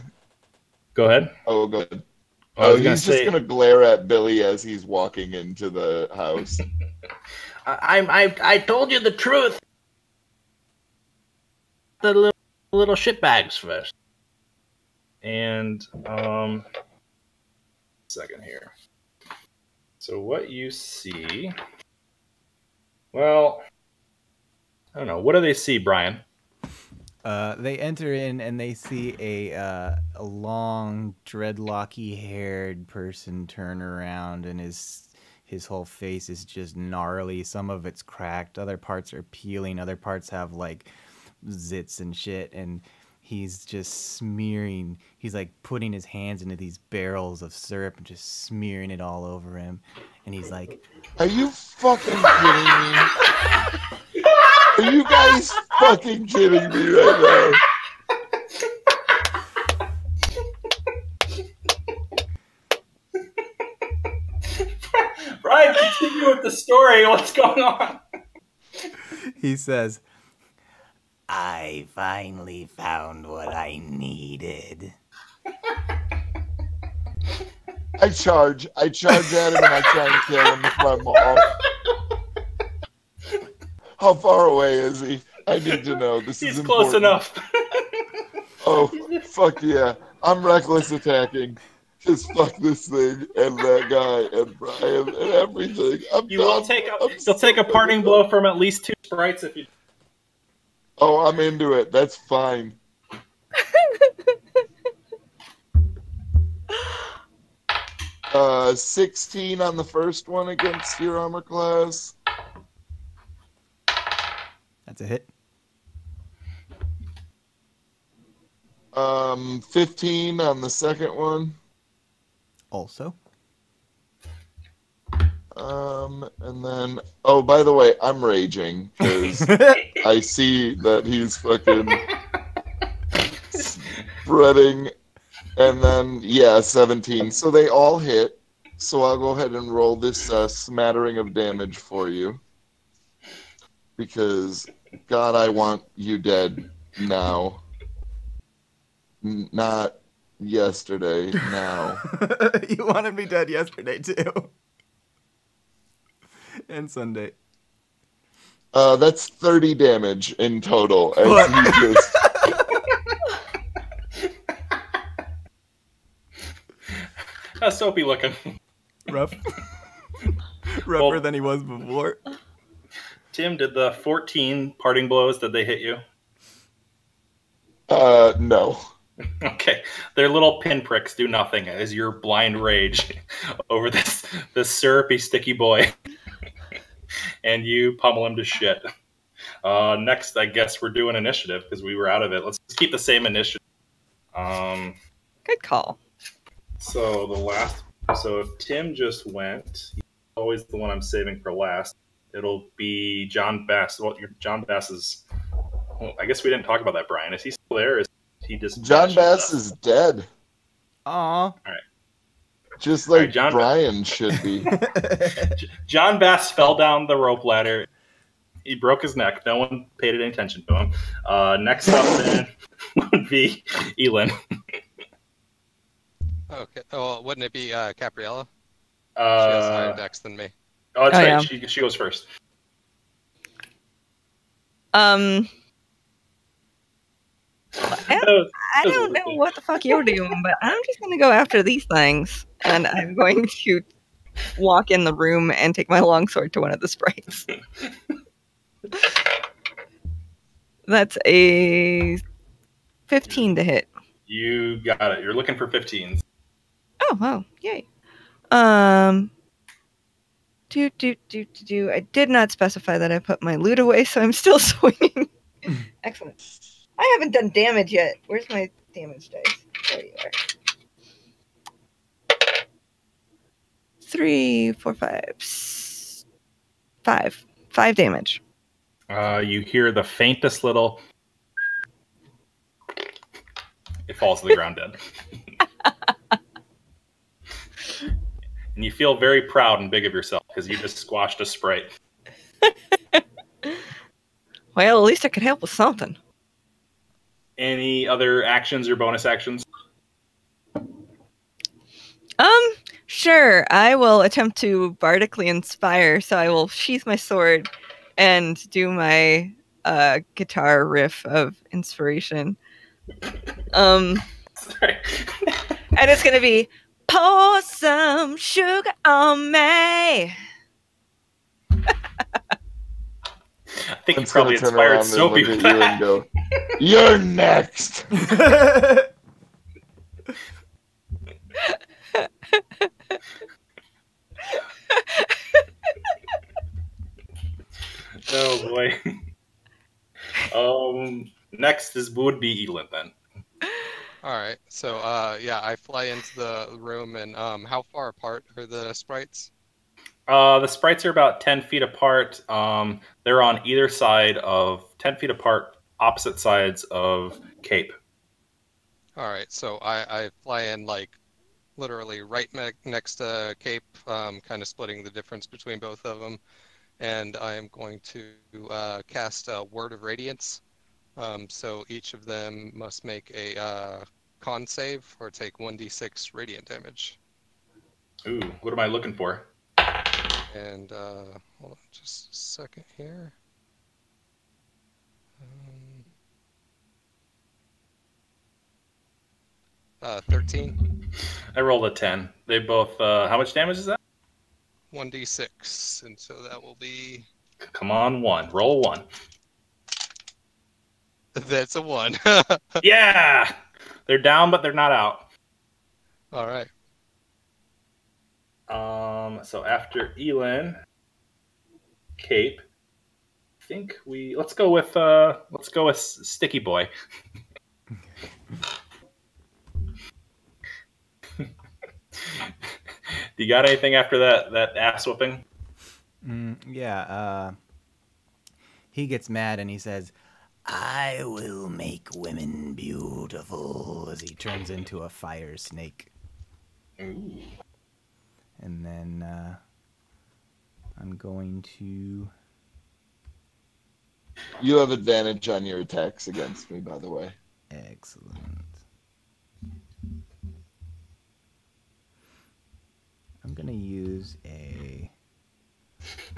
Go ahead. Oh, good. I Oh, was gonna he's say, just gonna glare at Billy as he's walking into the house. I, I, I, I told you the truth. The little, little shitbags first. and um, second here. So what you see? Well, I don't know. What do they see, Brian? Uh, they enter in and they see a uh, a long, dreadlocky haired person turn around, and his his whole face is just gnarly. Some of it's cracked, other parts are peeling, other parts have like zits and shit, and he's just smearing. He's like putting his hands into these barrels of syrup and just smearing it all over him, and he's like, Are you fucking kidding me? Are you guys fucking kidding me right now? Brian, continue with the story. What's going on? he says, I finally found what I needed. I charge. I charge at him and I try and kill him with my maul. How far away is he? I need to know. This He's is close important. enough. Oh, fuck yeah. I'm reckless attacking. Just fuck this thing and that guy and Brian and everything. I'm You will take a, you'll take a parting blow from at least two sprites if you. Oh, I'm into it. That's fine. Uh, 16 on the first one against your armor class. That's a hit. Um, 15 on the second one. Also, Um, and then, oh, by the way, I'm raging because I see that he's fucking spreading. And then, yeah, 17. So they all hit. So I'll go ahead and roll this uh, smattering of damage for you. because God, I want you dead now. N- not yesterday. Now. you wanted me dead yesterday too. and Sunday. Uh, that's 30 damage in total. As What? you just, How's Soapy looking? Rough. Rougher Well- than he was before. Tim, did the 14 parting blows, did they hit you? uh, no. Okay, their little pinpricks do nothing as your blind rage over this this syrupy sticky boy, and you pummel him to shit. Uh, next, I guess we're doing initiative because we were out of it. Let's keep the same initiative. Um, Good call. so the last, so Tim just went. He's always the one I'm saving for last. It'll be John Bass. Well, your John Bass is. Well, I guess we didn't talk about that, Brian. Is he still there? Is he just John Bass is dead. Aw. Just like right, John- Brian should be. John Bass fell down the rope ladder. He broke his neck. No one paid any attention to him. Uh, next up then would be Elin. Okay. Oh, wouldn't it be uh, Capriella? she has higher Uh, dex than me. Oh, that's Oh, right. yeah. She, she goes first. Um, I was- I don't know what the fuck you're doing, but I'm just gonna go after these things, and I'm going to walk in the room and take my longsword to one of the sprites. That's a 15 to hit. You got it. You're looking for 15s. Oh, wow. Yay. Um, do, do, do, do, do. I did not specify that I put my lute away, so I'm still swinging. Excellent. I haven't done damage yet. Where's my damage dice? There you are. Three, four, five, five. Five damage. Uh, you hear the faintest little. It falls to the ground dead. and you feel very proud and big of yourself because you just squashed a sprite. Well, at least I could help with something. Any other actions or bonus actions? Um, sure. I will attempt to bardically inspire, so I will sheath my sword and do my uh guitar riff of inspiration. Um, Sorry. and it's gonna be pour some sugar on me. I think you It's probably gonna inspired and look Soapy at with you and that. go, "You're next." Oh boy. um, next is would be Elin then. All right. So, uh, yeah, I fly into the room, and um, how far apart are the sprites? Uh, the sprites are about 10 feet apart. Um, they're on either side of 10 feet apart, opposite sides of Cape. All right. So I, I fly in like literally right me- next to Cape, um, kind of splitting the difference between both of them, and I am going to uh, cast a Word of Radiance. Um, so each of them must make a uh, con save or take 1d6 radiant damage. Ooh, what am I looking for? And uh, hold on just a second here. Um, uh, 13, I rolled a 10. They both, uh, how much damage is that? 1d6, and so that will be. Come on, one. Roll one. That's a 1. Yeah! They're down, but they're not out. All right. Um, so after Elin, Cape, I think we let's go with uh let's go with Sticky Boy. Do you got anything after that that ass whooping? Mm, yeah. Uh, he gets mad and he says, "I will make women beautiful." As he turns into a fire snake, Ooh. and then uh, I'm going to You have advantage on your attacks against me, by the way. Excellent. I'm gonna use a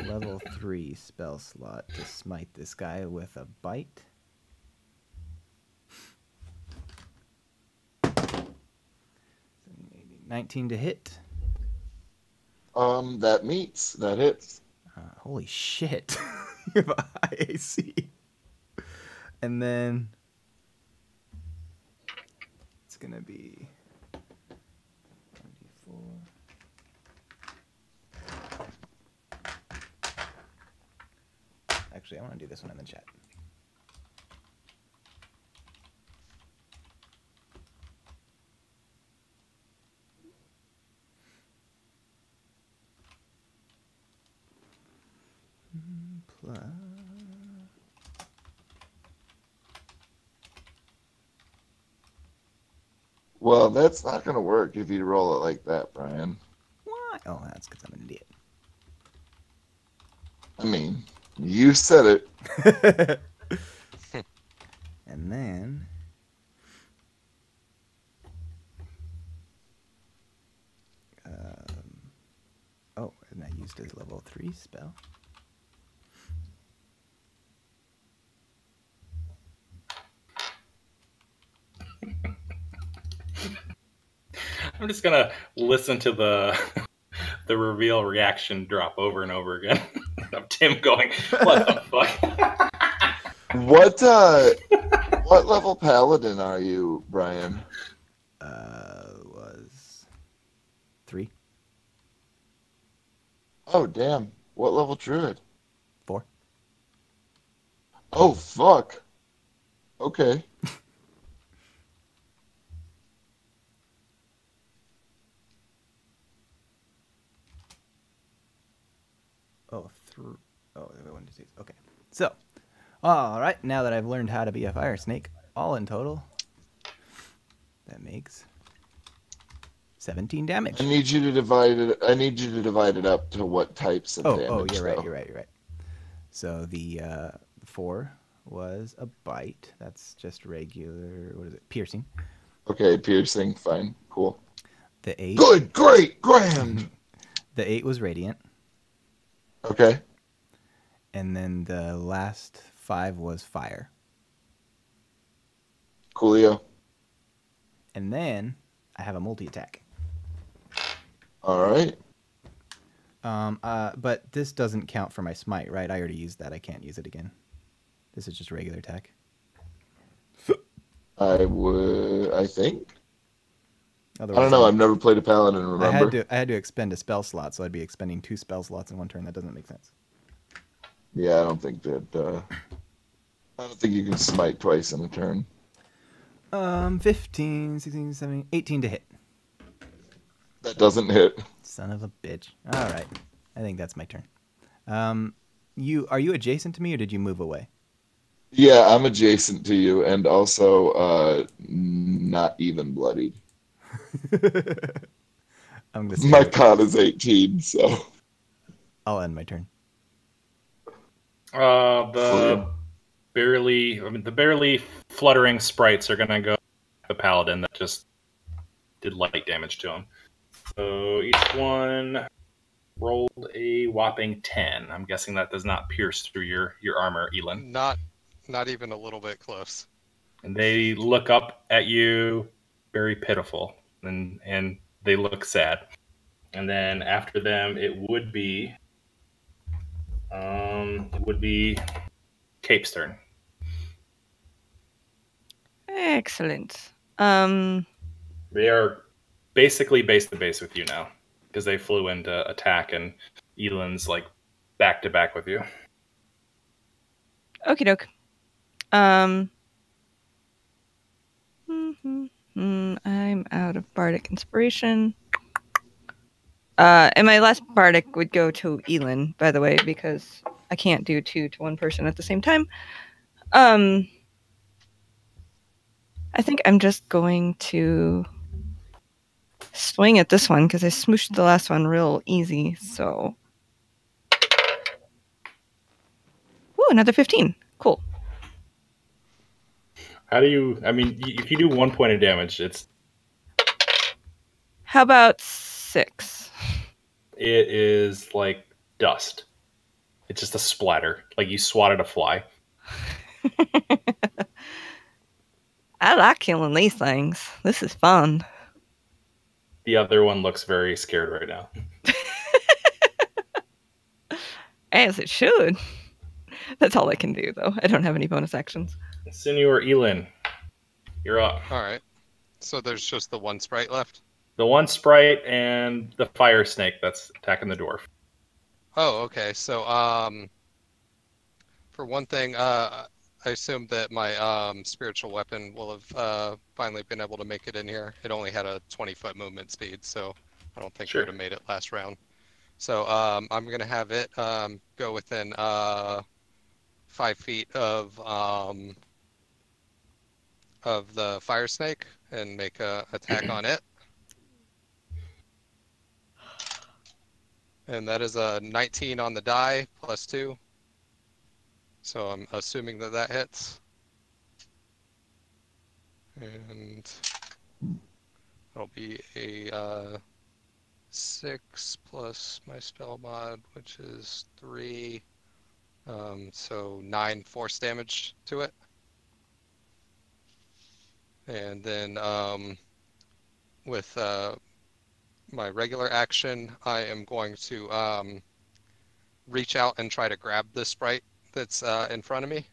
level three spell slot to smite this guy with a bite. Nineteen to hit. Um, that meets. That hits. Uh, holy shit! you have a high AC. And then it's gonna be 24. Actually, I want to do this one in the chat. Plus. Well, that's not gonna work if you roll it like that, Brian. Why? Oh, that's because I'm an idiot. I mean, you said it. and then um, oh, and I used his level three spell. I'm just gonna listen to the the reveal reaction drop over and over again of Tim going, "What the fuck?" What uh, what level paladin are you, Brian? Uh, was three, Oh damn! What level druid? four. Oh fuck. Okay. Oh, through. Oh, wait, one, two, six. Okay. So, all right. Now that I've learned how to be a fire snake, all in total, that makes seventeen damage. I need you to divide it. I need you to divide it up to what types of Oh, damage. oh, you're right. You're right. You're right. So the uh, four was a bite. That's just regular. What is it? Piercing. Okay, piercing. Fine. Cool. The eight. Good. Great. Grand. The eight was radiant, Okay. And then the last five was fire, Coolio. and then I have a multi attack. All right. Um, uh, but this doesn't count for my smite, right? I already used that. I can't use it again. This is just regular attack. I would. I think. Otherwise, I don't know. I've never played a paladin. Remember? I had to I had to expend a spell slot, so I'd be expending two spell slots in one turn. That doesn't make sense. Yeah, I don't think that. Uh, I don't think you can smite twice in a turn. Um, 15, 16, 17, 18 to hit. That doesn't hit. Son of a bitch. All right. I think that's my turn. Um, you are you adjacent to me or did you move away? Yeah, I'm adjacent to you, and also uh, not even bloodied. I'm gonna My con is 18, so I'll end my turn. Uh, the barely, I mean, the barely fluttering sprites are gonna go the paladin that just did light damage to him. So each one rolled a whopping ten. I'm guessing that does not pierce through your your armor, Elin. Not, not even a little bit close. And they look up at you, very pitiful, and and they look sad. And then after them, it would be, um, it would be Cape's turn. Excellent. Um, They are basically base to base with you now because they flew into attack, and Elin's like back to back with you. okie doke. Um, mhm, mm, I'm out of bardic inspiration. Uh, and my last bardic would go to Elin, by the way, because I can't do two to one person at the same time. Um, I think I'm just going to swing at this one because I smooshed the last one real easy. So, ooh, another 15. Cool. How do you? I mean, if you do one point of damage, it's How about six? It is like dust. It's just a splatter, like you swatted a fly. I like killing these things. This is fun. The other one looks very scared right now. As it should. That's all I can do, though. I don't have any bonus actions. Senor Elin, you're up. All right. So there's just the one sprite left. The one sprite and the fire snake that's attacking the dwarf. Oh, okay. So, um, for one thing, uh, I assume that my um, spiritual weapon will have uh, finally been able to make it in here. It only had a 20 foot movement speed, so I don't think Sure. it would have made it last round. So um, I'm gonna have it um, go within uh, five feet of um, of the fire snake and make a attack on it. And that is a 19 on the die plus two. So I'm assuming that that hits. And that'll be a uh, six plus my spell mod, which is three. Um, so nine force damage to it. And then um, with uh, my regular action, I am going to um, reach out and try to grab the sprite that's uh, in front of me.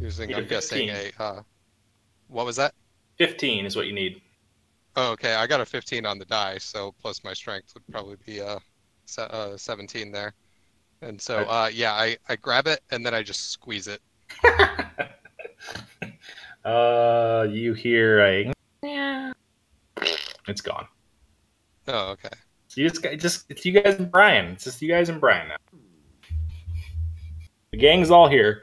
Using, a I'm guessing, a. Uh, what was that? 15 is what you need. Oh, okay. I got a 15 on the die, so plus my strength would probably be uh, se- uh 17 there. And so, uh, yeah, I, I grab it and then I just squeeze it. Uh, you hear a. Yeah. It's gone. Oh, okay. So you just, got- just it's you guys and Brian. It's just you guys and Brian now. The gang's all here.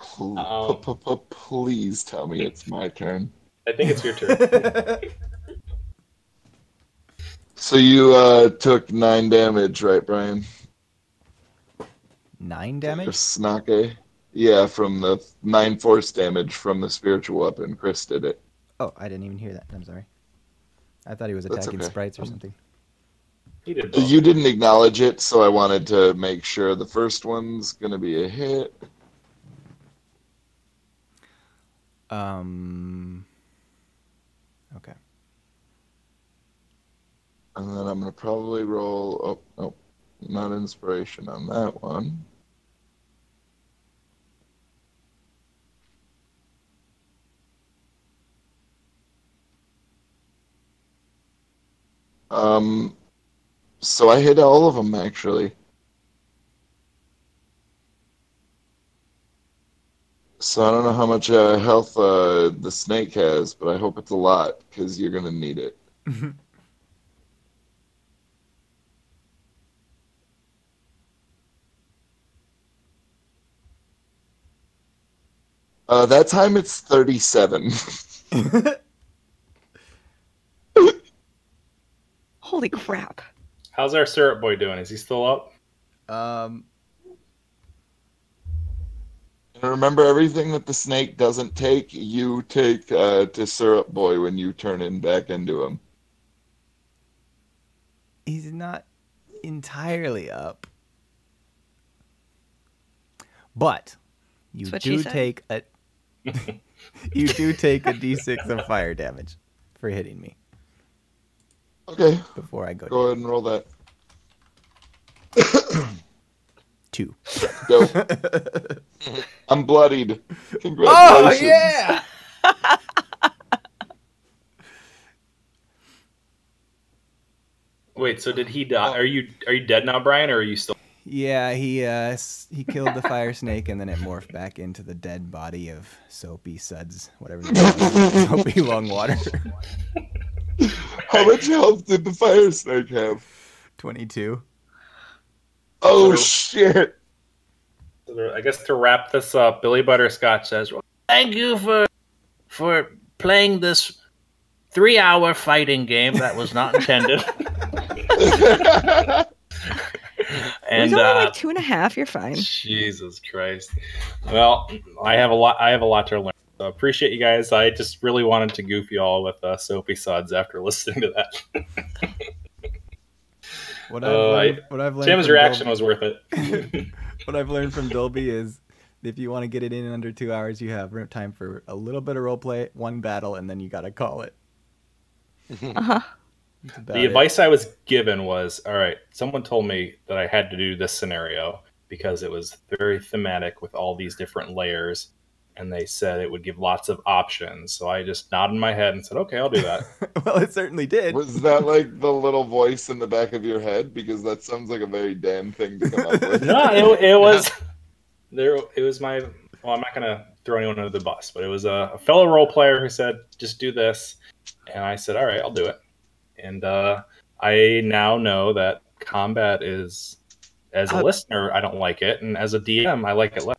Pl- Um, p- p- p- Please tell me it's my turn. I think it's your turn. So you uh, took nine damage, right, Brian? Nine damage? Snake? Yeah, from the nine force damage from the spiritual weapon. Chris did it. Oh, I didn't even hear that. I'm sorry. I thought he was attacking okay. sprites or something. he did. You didn't acknowledge it, so I wanted to make sure the first one's gonna be a hit. Um. Okay. And then I'm gonna probably roll. Oh, no, not inspiration on that one. Um, so I hit all of them actually. So I don't know how much uh, health uh, the snake has, but I hope it's a lot because you're gonna need it. Uh, that time it's 37. Holy crap. How's our syrup boy doing? Is he still up? um. Remember, everything that the snake doesn't take, you take uh, to Syrup Boy when you turn in back into him. He's not entirely up. But you That's what she do take a you do take a d6 of fire damage for hitting me Okay, before I go go ahead and roll that. two. Dope. I'm bloodied. Congratulations. oh yeah! Wait, so did he die? Are you are you dead now, Brian, or are you still? Yeah, he uh he killed the fire snake and then it morphed back into the dead body of Soapy Suds, whatever. they call it. Soapy Longwater. How much health did the fire snake have? Twenty-two. Oh So- shit! I guess to wrap this up, Billy Butterscotch says, Thank you for for playing this three-hour fighting game that was not intended. And, uh, He's only like two and a half. You're fine. Jesus Christ. Well, I have a lot. I have a lot to learn. So appreciate you guys. I just really wanted to goof you all with uh, soapy suds after listening to that. What I've, Uh, learned, I- what I've learned Tim's from reaction Dolby- was worth it. what I've learned from Dolby is if you want to get it in under two hours, you have time for a little bit of role play, one battle, and then you gotta call it. Uh huh. That's about the it. advice I was given was, all right, someone told me that I had to do this scenario because it was very thematic with all these different layers, and they said it would give lots of options. So I just nodded my head and said, okay, I'll do that. well, it certainly did. Was that like the little voice in the back of your head? Because that sounds like a very damn thing to come up with. no, it, it was there. It was my. Well, I'm not gonna throw anyone under the bus, but it was a, a fellow role player who said, "Just do this," and I said, "All right, I'll do it." And uh, I now know that combat is, as a Uh, listener, I don't like it, and as a DM, I like it less.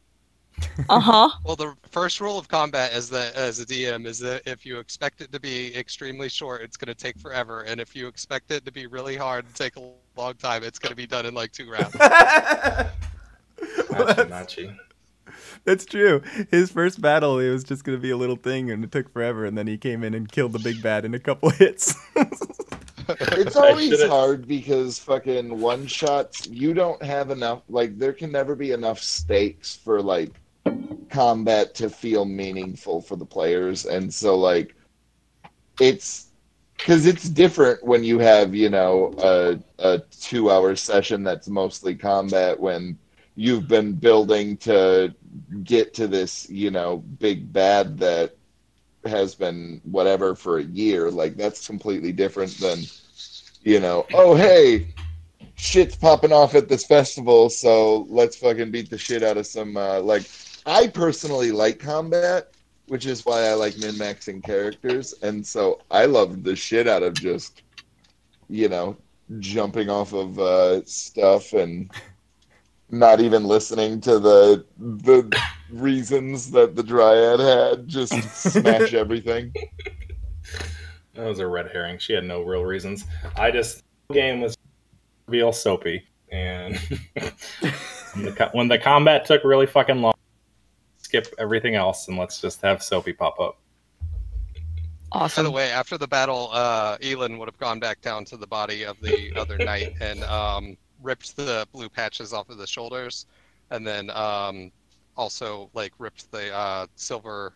Uh huh. Well, the first rule of combat as the as a DM is that if you expect it to be extremely short, it's going to take forever, and if you expect it to be really hard and take a long time, it's going to be done in like two rounds. Machi, machi. That's true. His first battle, it was just gonna be a little thing, and it took forever. And then he came in and killed the big bad in a couple hits. It's always hard because fucking one shots, you don't have enough. Like, there can never be enough stakes for like combat to feel meaningful for the players, and so like it's because it's different when you have you know a a two hour session that's mostly combat when you've been building to get to this you know big bad that has been whatever for a year. Like that's completely different than you know oh hey shit's popping off at this festival so let's fucking beat the shit out of some uh, like i personally like combat which is why i like min-maxing characters and so i love the shit out of just you know jumping off of uh, stuff and not even listening to the the reasons that the dryad had just smash everything That was a red herring. She had no real reasons. I just the game was real soapy, and when, the, when the combat took really fucking long, skip everything else and let's just have soapy pop up. Awesome. By the way, after the battle, uh, Elin would have gone back down to the body of the other knight and um, ripped the blue patches off of the shoulders, and then um, also like ripped the uh, silver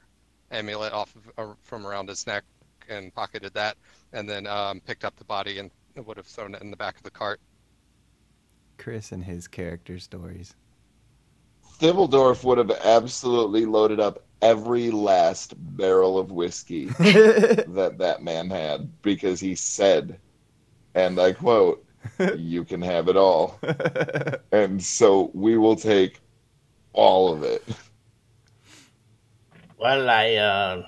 amulet off of, uh, from around his neck and pocketed that, and then um, picked up the body and would have thrown it in the back of the cart. Chris and his character stories. Thibbledorf would have absolutely loaded up every last barrel of whiskey that that man had because he said, and I quote, "You can have it all," and so we will take all of it. Well, I, uh,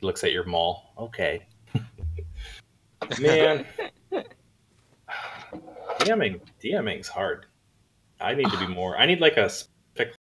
looks at your maul. Okay. Man. DMing DMing's hard. I need to be ah. more I need like a